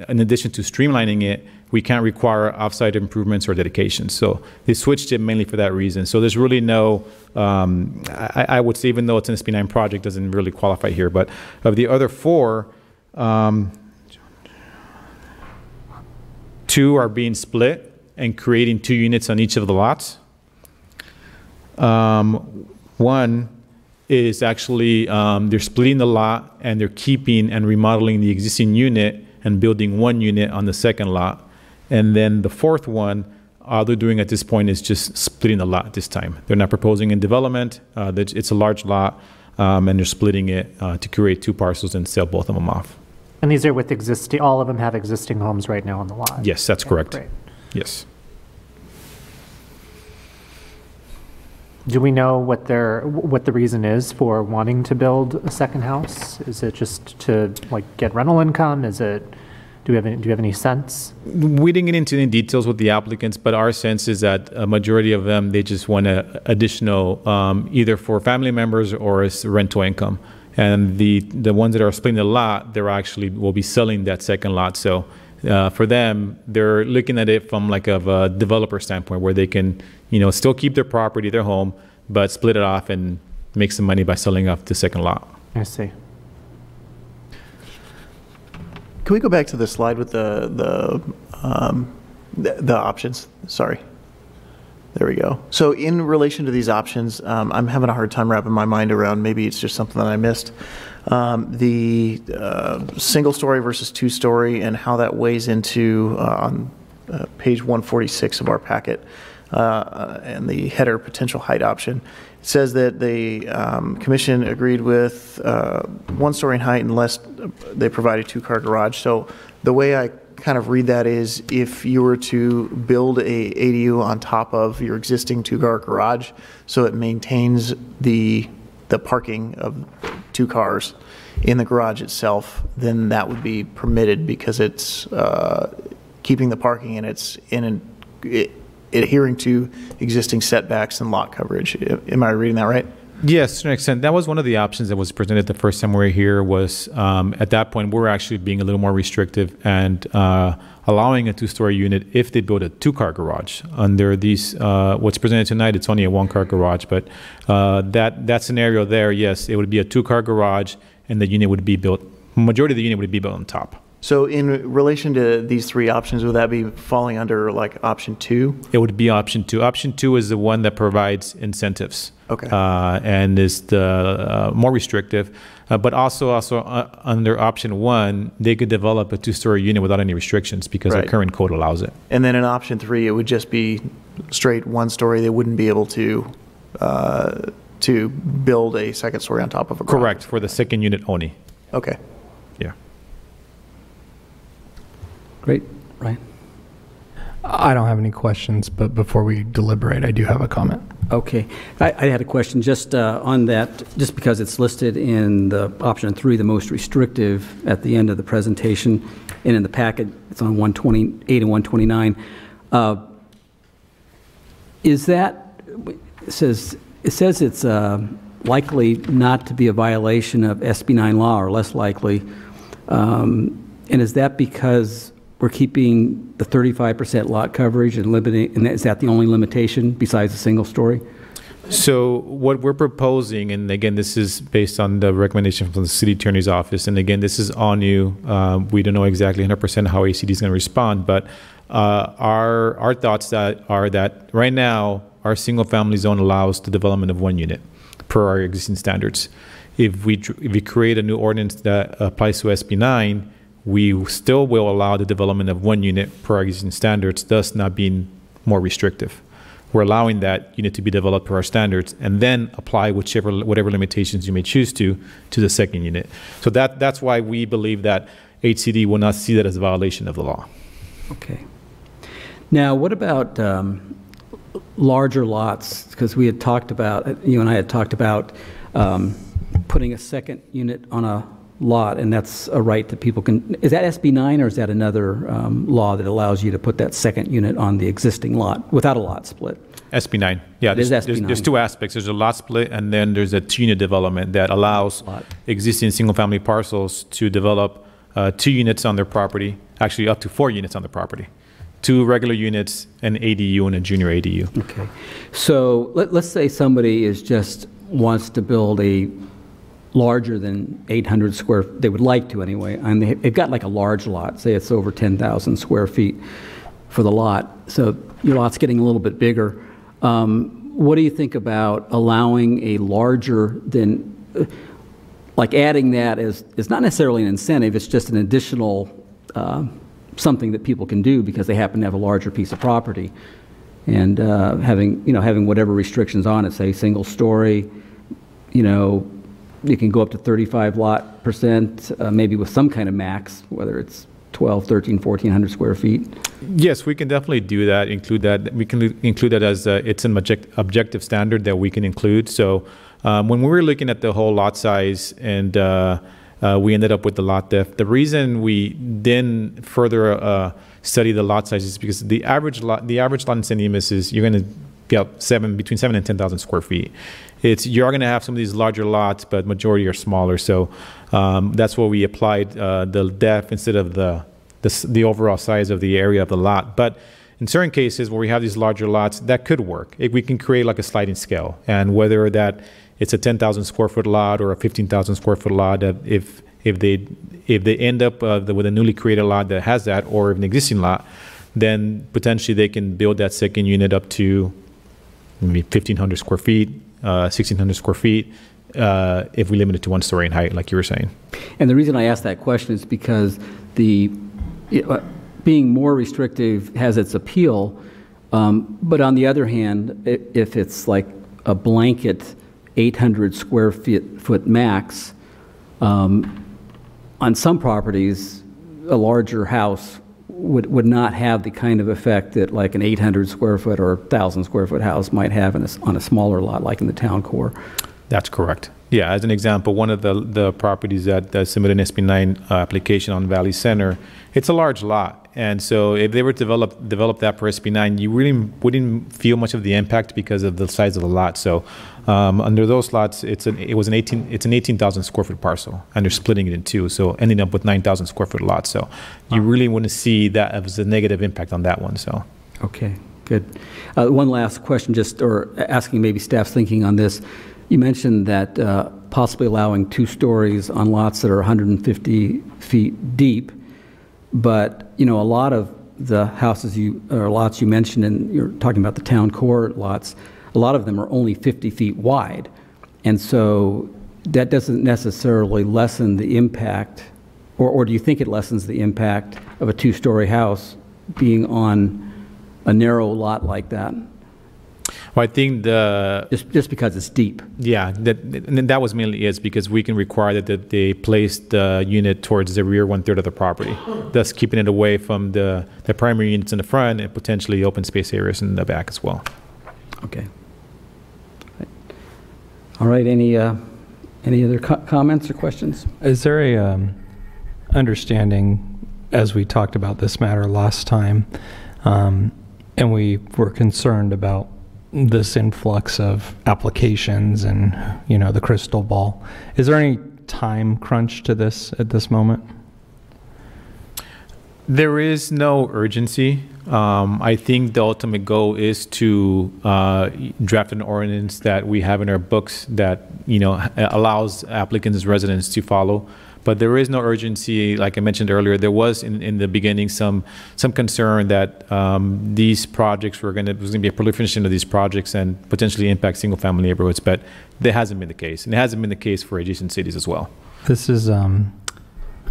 in addition to streamlining it, we can't require offsite improvements or dedications. So they switched it mainly for that reason. So there's really no, um, I, I would say even though it's an SB9 project, doesn't really qualify here. But of the other four, um, two are being split and creating two units on each of the lots. Um, one is actually, um, they're splitting the lot and they're keeping and remodeling the existing unit and building one unit on the second lot. And then the fourth one, all they're doing at this point is just splitting the lot this time. They're not proposing in development. Uh, it's a large lot, um, and they're splitting it uh, to create two parcels and sell both of them off. And these are with existing, all of them have existing homes right now on the lot? Yes, that's correct. great. Yes. Do we know what their, what the reason is for wanting to build a second house? Is it just to, like, get rental income? Is it, do we have, any do you have any sense? We didn't get into any details with the applicants, but our sense is that a majority of them, they just want a additional, um, either for family members or as rental income. And the, the ones that are splitting the lot, they're actually, will be selling that second lot. So uh, for them, they're looking at it from like of a developer standpoint where they can, you know, still keep their property, their home, but split it off and make some money by selling off the second lot. I see. Can we go back to the slide with the, the, um, the, the options? Sorry. There we go. So in relation to these options, um, I'm having a hard time wrapping my mind around, maybe it's just something that I missed. Um, the, uh, single story versus two story and how that weighs into, uh, on, uh, page 146 of our packet, uh, and the header potential height option. It says that the, um, commission agreed with, uh, one story in height unless they provide a two-car garage. So the way I kind of read that is if you were to build a ADU on top of your existing two-car garage, so it maintains the, the parking of two cars in the garage itself, then that would be permitted because it's uh, keeping the parking and it's in an, it- adhering to existing setbacks and lot coverage. Am I reading that right? Yes, to an extent. That was one of the options that was presented the first time we were here was, um, at that point, we we're actually being a little more restrictive and uh, allowing a two-story unit if they build a two-car garage. Under these, uh, what's presented tonight, it's only a one-car garage, but uh, that, that scenario there, yes, it would be a two-car garage and the unit would be built, majority of the unit would be built on top. So in relation to these three options, would that be falling under like option two? It would be option two. Option two is the one that provides incentives. Okay. Uh, and is the uh, more restrictive, uh, but also also uh, under option one, they could develop a two-story unit without any restrictions because our Right. current code allows it. And then in option three, it would just be straight one story. They wouldn't be able to, uh, to build a second story on top of a garage. Correct for the second unit only. Okay. Yeah. Great, Ryan? I don't have any questions, but before we deliberate, I do have a comment. Okay. I, I had a question just uh, on that, just because it's listed in the option three, the most restrictive at the end of the presentation, and in the packet, it's on 128 and 129. Uh, Is that, it says, it says it's uh, likely not to be a violation of SB 9 law, or less likely. Um, And is that because we're keeping the 35% lot coverage and limiting, and is that the only limitation besides a single story? So what we're proposing, and again, this is based on the recommendation from the city attorney's office, and again, this is on you. Uh, we don't know exactly 100% how HCD is going to respond, but uh, our our thoughts that are that right now our single-family zone allows the development of one unit per our existing standards. If we if we create a new ordinance that applies to SB 9, we still will allow the development of one unit per existing standards, thus not being more restrictive. We're allowing that unit to be developed per our standards and then apply whichever, whatever limitations you may choose to, to the second unit. So that, that's why we believe that HCD will not see that as a violation of the law. Okay. Now, what about, um, larger lots, because we had talked about, you and I had talked about um, putting a second unit on a lot, and that's a right that people can, is that SB 9 or is that another um, law that allows you to put that second unit on the existing lot without a lot split? SB 9. Yeah, there's, there's, SB there's 9. two aspects. There's a lot split, and then there's a two-unit development that allows existing single-family parcels to develop uh, two units on their property, actually up to four units on the property. Two regular units, an ADU and a junior ADU. Okay. So let, let's say somebody is just, wants to build a larger than 800 square, they would like to anyway, and they- they've got like a large lot, say it's over 10,000 square feet for the lot, so your lot's getting a little bit bigger. Um, What do you think about allowing a larger than, like adding that as, it's not necessarily an incentive, it's just an additional, uh, something that people can do because they happen to have a larger piece of property? and uh, having, you know, having whatever restrictions on it, say, single story, you know, you can go up to 35 lot percent, uh, maybe with some kind of max, whether it's 12, 13, 1400 square feet. Yes, we can definitely do that, include that. We can include that as, uh, it's an object- objective standard that we can include. So um, when we were looking at the whole lot size and uh, uh, we ended up with the lot depth, the reason we then further uh, study the lot size is because the average lot, the average lot in San Dimas is, you're going to get seven, between seven and 10,000 square feet. It's, you're going to have some of these larger lots, but majority are smaller. So um, that's why we applied uh, the depth instead of the, the, the overall size of the area of the lot. But in certain cases where we have these larger lots, that could work. If we can create like a sliding scale, and whether that it's a 10,000 square foot lot or a 15,000 square foot lot, that if if they if they end up uh, the- with a newly created lot that has that, or an existing lot, then potentially they can build that second unit up to maybe 1,500 square feet, uh, 1,600 square feet, uh, if we limit it to one story in height, like you were saying. And the reason I ask that question is because the, uh, being more restrictive has its appeal, um, but on the other hand, if it's like a blanket 800 square feet, foot max, um, on some properties, a larger house would, would not have the kind of effect that like an 800 square foot or 1,000 square foot house might have in a on a smaller lot, like in the town core. That's correct. Yeah, as an example, one of the, the properties that, submitted an SB 9 uh, application on Valley Center, it's a large lot. And so if they were to develop, develop that for SB 9, you really wouldn't feel much of the impact because of the size of the lot. So um, under those lots, it's an, it was an 18, it's an 18,000 square foot parcel, and they're splitting it in two, so ending up with 9,000 square foot lots. So you really wouldn't see that as a negative impact on that one, so. Okay, good. Uh, One last question, just, or asking maybe staff's thinking on this. You mentioned that uh, possibly allowing two stories on lots that are 150 feet deep, but, you know, a lot of the houses you, or lots you mentioned, and you're talking about the town core lots, a lot of them are only 50 feet wide. And so that doesn't necessarily lessen the impact, or, or do you think it lessens the impact of a two-story house being on a narrow lot like that? Well, I think the. Just, just because it's deep. Yeah, that, and that was mainly is because we can require that, that they place the unit towards the rear one-third of the property, thus keeping it away from the, the primary units in the front and potentially open space areas in the back as well. Okay. All right, any, uh, any other co- comments or questions? Is there a um, understanding, as we talked about this matter last time, um, and we were concerned about this influx of applications and, you know, the crystal ball, is there any time crunch to this at this moment? There is no urgency. Um, I think the ultimate goal is to uh, draft an ordinance that we have in our books that you know allows applicants residents to follow. But there is no urgency. Like I mentioned earlier, there was in, in the beginning some some concern that um, these projects were going to was going to be a proliferation of these projects and potentially impact single family neighborhoods. But that hasn't been the case, and it hasn't been the case for adjacent cities as well. This is um,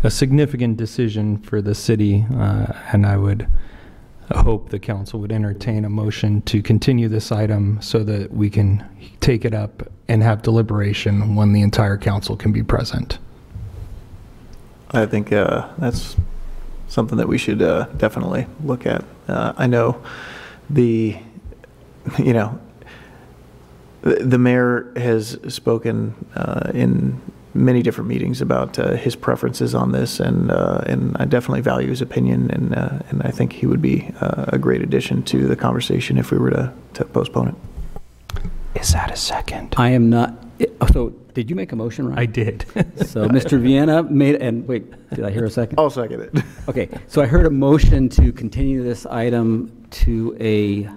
a significant decision for the city, uh, and I would hope the council would entertain a motion to continue this item so that we can take it up and have deliberation when the entire council can be present. I think uh, that's something that we should uh, definitely look at. Uh, I know the [LAUGHS] you know, the the mayor has spoken uh, in many different meetings about uh, his preferences on this, and uh, and I definitely value his opinion, and uh, and I think he would be uh, a great addition to the conversation if we were to, to postpone it. Is that a second? I am not, so, did you make a motion, Ryan? I did. [LAUGHS] So [LAUGHS] Mr. Vienna made, and wait, did I hear a second? I'll second it. [LAUGHS] Okay, so I heard a motion to continue this item to a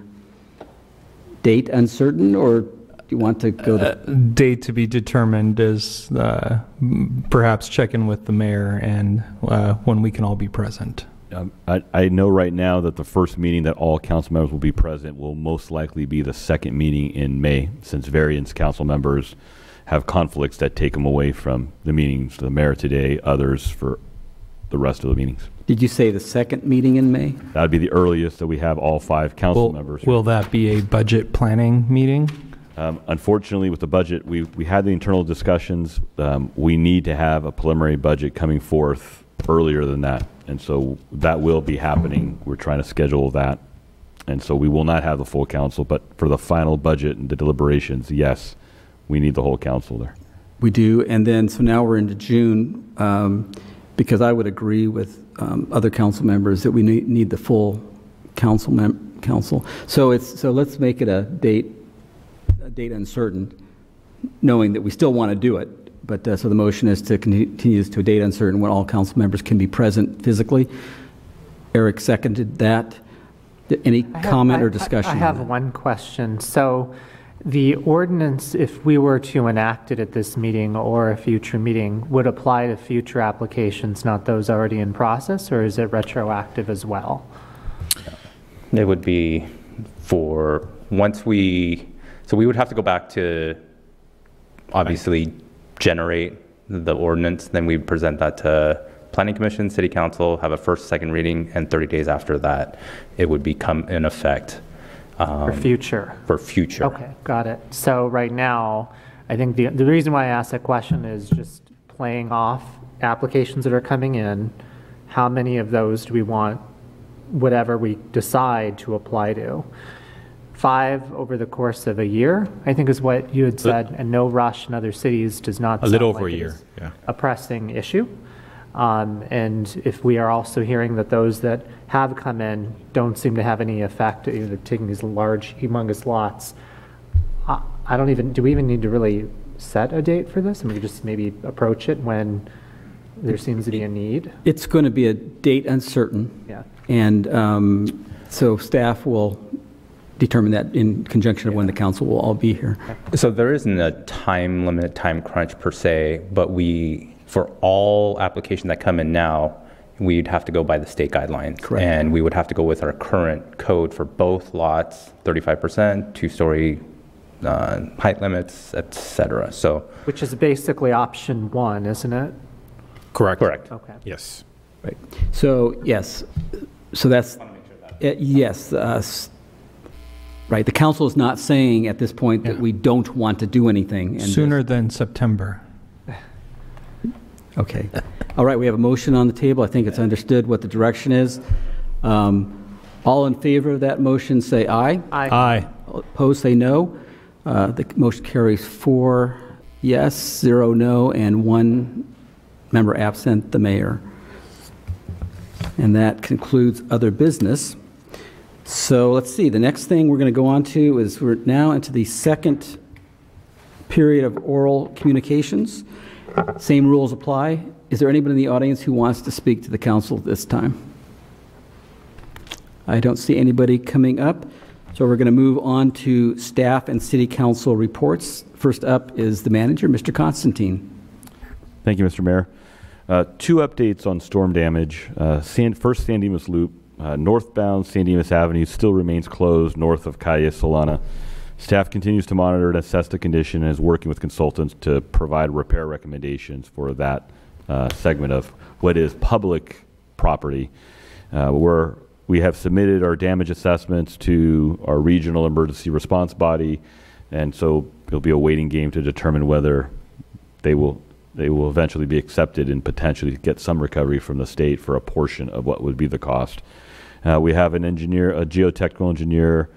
date uncertain, or do you want to go Uh, to? Date to be determined is uh, m- perhaps check in with the mayor and uh, when we can all be present. Um, I, I know right now that the first meeting that all council members will be present will most likely be the second meeting in May, since variance council members have conflicts that take them away from the meetings. The mayor today, others for the rest of the meetings. Did you say the second meeting in May? That would be the earliest that we have all five council Will, members. will that be a budget planning meeting? Um, Unfortunately, with the budget, we, we had the internal discussions. Um, We need to have a preliminary budget coming forth earlier than that. And so that will be happening. We're trying to schedule that. And so we will not have the full council, but for the final budget and the deliberations, yes, we need the whole council there. We do, and then, so now we're into June, um, because I would agree with um, other council members that we need, need the full council mem, council. So it's, so let's make it a date, a date uncertain, knowing that we still want to do it. But, uh, so the motion is to continue this to a date uncertain when all council members can be present physically. Eric seconded that. Any have- comment I- or discussion? I on have that? one question. So the ordinance, if we were to enact it at this meeting or a future meeting, would apply to future applications, not those already in process, or is it retroactive as well? It would be for, once we, so we would have to go back to, obviously, generate the ordinance, then we present that to planning commission, city council, have a first, second reading, and 30 days after that, it would become in effect. For um, future? For future. Okay, got it. So right now, I think the, the reason why I asked that question is just playing off applications that are coming in. How many of those do we want, whatever we decide to apply to? Five over the course of a year, I think is what you had said, and no rush in other cities does not A little over a like it year, is yeah. A pressing issue. Um, And if we are also hearing that those that have come in don't seem to have any effect, you know, they're taking these large humongous lots, I I don't even, do we even need to really set a date for this? And we just maybe approach it when there seems to be a need? It's going to be a date uncertain. Yeah. And um, so staff will determine that in conjunction of when the council will all be here. So there isn't a time limit, time crunch per se, but we, for all applications that come in now, we'd have to go by the state guidelines. Correct. And we would have to go with our current code for both lots, 35%, two-story uh, height limits, et cetera. So, Which is basically option one, isn't it? Correct. Correct. Okay. Yes. Right. So, yes, so that's, uh, yes, uh, s- right, the council is not saying at this point that we don't want to do anything. and- Sooner than September. Okay. [LAUGHS] All right, we have a motion on the table. I think it's understood what the direction is. Um, All in favor of that motion, say aye. Aye. Aye. Opposed, say no. Uh, The motion carries four yes, zero no, and one member absent, the mayor. And that concludes other business. So let's see, the next thing we're going to go on to is we're now into the second period of oral communications. Same rules apply. Is there anybody in the audience who wants to speak to the council at this time? I don't see anybody coming up, so we're going to move on to staff and city council reports. First up is the manager, Mr. Constantin. Thank you, Mr. Mayor. Uh, Two updates on storm damage. Uh, San- First, San Dimas Loop, uh, northbound San Dimas Avenue still remains closed north of Calle Solana. Staff continues to monitor and assess the condition and is working with consultants to provide repair recommendations for that uh, segment of what is public property. Uh, We're, we have submitted our damage assessments to our regional emergency response body, and so it'll be a waiting game to determine whether they will, they will eventually be accepted and potentially get some recovery from the state for a portion of what would be the cost. Uh, we have an engineer, a geotechnical engineer,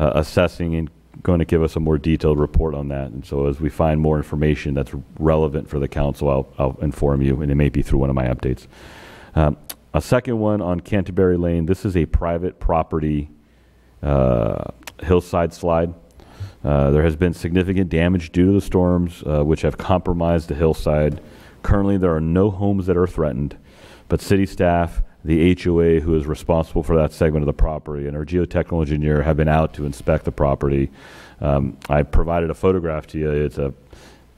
uh, assessing and going to give us a more detailed report on that. And so as we find more information that's relevant for the council, I'll, I'll inform you, and it may be through one of my updates. Um, a second one on Canterbury Lane. This is a private property uh, hillside slide. Uh, there has been significant damage due to the storms, uh, which have compromised the hillside. Currently, there are no homes that are threatened, but city staff, the HOA, who is responsible for that segment of the property, and our geotechnical engineer have been out to inspect the property. Um, I provided a photograph to you. It's a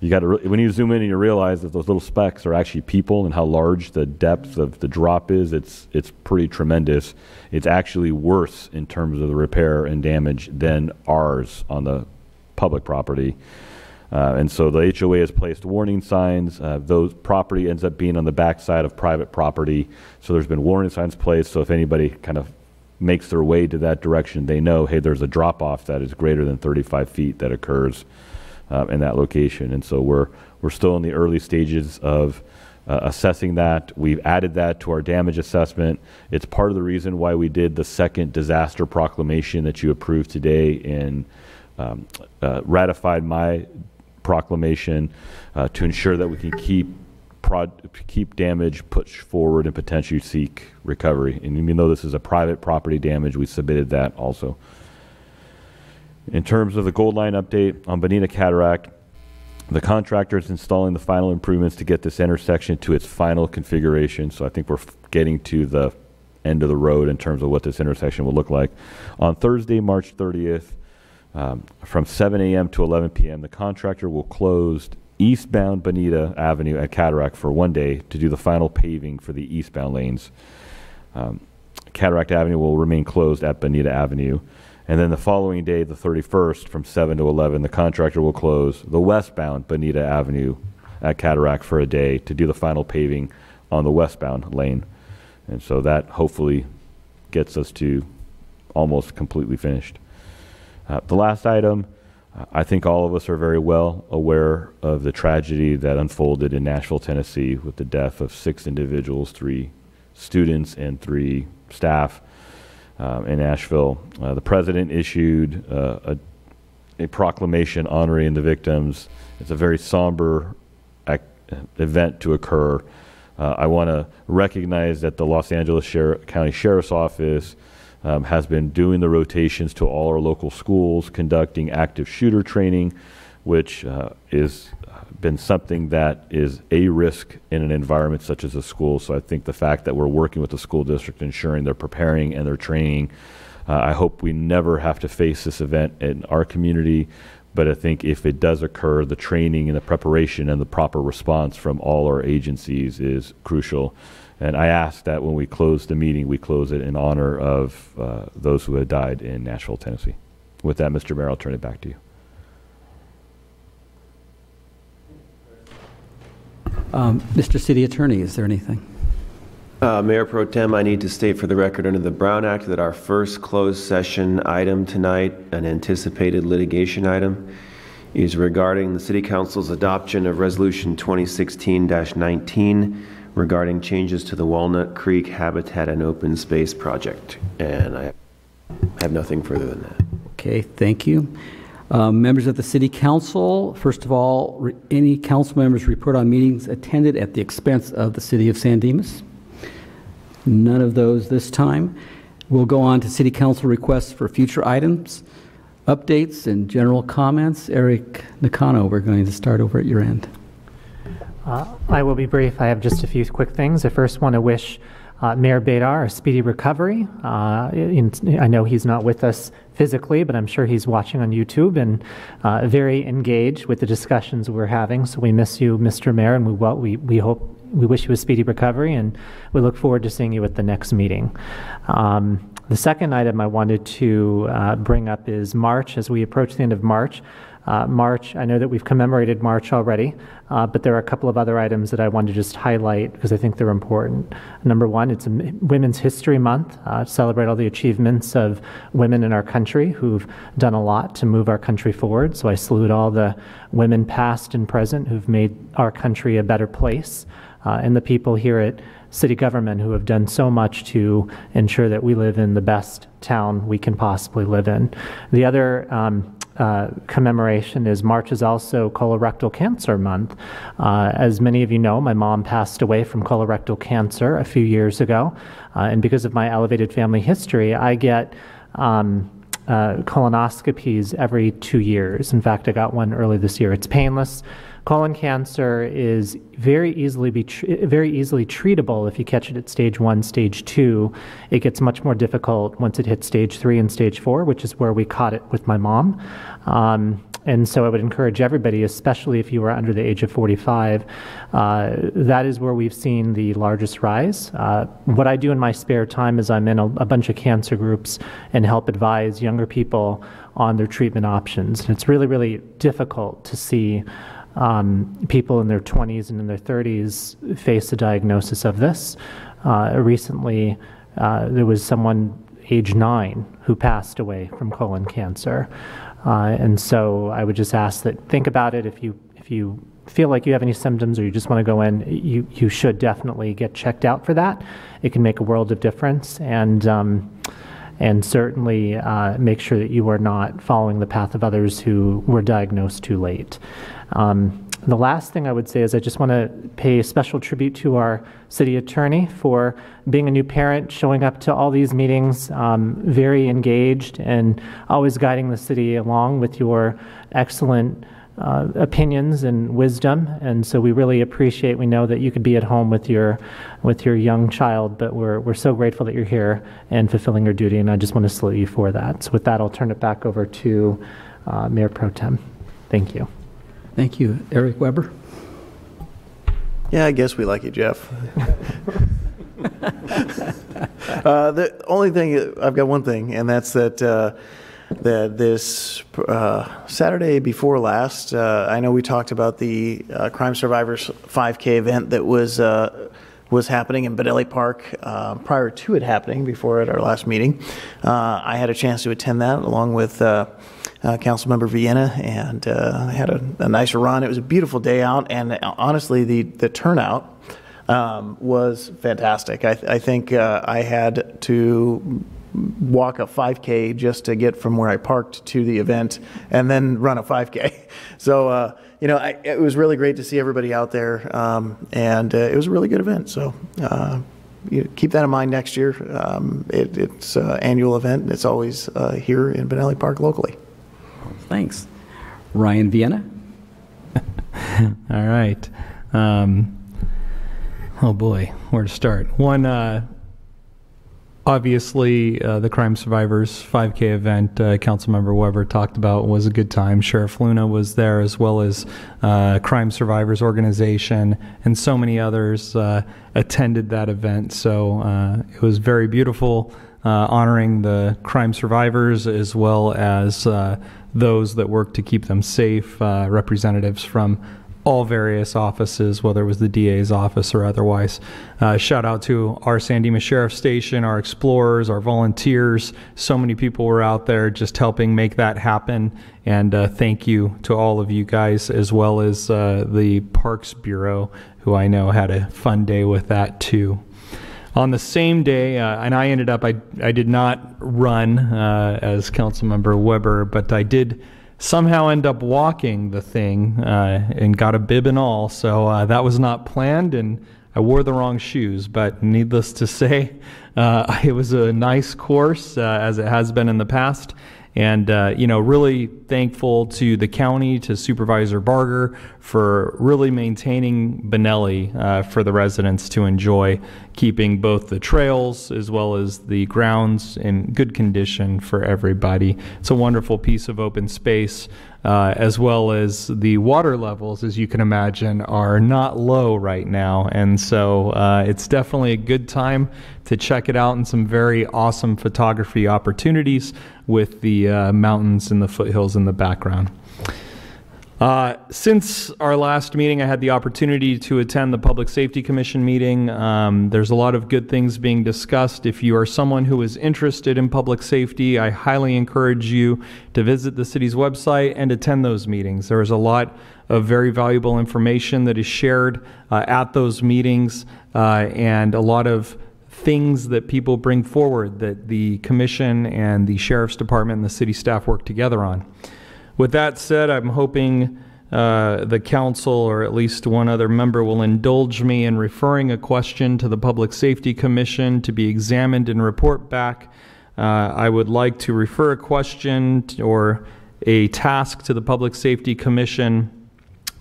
you got to when you zoom in and you realize that those little specks are actually people and how large the depth of the drop is. It's it's pretty tremendous. It's actually worse in terms of the repair and damage than ours on the public property. Uh, and so the HOA has placed warning signs. Uh, those property ends up being on the backside of private property. So there's been warning signs placed. So if anybody kind of makes their way to that direction, they know, hey, there's a drop off that is greater than 35 feet that occurs uh, in that location. And so we're, we're still in the early stages of uh, assessing that. We've added that to our damage assessment. It's part of the reason why we did the second disaster proclamation that you approved today and um, uh, ratified my proclamation uh, to ensure that we can keep keep damage pushed forward and potentially seek recovery. And even though this is a private property damage, we submitted that also. In terms of the Gold Line update on Bonita Cataract, the contractor is installing the final improvements to get this intersection to its final configuration. So I think we're getting to the end of the road in terms of what this intersection will look like. On Thursday, March 30th, um, from 7 a.m. to 11 p.m., the contractor will close eastbound Bonita Avenue at Cataract for one day to do the final paving for the eastbound lanes. Um, Cataract Avenue will remain closed at Bonita Avenue. And then the following day, the 31st, from 7 to 11, the contractor will close the westbound Bonita Avenue at Cataract for a day to do the final paving on the westbound lane. And so that hopefully gets us to almost completely finished. Uh, the last item, uh, I think all of us are very well aware of the tragedy that unfolded in Nashville, Tennessee, with the death of six individuals, three students and three staff um, in Nashville. Uh, the president issued uh, a, a, proclamation honoring the victims. It's a very somber ac- event to occur. Uh, I want to recognize that the Los Angeles Sher- County Sheriff's Office um, has been doing the rotations to all our local schools, conducting active shooter training, which uh, is uh, been something that is a risk in an environment such as a school. So I think the fact that we're working with the school district, ensuring they're preparing and they're training, uh, I hope we never have to face this event in our community. But I think if it does occur, the training and the preparation and the proper response from all our agencies is crucial. And I ask that when we close the meeting, we close it in honor of uh, those who had died in Nashville, Tennessee. With that, Mr. Mayor, I'll turn it back to you. Um, Mr. City Attorney, is there anything? Uh, Mayor Pro Tem, I need to state for the record under the Brown Act that our first closed session item tonight, an anticipated litigation item, is regarding the City Council's adoption of Resolution 2016-19 regarding changes to the Walnut Creek Habitat and Open Space Project. And I have nothing further than that. Okay, thank you. Um, members of the City Council, first of all, any council members report on meetings attended at the expense of the City of San Dimas? None of those this time. We'll go on to City Council requests for future items, updates, and general comments. Eric Nakano, we're going to start over at your end. Uh, I will be brief. I have just a few quick things. I first want to wish uh, Mayor Badar a speedy recovery. Uh, in, I know he's not with us physically, but I'm sure he's watching on YouTube and uh, very engaged with the discussions we're having. So we miss you, Mr. Mayor, and we, well, we, we hope we wish you a speedy recovery, and we look forward to seeing you at the next meeting. Um, the second item I wanted to uh, bring up is March. As we approach the end of March, Uh, March, I know that we've commemorated March already, uh, but there are a couple of other items that I want to just highlight because I think they're important. Number one, it's a Women's History Month uh, to celebrate all the achievements of women in our country who've done a lot to move our country forward. So I salute all the women past and present who've made our country a better place uh, and the people here at city government who have done so much to ensure that we live in the best town we can possibly live in. The other um, uh, commemoration is March is also colorectal cancer month. Uh, as many of you know, my mom passed away from colorectal cancer a few years ago, uh, and because of my elevated family history, I get um, uh, colonoscopies every two years. In fact, I got one early this year. It's painless. Colon cancer is very easily be very easily treatable if you catch it at stage one, stage two. It gets much more difficult once it hits stage three and stage four, which is where we caught it with my mom. Um, and so I would encourage everybody, especially if you are under the age of 45, uh, that is where we've seen the largest rise. Uh, what I do in my spare time is I'm in a, a bunch of cancer groups and help advise younger people on their treatment options. And it's really, really difficult to see um, people in their 20s and in their 30s face a diagnosis of this. Uh, recently, uh, there was someone age nine who passed away from colon cancer. Uh, and so I would just ask that think about it if you if you feel like you have any symptoms or you just want to go in, you you should definitely get checked out for that. It can make a world of difference, and um, and certainly uh, make sure that you are not following the path of others who were diagnosed too late. Um, the last thing I would say is I just want to pay a special tribute to our city attorney for being a new parent, showing up to all these meetings, um, very engaged, and always guiding the city along with your excellent uh, opinions and wisdom. And so we really appreciate. We know that you could be at home with your with your young child, but we're we're so grateful that you're here and fulfilling your duty. And I just want to salute you for that. So with that, I'll turn it back over to uh, Mayor Pro Tem. Thank you. Thank you. Eric Weber? Yeah, I guess we like you, Jeff. [LAUGHS] uh, the only thing, I've got one thing, and that's that uh, that this uh, Saturday before last, uh, I know we talked about the uh, Crime Survivors 5K event that was uh, was happening in Bonelli Park prior to it happening, before at our last meeting. I had a chance to attend that along with uh, Councilmember Vienna, and uh, had a, a, nice run. It was a beautiful day out, and honestly, the the turnout um, was fantastic. I, I think uh, I had to walk a 5K just to get from where I parked to the event, and then run a 5K. [LAUGHS] So uh, you know, I, it was really great to see everybody out there, um, and uh, it was a really good event. So. Uh, you keep that in mind next year. Um, it, it's an annual event. It's always here in Bonelli Park locally. Thanks. Ryan Vienna? [LAUGHS] All right. Um, oh boy, where to start? One, uh, obviously, uh, the Crime Survivors 5K event, uh, Councilmember Weber talked about was a good time. Sheriff Luna was there, as well as uh, Crime Survivors Organization, and so many others uh, attended that event. So uh, it was very beautiful, uh, honoring the crime survivors as well as those that work to keep them safe, uh, representatives from all various offices, whether it was the DA's office or otherwise. Uh, shout out to our San Dimas Sheriff Station, our explorers, our volunteers. So many people were out there just helping make that happen. And uh, thank you to all of you guys, as well as uh, the Parks Bureau, who I know had a fun day with that too on the same day, uh, and I ended up, I, I did not run uh, as Councilmember Weber, but I did somehow end up walking the thing uh, and got a bib and all. So uh, that was not planned, and I wore the wrong shoes. But needless to say, [LAUGHS] uh, it was a nice course, uh, as it has been in the past. And, uh, you know, really thankful to the county, to Supervisor Barger for really maintaining Bonelli uh, for the residents to enjoy, keeping both the trails as well as the grounds in good condition for everybody. It's a wonderful piece of open space uh, as well as the water levels, as you can imagine, are not low right now. And so uh, it's definitely a good time to check it out and some very awesome photography opportunities with the uh, mountains and the foothills in the background. Uh, Since our last meeting, I had the opportunity to attend the Public Safety Commission meeting. Um, There's a lot of good things being discussed. If you are someone who is interested in public safety, I highly encourage you to visit the city's website and attend those meetings. There is a lot of very valuable information that is shared uh, at those meetings uh, and a lot of things that people bring forward that the commission and the sheriff's department and the city staff work together on. With that said, I'm hoping uh, the council, or at least one other member, will indulge me in referring a question to the Public Safety Commission to be examined and report back. Uh, I would like to refer a question or a task to the Public Safety Commission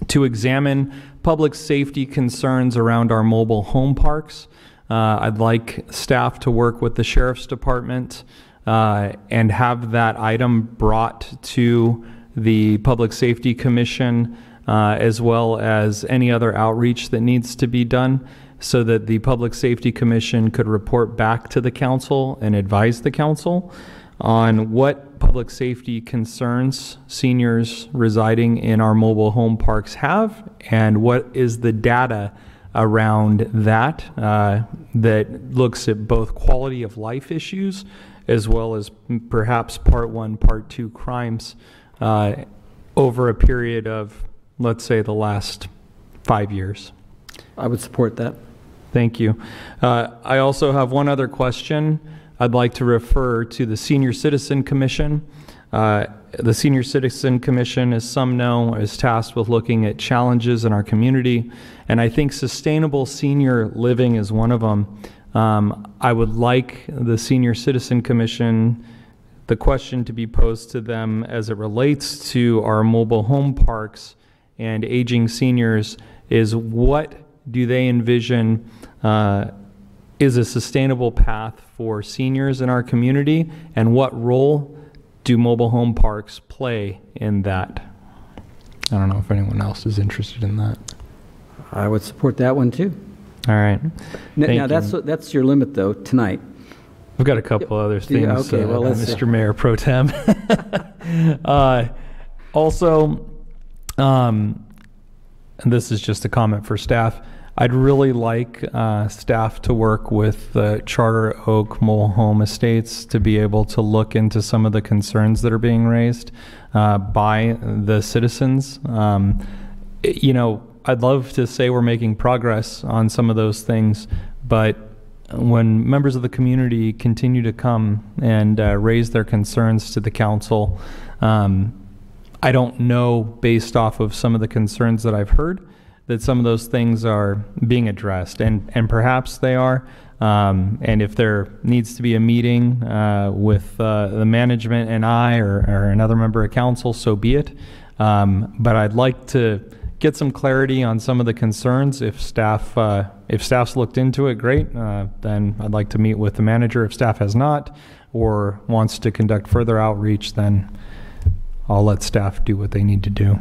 to examine public safety concerns around our mobile home parks. Uh, I'd like staff to work with the sheriff's department uh, and have that item brought to the Public Safety Commission, uh, as well as any other outreach that needs to be done, so that the Public Safety Commission could report back to the council and advise the council on what public safety concerns seniors residing in our mobile home parks have and what is the data around that uh, that looks at both quality of life issues as well as perhaps part one, part two crimes uh, over a period of, let's say, the last five years. I would support that. Thank you. Uh, I also have one other question. I'd like to refer to the Senior Citizen Commission. Uh, the Senior Citizen Commission, as some know, is tasked with looking at challenges in our community, and I think sustainable senior living is one of them. Um, I would like the Senior Citizen Commission, the question to be posed to them as it relates to our mobile home parks and aging seniors is what do they envision uh, is a sustainable path for seniors in our community, and what role do mobile home parks play in that? I don't know if anyone else is interested in that. I would support that one too. All right. N- Thank Now, that's, that's your limit though, tonight. I've got a couple other things, Yeah, okay, uh, well, let's see. Mr. Mayor Pro Tem. [LAUGHS] uh, also, um, and this is just a comment for staff. I'd really like uh, staff to work with the Charter Oak Mobile Home Estates to be able to look into some of the concerns that are being raised uh, by the citizens. Um, you know, I'd love to say we're making progress on some of those things, but when members of the community continue to come and uh, raise their concerns to the council, um, I don't know, based off of some of the concerns that I've heard, that some of those things are being addressed, and, and perhaps they are. Um, and if there needs to be a meeting uh, with uh, the management and I or, or another member of council, so be it. Um, but I'd like to get some clarity on some of the concerns. If staff, uh, if staff's looked into it, great. Uh, then I'd like to meet with the manager. If staff has not, or wants to conduct further outreach, then I'll let staff do what they need to do.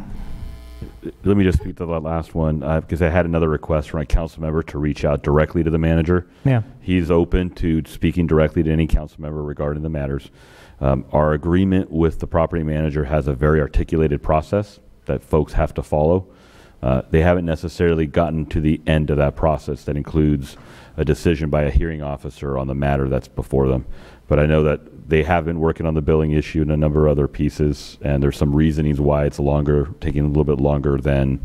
Let me just speak to that last one, because I had another request from a council member to reach out directly to the manager. Yeah. He's open to speaking directly to any council member regarding the matters. Um, Our agreement with the property manager has a very articulated process that folks have to follow. Uh, They haven't necessarily gotten to the end of that process. That includes a decision by a hearing officer on the matter that's before them. But I know that they have been working on the billing issue and a number of other pieces, and there's some reasonings why it's longer, taking a little bit longer than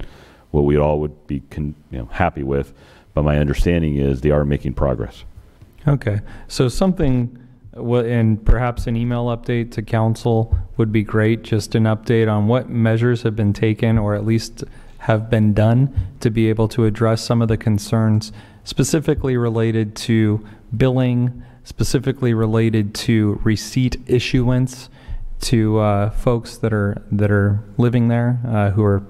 what we all would be, con- you know, happy with. But my understanding is they are making progress. Okay, so something, and perhaps an email update to council would be great, just an update on what measures have been taken or at least have been done to be able to address some of the concerns specifically related to billing, specifically related to receipt issuance to uh, folks that are, that are living there uh, who are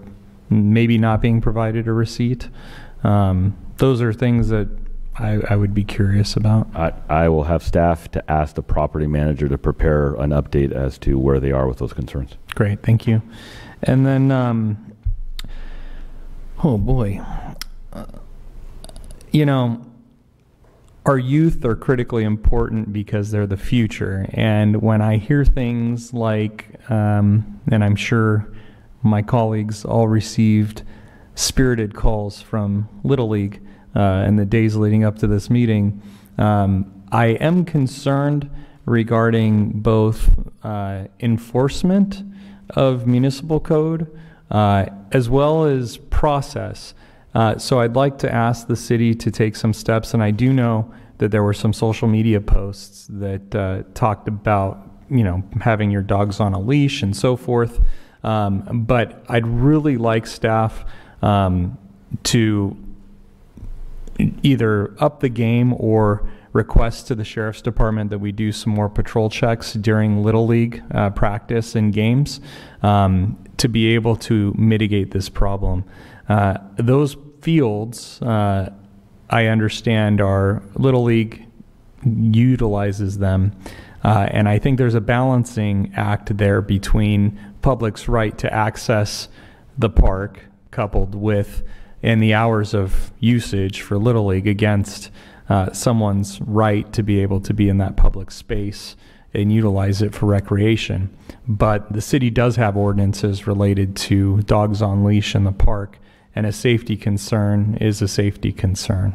maybe not being provided a receipt. Um, Those are things that I, I would be curious about. I, I will have staff to ask the property manager to prepare an update as to where they are with those concerns. Great, thank you. And then, um, oh boy, Uh, you know, our youth are critically important because they're the future. And when I hear things like, um, and I'm sure my colleagues all received spirited calls from Little League uh, in the days leading up to this meeting. Um, I am concerned regarding both uh, enforcement of municipal code uh, as well as process. Uh, so I'd like to ask the city to take some steps, and I do know that there were some social media posts that uh, talked about, you know, having your dogs on a leash and so forth. Um, but I'd really like staff um, to either up the game or request to the sheriff's department that we do some more patrol checks during little league uh, practice and games um, to be able to mitigate this problem. Uh, those fields, uh, I understand, are little league utilizes them. Uh, and I think there's a balancing act there between public's right to access the park coupled with and the hours of usage for Little League against uh, someone's right to be able to be in that public space and utilize it for recreation. But the city does have ordinances related to dogs on leash in the park, and a safety concern is a safety concern.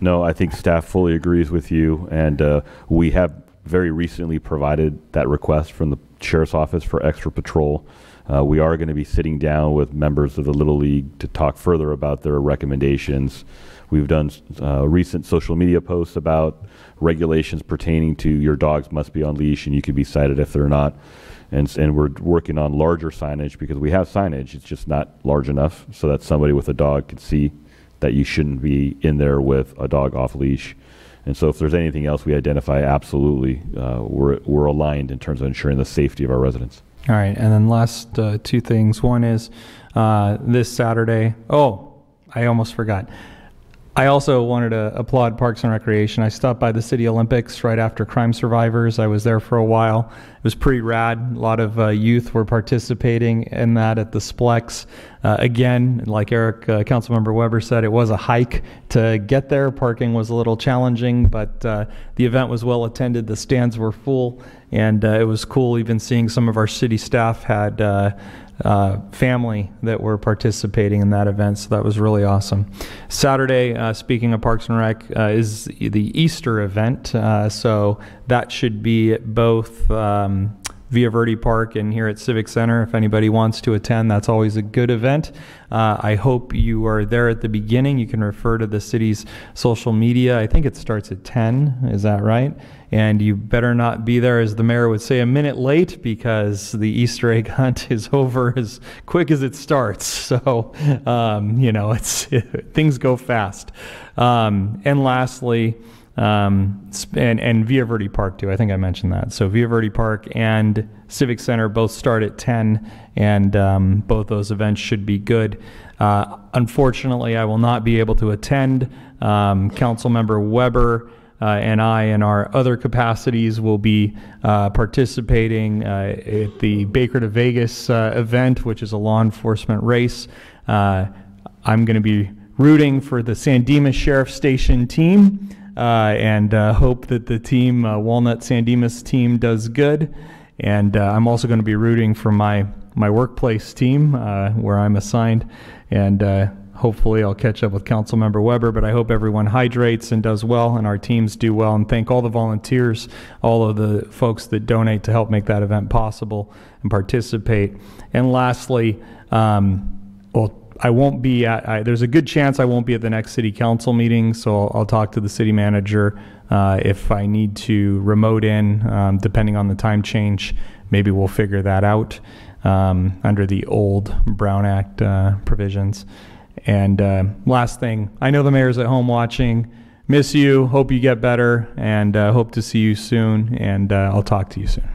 No, I think staff fully agrees with you, and uh, we have very recently provided that request from the sheriff's office for extra patrol. Uh, we are going to be sitting down with members of the Little League to talk further about their recommendations. We've done uh, recent social media posts about regulations pertaining to your dogs must be on leash and you can be cited if they're not. And, and we're working on larger signage because we have signage, it's just not large enough so that somebody with a dog can see that you shouldn't be in there with a dog off leash. And so if there's anything else we identify, absolutely, uh, we're, we're aligned in terms of ensuring the safety of our residents. All right, and then last uh, two things. One is uh, this Saturday. Oh, I almost forgot. I also wanted to applaud Parks and Recreation. I stopped by the City Olympics right after Crime Survivors. I was there for a while. It was pretty rad. A lot of uh, youth were participating in that at the Splex. Uh, again, like Eric, uh, Councilmember Weber said, it was a hike to get there. Parking was a little challenging, but uh, the event was well attended. The stands were full, and uh, it was cool even seeing some of our city staff had uh, uh, family that were participating in that event. So that was really awesome. Saturday, uh, speaking of Parks and Rec, uh, is the Easter event. Uh, so that should be at both um, Via Verde Park and here at Civic Center. If anybody wants to attend, that's always a good event. Uh, I hope you are there at the beginning. You can refer to the city's social media. I think it starts at 10. Is that right? And you better not be there, as the mayor would say, a minute late because the Easter egg [LAUGHS] hunt is over as quick as it starts. [LAUGHS] So, um, you know, it's [LAUGHS] things go fast. Um, and lastly, um, and, and Via Verde Park too. I think I mentioned that. So Via Verde Park and Civic Center both start at 10, and um, both those events should be good. Uh, unfortunately, I will not be able to attend. Um, Councilmember Weber uh, and I, in our other capacities, will be uh, participating uh, at the Baker to Vegas uh, event, which is a law enforcement race. Uh, I'm going to be rooting for the San Dimas Sheriff Station team and hope that the team, Walnut San Dimas team, does good. And I'm also going to be rooting for my my workplace team where I'm assigned, and hopefully I'll catch up with Councilmember Weber. But I hope everyone hydrates and does well, and our teams do well. And thank all the volunteers, all of the folks that donate to help make that event possible and participate. And lastly. Um, well, I won't be at, I, there's a good chance I won't be at the next city council meeting, so I'll, I'll talk to the city manager uh, if I need to remote in, um, depending on the time change. Maybe we'll figure that out um, under the old Brown Act uh, provisions. And uh, last thing, I know the mayor's at home watching. Miss you. Hope you get better, and uh, hope to see you soon. And uh, I'll talk to you soon.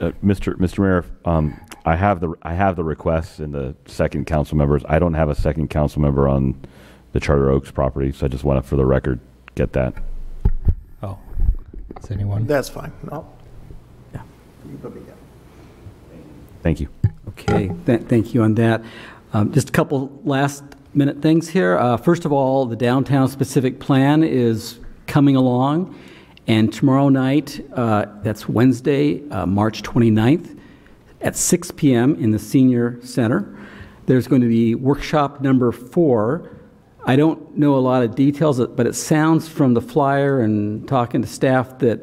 Uh, Mr. Mr. Mayor, um, I have the I have the requests and the second council members. I don't have a second council member on the Charter Oaks property, so I just want to, for the record, get that. Oh, is anyone? That's fine. No. Yeah. Thank you. Okay, th- thank you on that. Um, Just a couple last minute things here. Uh, First of all, the downtown specific plan is coming along, and tomorrow night, uh, that's Wednesday, uh, March 29th, at 6 PM in the Senior Center. There's going to be workshop number four. I don't know a lot of details, but it sounds from the flyer and talking to staff that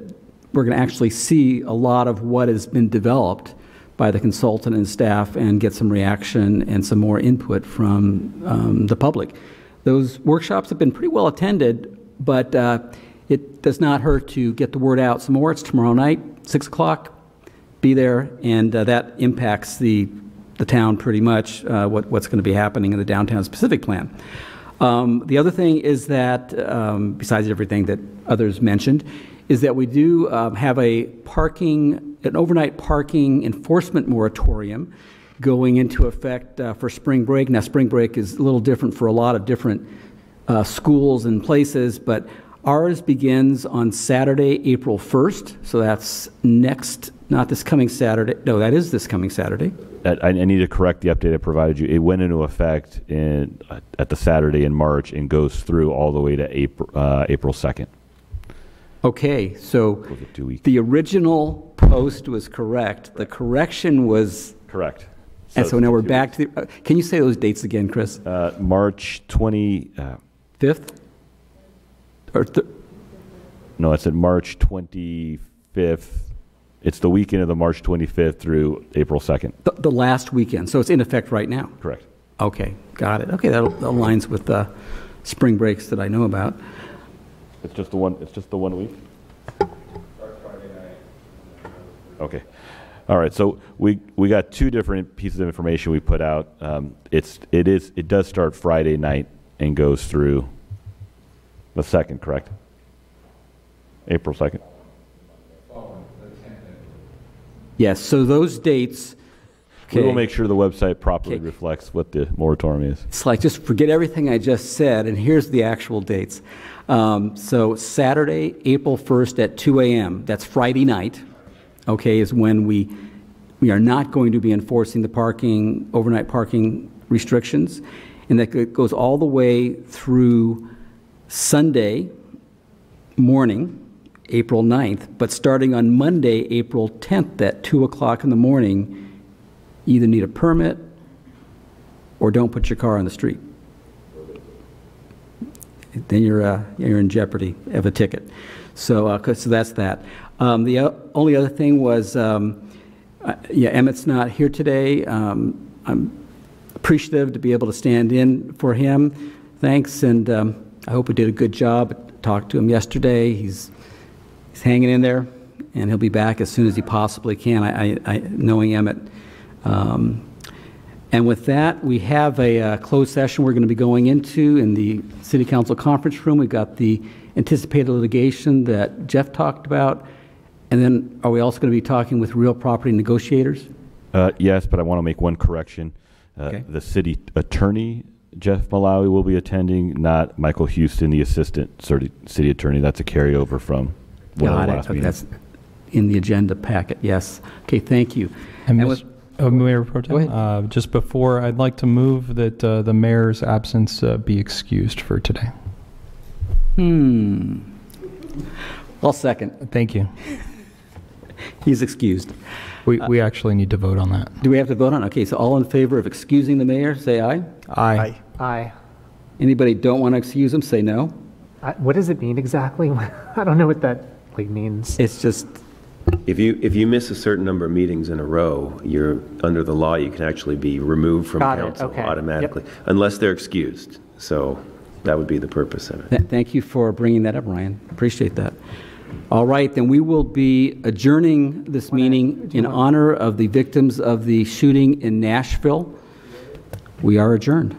we're going to actually see a lot of what has been developed by the consultant and staff and get some reaction and some more input from um, the public. Those workshops have been pretty well attended, but uh, it does not hurt to get the word out some more. It's tomorrow night, 6 o'clock. Be there, and uh, that impacts the, the town pretty much, uh, what, what's going to be happening in the downtown specific plan. Um, the other thing is that, um, besides everything that others mentioned, is that we do um, have a parking, an overnight parking enforcement moratorium going into effect uh, for spring break. Now, spring break is a little different for a lot of different uh, schools and places, but ours begins on Saturday, April 1st. So that's next, not this coming Saturday. No, that is this coming Saturday. I, need to correct the update I provided you. It went into effect in, at the Saturday in March and goes through all the way to April, uh, April 2nd. Okay, so the original post was correct. The correction was. Correct. And So now we're back to, the. uh, can you say those dates again, Chris? Uh, March 20, uh, 5th? Or, th- no, it's at March 25th. It's the weekend of the March 25th through April 2nd. the, the last weekend, so it's in effect right now? Correct. Okay, got it. Okay, that aligns with the spring breaks that I know about. It's just the one, it's just the one week? Okay. All right, so we, we got two different pieces of information we put out. Um, It's, it is, it does start Friday night and goes through the 2nd, correct? April 2nd? Yes, so those dates. We will make sure the website properly reflects what the moratorium is. It's like, just forget everything I just said, and here's the actual dates. Um, So Saturday, April 1st at 2 AM, that's Friday night, okay, is when we, we are not going to be enforcing the parking, overnight parking restrictions. And that goes all the way through Sunday morning, April 9th, but starting on Monday, April 10th at 2 o'clock in the morning, either need a permit or don't put your car on the street. Then you're, uh, you're in jeopardy of a ticket. So, uh, so that's that. Um, The only other thing was, um, uh, yeah, Emmett's not here today. Um, I'm appreciative to be able to stand in for him. Thanks, and um, I hope we did a good job. Talked to him yesterday. He's, he's hanging in there, and he'll be back as soon as he possibly can, I, I- I, knowing Emmett. And with that, we have a uh, closed session we're going to be going into in the City Council Conference Room. We've got the anticipated litigation that Jeff talked about, and then are we also going to be talking with real property negotiators? Uh, Yes, but I want to make one correction. Uh, Okay. The city attorney, Jeff Malawy, will be attending, not Michael Houston, the assistant city city attorney. That's a carryover from one of Got the it. last Okay, meetings. That's in the agenda packet, yes. Okay, thank you. And And Ms. with- uh, Mayor Pro Tem, uh, just before, I'd like to move that uh, the mayor's absence uh, be excused for today. Hmm. I'll second. Thank you. [LAUGHS] He's excused. We, we actually need to vote on that. Do we have to vote on? Okay, so all in favor of excusing the mayor, say aye. Aye. Aye. Anybody don't want to excuse him, say no. I- What does it mean exactly? [LAUGHS] I don't know what that like means. It's just, If you, if you miss a certain number of meetings in a row, you're, under the law, you can actually be removed from Got it, council okay. Yep. automatically, unless they're excused. So that would be the purpose of it. th- thank you for bringing that up, Ryan. Appreciate that. All right, then we will be adjourning this meeting in honor of the victims of the shooting in Nashville. We are adjourned.